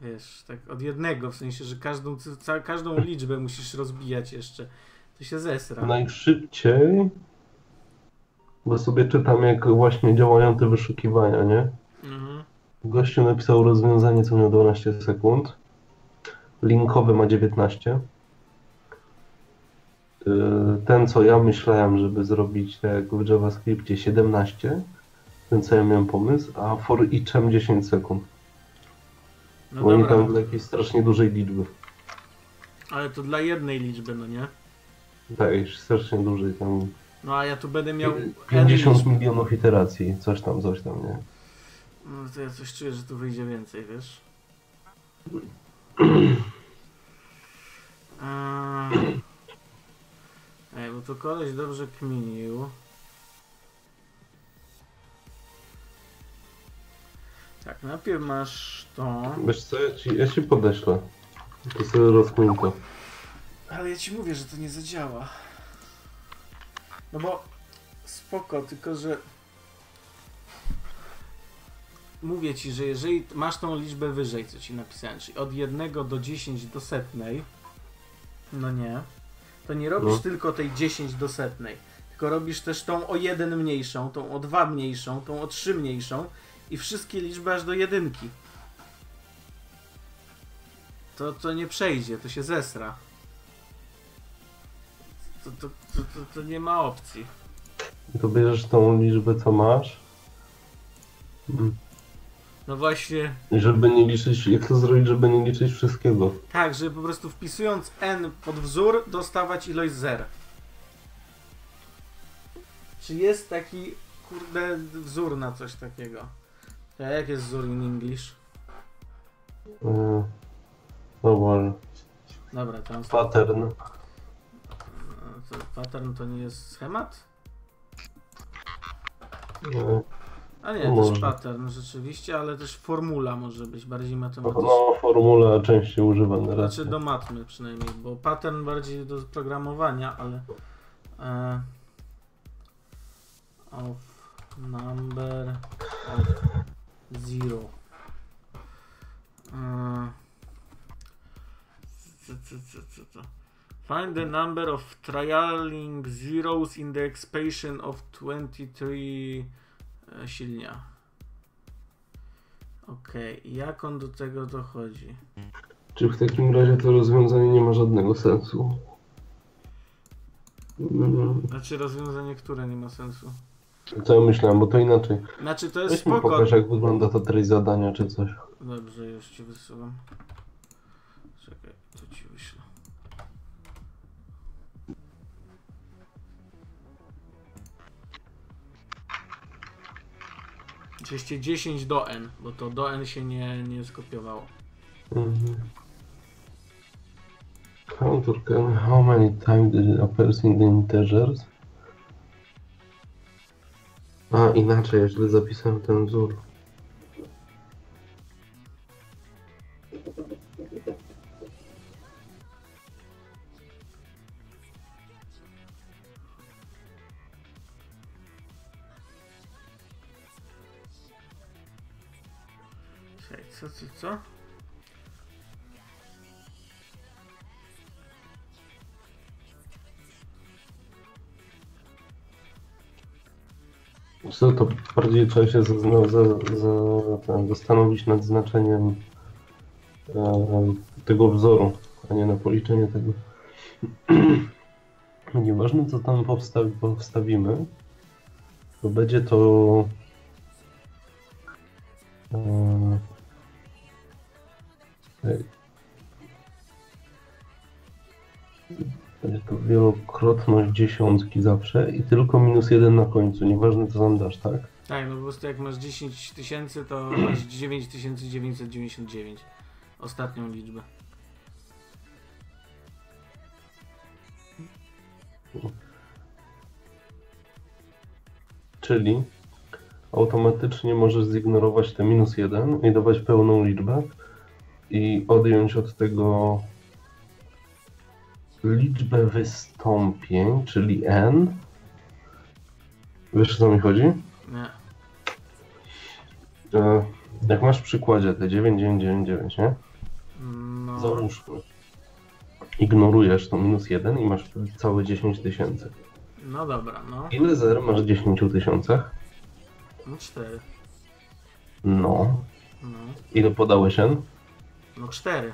Speaker 1: Wiesz, tak od jednego, w sensie, że każdą, ca, każdą liczbę musisz rozbijać jeszcze. To się zesra.
Speaker 2: Najszybciej, bo sobie czytam, jak właśnie działają te wyszukiwania, nie?
Speaker 1: Mhm.
Speaker 2: Gościu napisał rozwiązanie, co miał 12 sekund. Linkowy ma 19. Yy, Ten, co ja myślałem, żeby zrobić tak jak w JavaScriptie 17. Ten, co ja miałem pomysł, a for eachem 10 sekund.
Speaker 1: No
Speaker 2: Bo oni tam dla jakiejś strasznie dużej liczby.
Speaker 1: ale to dla jednej liczby, no nie?
Speaker 2: Tak, strasznie dużej tam.
Speaker 1: No a ja tu będę miał n
Speaker 2: 50
Speaker 1: liczb.
Speaker 2: milionów iteracji, coś tam, coś tam, nie?
Speaker 1: No to ja coś czuję, że tu wyjdzie więcej, wiesz? Eee, Ej, bo to koleś dobrze kminił. Tak, najpierw masz to.
Speaker 2: Wiesz co, ja ci, ja ci podeślę. To sobie rozkmin to.
Speaker 1: Ale ja ci mówię, że to nie zadziała. No bo spoko, tylko że mówię ci, że jeżeli masz tą liczbę wyżej, co ci napisałem, czyli od 1 do 10 do setnej, no nie, to nie robisz
Speaker 2: No.
Speaker 1: tylko tej 10 do setnej, tylko robisz też tą o 1 mniejszą, tą o 2 mniejszą, tą o 3 mniejszą i wszystkie liczby aż do jedynki. To, to nie przejdzie, to się zesra. To, to, to, to, to nie ma opcji.
Speaker 2: To bierzesz tą liczbę, co masz. Mm.
Speaker 1: No właśnie,
Speaker 2: I żeby nie liczyć, jak to zrobić, żeby nie liczyć wszystkiego?
Speaker 1: tak, żeby po prostu wpisując n pod wzór, dostawać ilość zer. Czy jest taki, kurde, wzór na coś takiego? A jak jest wzór in English?
Speaker 2: Yy, No.
Speaker 1: Dobra, to,
Speaker 2: Pattern.
Speaker 1: To pattern to nie jest schemat?
Speaker 2: Yy,
Speaker 1: A nie,
Speaker 2: No
Speaker 1: też pattern rzeczywiście, ale też formula może być bardziej matematyczna.
Speaker 2: No, formula częściej używana.
Speaker 1: Znaczy do matmy przynajmniej, bo pattern bardziej do programowania, ale e, of number of zero. E, co, co, co, co to? Find the number of trialing zeros in the expansion of 23 e, silnia. Okej, jak on do tego dochodzi?
Speaker 2: Czy w takim razie to rozwiązanie nie ma żadnego sensu? Mm,
Speaker 1: Znaczy rozwiązanie, które nie ma sensu.
Speaker 2: Co ja myślałem, bo to inaczej.
Speaker 1: Znaczy to jest
Speaker 2: Weź mi
Speaker 1: spoko.
Speaker 2: pokaż, jak wygląda ta treść zadania, czy coś.
Speaker 1: Dobrze, już ci wysyłam. Oczywiście 10 do n, bo to do n się nie, nie skopiowało.
Speaker 2: Mhm. Counter can how many times it appears in the integers? A, inaczej, źle zapisałem ten wzór.
Speaker 1: Co, co, co?
Speaker 2: To bardziej trzeba się zazna, za, za, ten, zastanowić nad znaczeniem e, tego wzoru, a nie na policzenie tego. Nieważne co tam powstawi, powstawimy, to będzie to Eee, Będzie to wielokrotność dziesiątki zawsze i tylko minus jeden na końcu, nieważne co tam dasz, tak?
Speaker 1: Tak, no po prostu jak masz 10 tysięcy, to masz 9999. Ostatnią liczbę.
Speaker 2: Czyli automatycznie możesz zignorować te minus jeden i dawać pełną liczbę i odjąć od tego liczbę wystąpień, czyli n. Wiesz o co mi chodzi?
Speaker 1: Nie.
Speaker 2: E, Jak masz w przykładzie te 9999, nie?
Speaker 1: No.
Speaker 2: Załóżmy. Ignorujesz to minus 1 i masz całe 10 tysięcy.
Speaker 1: No dobra, no.
Speaker 2: Ile zer masz w 10 tysiącach?
Speaker 1: No 4.
Speaker 2: No.
Speaker 1: No.
Speaker 2: Ile podałeś n?
Speaker 1: No 4.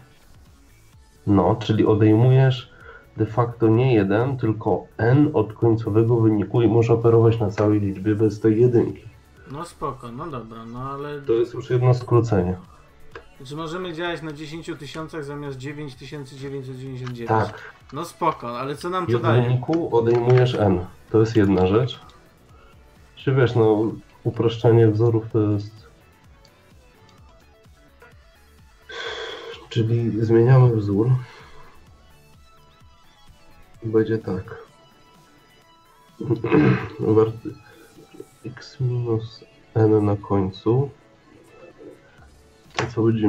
Speaker 2: No, czyli odejmujesz de facto nie 1, tylko n od końcowego wyniku i możesz operować na całej liczbie bez tej jedynki.
Speaker 1: No spoko, no dobra, no ale.
Speaker 2: To jest już jedno skrócenie.
Speaker 1: Czy możemy działać na 10 tysiącach zamiast 9999?
Speaker 2: Tak.
Speaker 1: No spoko, ale co nam to daje?
Speaker 2: wyniku odejmujesz n. To jest jedna rzecz. Czy wiesz, no uproszczenie wzorów to jest... Czyli zmieniamy wzór. Będzie tak. X minus n na końcu. To co będzie?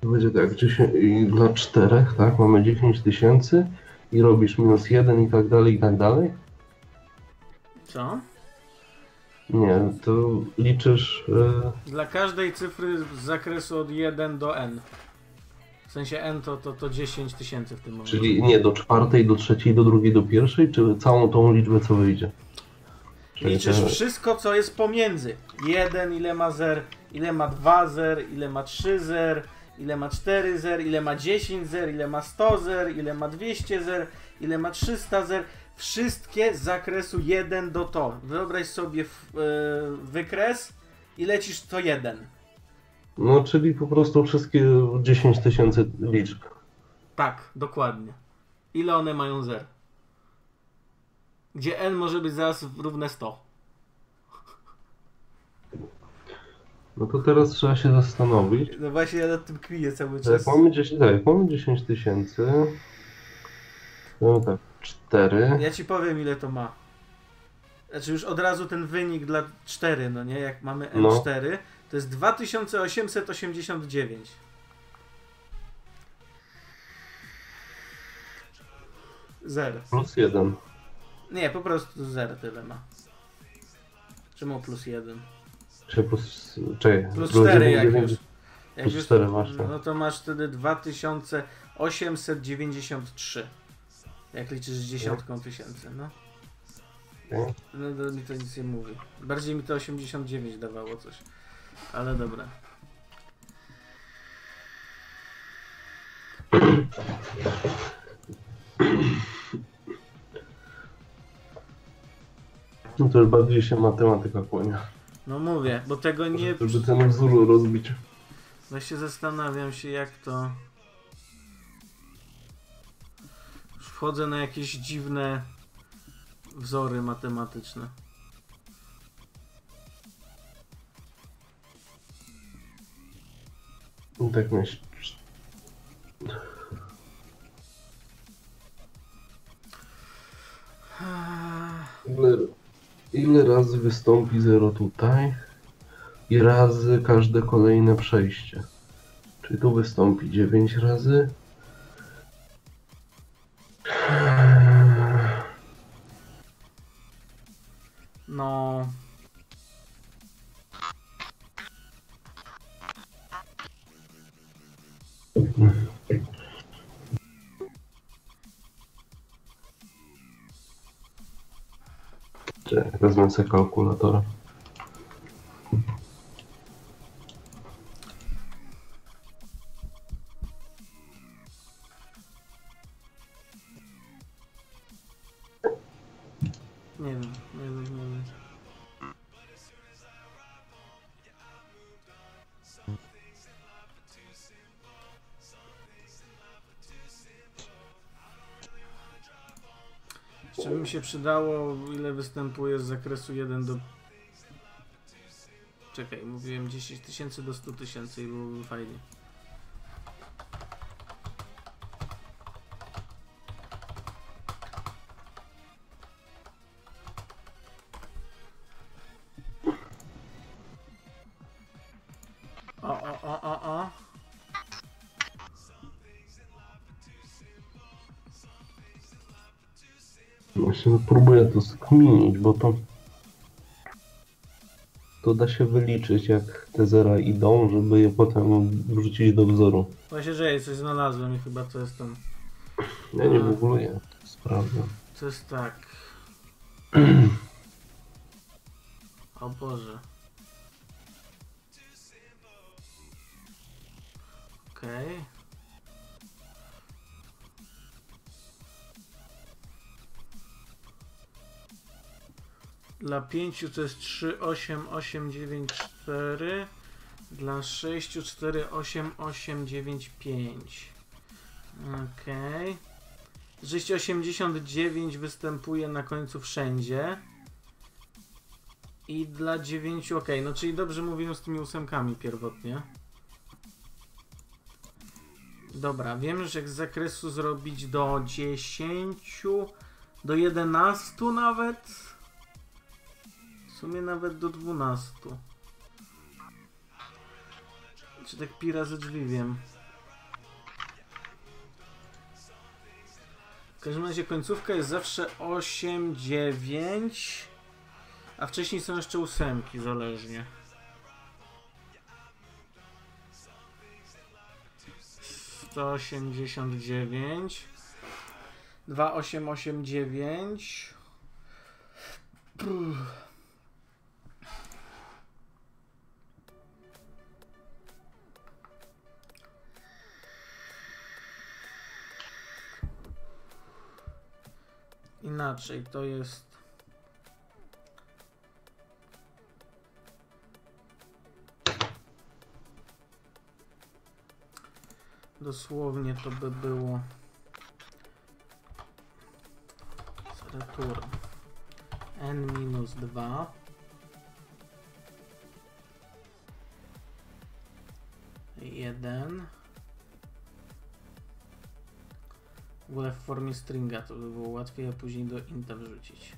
Speaker 2: To będzie tak, 10, i dla czterech, tak, mamy 10 tysięcy i robisz minus jeden i tak dalej, i tak dalej?
Speaker 1: Co?
Speaker 2: Nie, to liczysz, e,
Speaker 1: Dla każdej cyfry z zakresu od 1 do n. W sensie n to, to, to 10 tysięcy w tym momencie.
Speaker 2: czyli nie do czwartej, do trzeciej, do drugiej, do pierwszej, czy całą tą liczbę, co wyjdzie? Czyli
Speaker 1: Liczysz
Speaker 2: te-
Speaker 1: wszystko, co jest pomiędzy. 1, ile ma zer, ile ma 2 zer, ile ma 3 zer, ile ma 4 zer, ile ma 10 zer, ile ma 100 zer, ile ma 200 zer, ile ma 300 zer. Wszystkie z zakresu 1 do to. Wyobraź sobie e, wykres i lecisz to 1.
Speaker 2: No, czyli po prostu wszystkie 10 tysięcy liczb.
Speaker 1: Tak, dokładnie. Ile one mają zer? Gdzie n może być zaraz równe 100.
Speaker 2: No to teraz trzeba się zastanowić.
Speaker 1: No właśnie ja nad tym kmiję cały
Speaker 2: Jak
Speaker 1: czas.
Speaker 2: mamy 10, tak, jak mamy 10 tysięcy, no tak, 4.
Speaker 1: Ja ci powiem ile to ma. Znaczy już od razu ten wynik dla 4, no nie? Jak mamy
Speaker 2: No.
Speaker 1: N4, to jest 2889. Zer.
Speaker 2: Plus 1.
Speaker 1: Nie, po prostu zer tyle ma. Czemu plus 1?
Speaker 2: Czy plus, czekaj,
Speaker 1: Plus
Speaker 2: było
Speaker 1: 4
Speaker 2: dziewięć-
Speaker 1: jak już. Jak
Speaker 2: plus
Speaker 1: już
Speaker 2: 4 właśnie.
Speaker 1: No to masz wtedy 2893. Jak liczysz z dziesiątką tysięcy, no. No to mi to nic nie mówi. Bardziej mi to 89 dawało coś. Ale dobra.
Speaker 2: No to już bardziej się matematyka kłania.
Speaker 1: No mówię, bo tego nie...
Speaker 2: Żeby ten wzór rozbić.
Speaker 1: Właśnie zastanawiam się jak to... wchodzę na jakieś dziwne wzory matematyczne.
Speaker 2: I tak myślę. Ile, ile razy wystąpi 0 tutaj i razy każde kolejne przejście? Czyli tu wystąpi 9 razy.
Speaker 1: No...
Speaker 2: Wezmę sobie kalkulatora.
Speaker 1: Się przydało, ile występuje z zakresu 1 do... Czekaj, mówiłem 10 tysięcy do 100 tysięcy i byłoby fajnie.
Speaker 2: To skminić, bo to... To da się wyliczyć, jak te zera idą, żeby je potem wrzucić do wzoru.
Speaker 1: Właśnie, że ja coś znalazłem i chyba to jest tam...
Speaker 2: Ja nie googluję, sprawdzę.
Speaker 1: To jest tak. O Boże. Okej. Dla 5 to jest 3, 8, 8, 9, 4. Dla 6, 4, 8, 8, 9, 5. Okej. 289 występuje na końcu wszędzie. I dla 9, ok, no czyli dobrze mówiłem z tymi ósemkami pierwotnie. Dobra, wiem, że z zakresu zrobić do 10, do 11 nawet. Sumie nawet do 12. Czy tak pi razy drzwi wiem. W każdym razie końcówka jest zawsze 8, 9, a wcześniej są jeszcze ósemki, zależnie. Sto osiemdziesiąt dziewięć, dwa osiem osiem dziewięć. Inaczej to jest. Dosłownie to by było. z n minus 2 1 W ogóle w formie stringa to by było łatwiej, a później do inta wrzucić.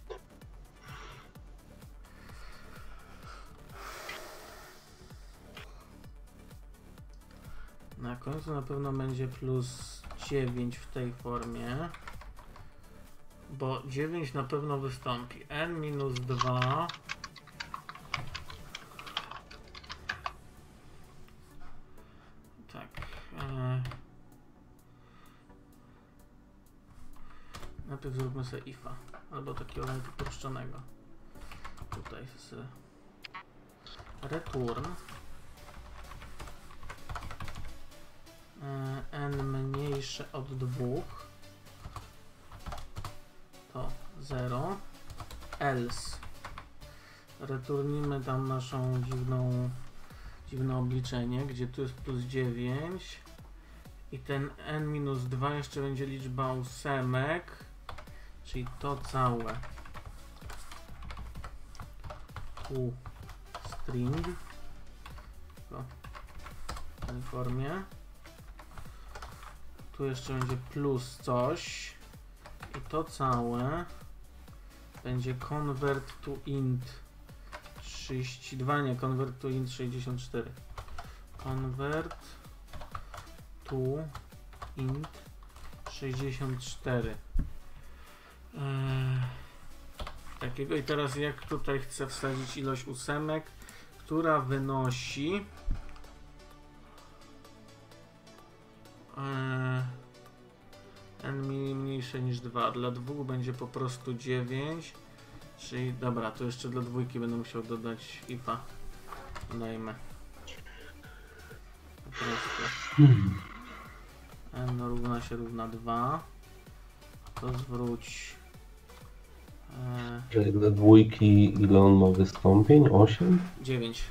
Speaker 1: Na końcu na pewno będzie plus 9 w tej formie. Bo 9 na pewno wystąpi. n minus 2 Najpierw zróbmy sobie ifa. Albo takiego nawet uproszczonego. Tutaj z return. E, n mniejsze od 2 to 0 else. Returnimy tam naszą dziwną dziwne obliczenie, gdzie tu jest plus 9 i ten n minus 2 jeszcze będzie liczba ósemek czyli to całe. Tu string. W tej formie. Tu jeszcze będzie plus coś. I to całe będzie convert to int 32, nie convert to int 64 convert to int 64 Eee, takiego. I teraz jak tutaj chcę wsadzić ilość ósemek która wynosi eee, n mniej- mniejsze niż 2 dla dwóch będzie po prostu 9 czyli dobra to jeszcze dla dwójki będę musiał dodać ifa dodajmy po prostu. N równa się równa 2 to zwróć e,
Speaker 2: Że dla dwójki ile on ma wystąpień? 8?
Speaker 1: 9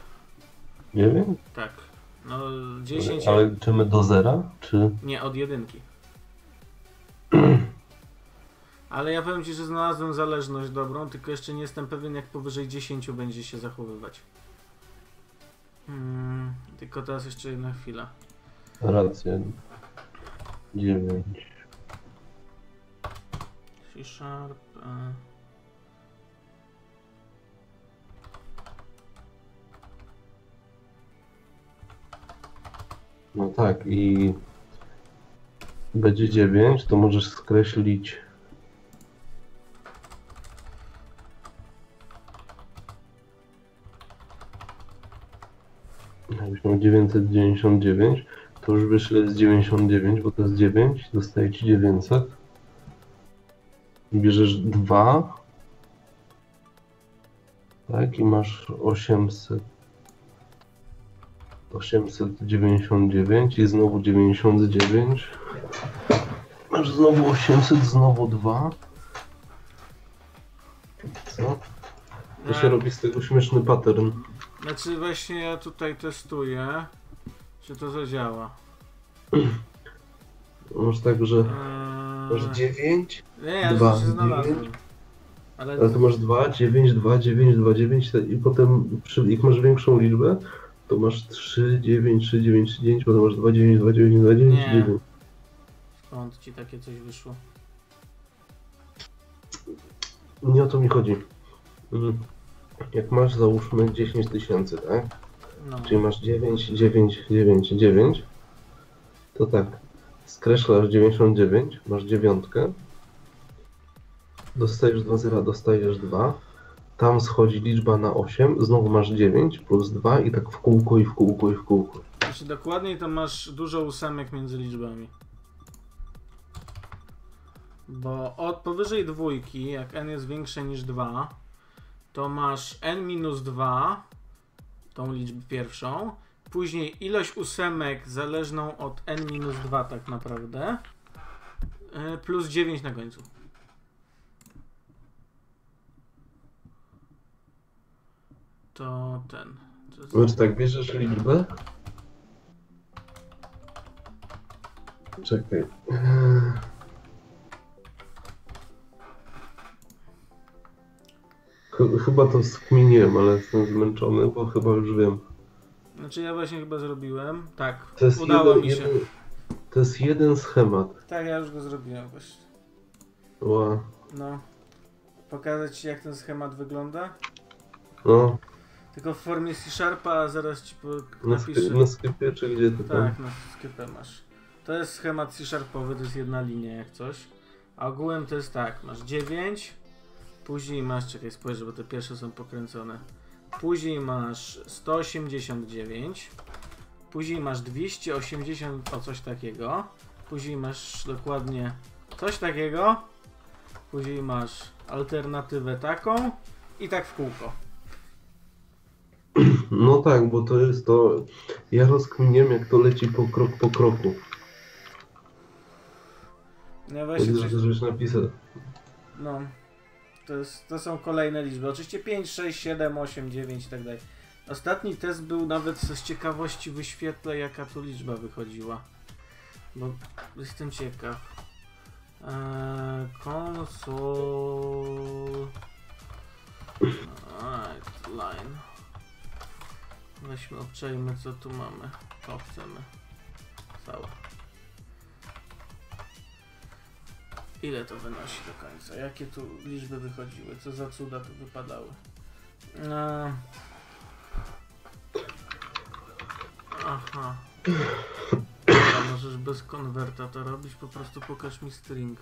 Speaker 2: 9?
Speaker 1: tak no 10
Speaker 2: Ale liczymy do zera? Czy
Speaker 1: nie od jedynki Ale ja powiem ci, że znalazłem zależność dobrą, tylko jeszcze nie jestem pewien, jak powyżej 10 będzie się zachowywać. Mm, tylko teraz jeszcze jedna chwila.
Speaker 2: Racja. 9.
Speaker 1: C
Speaker 2: No tak i będzie 9, to możesz skreślić Jakbyś miał 999, to już wyszle z 99, bo to jest 9, dostaje ci 900. I bierzesz 2. Tak, i masz 800. 899 i znowu 99. Masz znowu 800, znowu 2. Co? To się
Speaker 1: E,
Speaker 2: robi z tego śmieszny pattern.
Speaker 1: Znaczy właśnie ja tutaj testuję, czy to zadziała.
Speaker 2: Masz tak, że
Speaker 1: Eee...
Speaker 2: masz 9,
Speaker 1: Nie, ja
Speaker 2: dwa,
Speaker 1: już się znalazłem.
Speaker 2: dziewięć.
Speaker 1: Ale
Speaker 2: ale to masz 2, 9, 2, 9, 2, 9 i potem przy, jak masz większą liczbę, to masz 3, 9, 3, 9, 3, 9, potem masz 2, 9, 2, 9, 2, 9,
Speaker 1: Nie.
Speaker 2: 9.
Speaker 1: skąd ci takie coś wyszło?
Speaker 2: Nie o to mi chodzi. Mm. Jak masz załóżmy 10 tysięcy, tak?
Speaker 1: No.
Speaker 2: Czyli masz 9, 9, 9, 9, to tak, skreślasz 99, masz dziewiątkę, dostajesz 2 zera, dostajesz 2, tam schodzi liczba na 8, znowu masz 9 plus 2 i tak w kółko i w kółko i w kółko.
Speaker 1: Znaczy dokładniej to masz dużo ósemek między liczbami. Bo od powyżej dwójki, jak n jest większe niż 2, to masz n minus 2, tą liczbę pierwszą, później ilość ósemek zależną od n minus 2 tak naprawdę, yy, plus 9 na końcu. To ten. To jest...
Speaker 2: Tak, bierzesz liczbę. Czekaj. Ch- Chyba to skminiłem, ale jestem zmęczony, bo chyba już wiem.
Speaker 1: Znaczy ja właśnie chyba zrobiłem. Tak,
Speaker 2: To jest,
Speaker 1: udało
Speaker 2: jeden,
Speaker 1: mi się.
Speaker 2: jeden, to jest jeden schemat.
Speaker 1: Tak, ja już go zrobiłem właśnie.
Speaker 2: Ła.
Speaker 1: No. Pokazać ci jak ten schemat wygląda?
Speaker 2: No,
Speaker 1: Tylko w formie C-Sharpa, zaraz ci po-
Speaker 2: na,
Speaker 1: napiszę.
Speaker 2: na sklepie czy gdzie to tam?
Speaker 1: Tak, na sklepie masz. To jest schemat C-Sharpowy, to jest jedna linia jak coś. A ogółem to jest tak, masz 9, później masz, czekaj spojrzę, bo te pierwsze są pokręcone. Później masz 189, później masz 280 o coś takiego, później masz dokładnie coś takiego, później masz alternatywę taką i tak w kółko.
Speaker 2: No tak, bo to jest to. Ja rozkminiłem, jak to leci po krok po kroku.
Speaker 1: No właśnie,
Speaker 2: Tak,
Speaker 1: coś,
Speaker 2: żebyś napisał.
Speaker 1: No. To, jest, to są kolejne liczby. Oczywiście 5, 6, 7, 8, 9 i tak dalej. Ostatni test był nawet z ciekawości wyświetlę jaka tu liczba wychodziła. Bo jestem ciekaw. Eee, konsol... Right, line. Weźmy, obczajmy co tu mamy. To chcemy. Całe. Ile to wynosi do końca? Jakie tu liczby wychodziły? Co za cuda tu wypadały? Eee. Aha. Dobra, możesz bez konwerta to robić, po prostu pokaż mi string.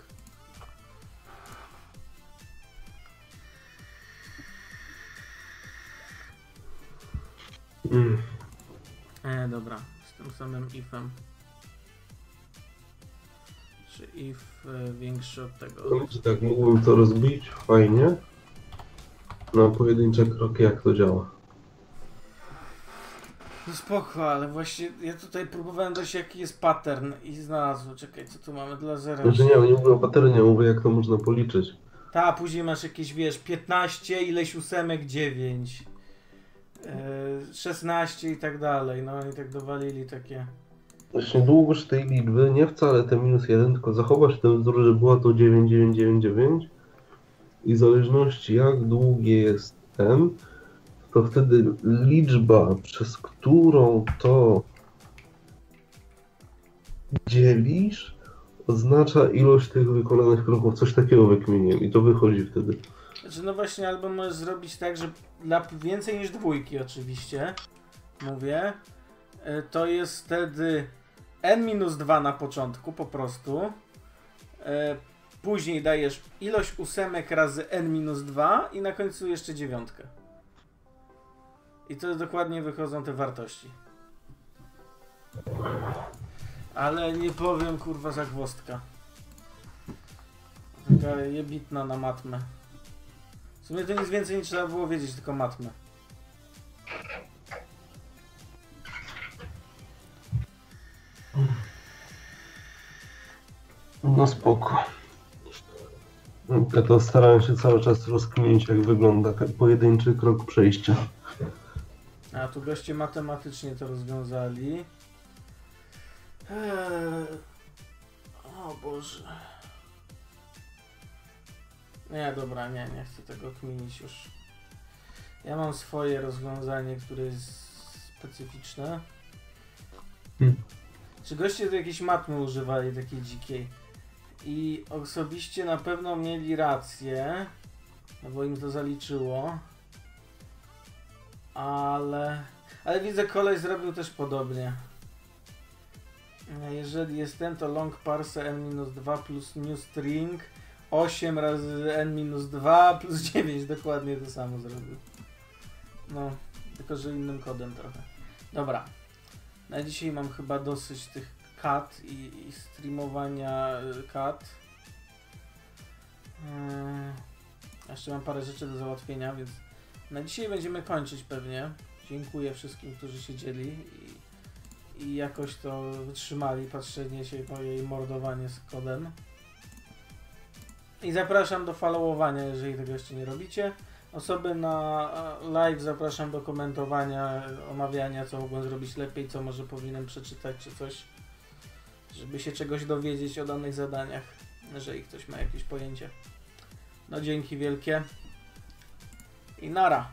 Speaker 2: Mm.
Speaker 1: E, dobra, z tym samym ifem. Czy if e, większy od tego?
Speaker 2: Czy tak mógłbym to rozbić fajnie na pojedyncze kroki, jak to działa.
Speaker 1: No spoko, ale właśnie ja tutaj próbowałem dojść jaki jest pattern i znalazłem. Czekaj, co tu mamy dla zera?
Speaker 2: Znaczy nie, nie mówię o paternie, mówię jak to można policzyć.
Speaker 1: Ta, później masz jakieś, wiesz, 15, ileś ósemek, 9, e, 16 i tak dalej. No i tak dowalili takie.
Speaker 2: Właśnie długość tej liczby, nie wcale te minus 1, tylko zachowasz ten wzór, że była to 9999 i w zależności jak długie jest m, to wtedy liczba, przez którą to dzielisz, oznacza ilość tych wykonanych kroków. Coś takiego wykminiłem i to wychodzi wtedy.
Speaker 1: Znaczy, no właśnie, albo możesz zrobić tak, że dla więcej niż dwójki oczywiście, mówię, y, to jest wtedy n-2 na początku po prostu. Y, Później dajesz ilość ósemek razy n-2 i na końcu jeszcze dziewiątkę. I to dokładnie wychodzą te wartości. Ale nie powiem kurwa zagwozdka. Taka jebitna na matmę. W sumie to nic więcej nie trzeba było wiedzieć, tylko matmę.
Speaker 2: No spoko. Ja to starałem się cały czas rozkminić, jak wygląda pojedynczy krok przejścia.
Speaker 1: A tu goście matematycznie to rozwiązali. Eee... O Boże. Nie, dobra, nie, nie chcę tego kminić już. Ja mam swoje rozwiązanie, które jest specyficzne.
Speaker 2: Hmm.
Speaker 1: Czy goście tu jakiejś matmy używali takiej dzikiej? I osobiście na pewno mieli rację, no bo im to zaliczyło. Ale... Ale widzę, kolej zrobił też podobnie. Jeżeli jest ten, to long parse n-2 plus new string 8 razy n-2 plus 9 dokładnie to samo zrobił. No, tylko że innym kodem trochę. Dobra. Na dzisiaj mam chyba dosyć tych kat i, i streamowania y, kat. Yy, jeszcze mam parę rzeczy do załatwienia, więc na dzisiaj będziemy kończyć pewnie. Dziękuję wszystkim, którzy siedzieli i, i jakoś to wytrzymali, patrzenie się moje i mordowanie z kodem. I zapraszam do followowania, jeżeli tego jeszcze nie robicie. Osoby na e, live zapraszam do komentowania, omawiania, co mogłem zrobić lepiej, co może powinienem przeczytać, czy coś, żeby się czegoś dowiedzieć o danych zadaniach, jeżeli ktoś ma jakieś pojęcie. No dzięki wielkie i nara.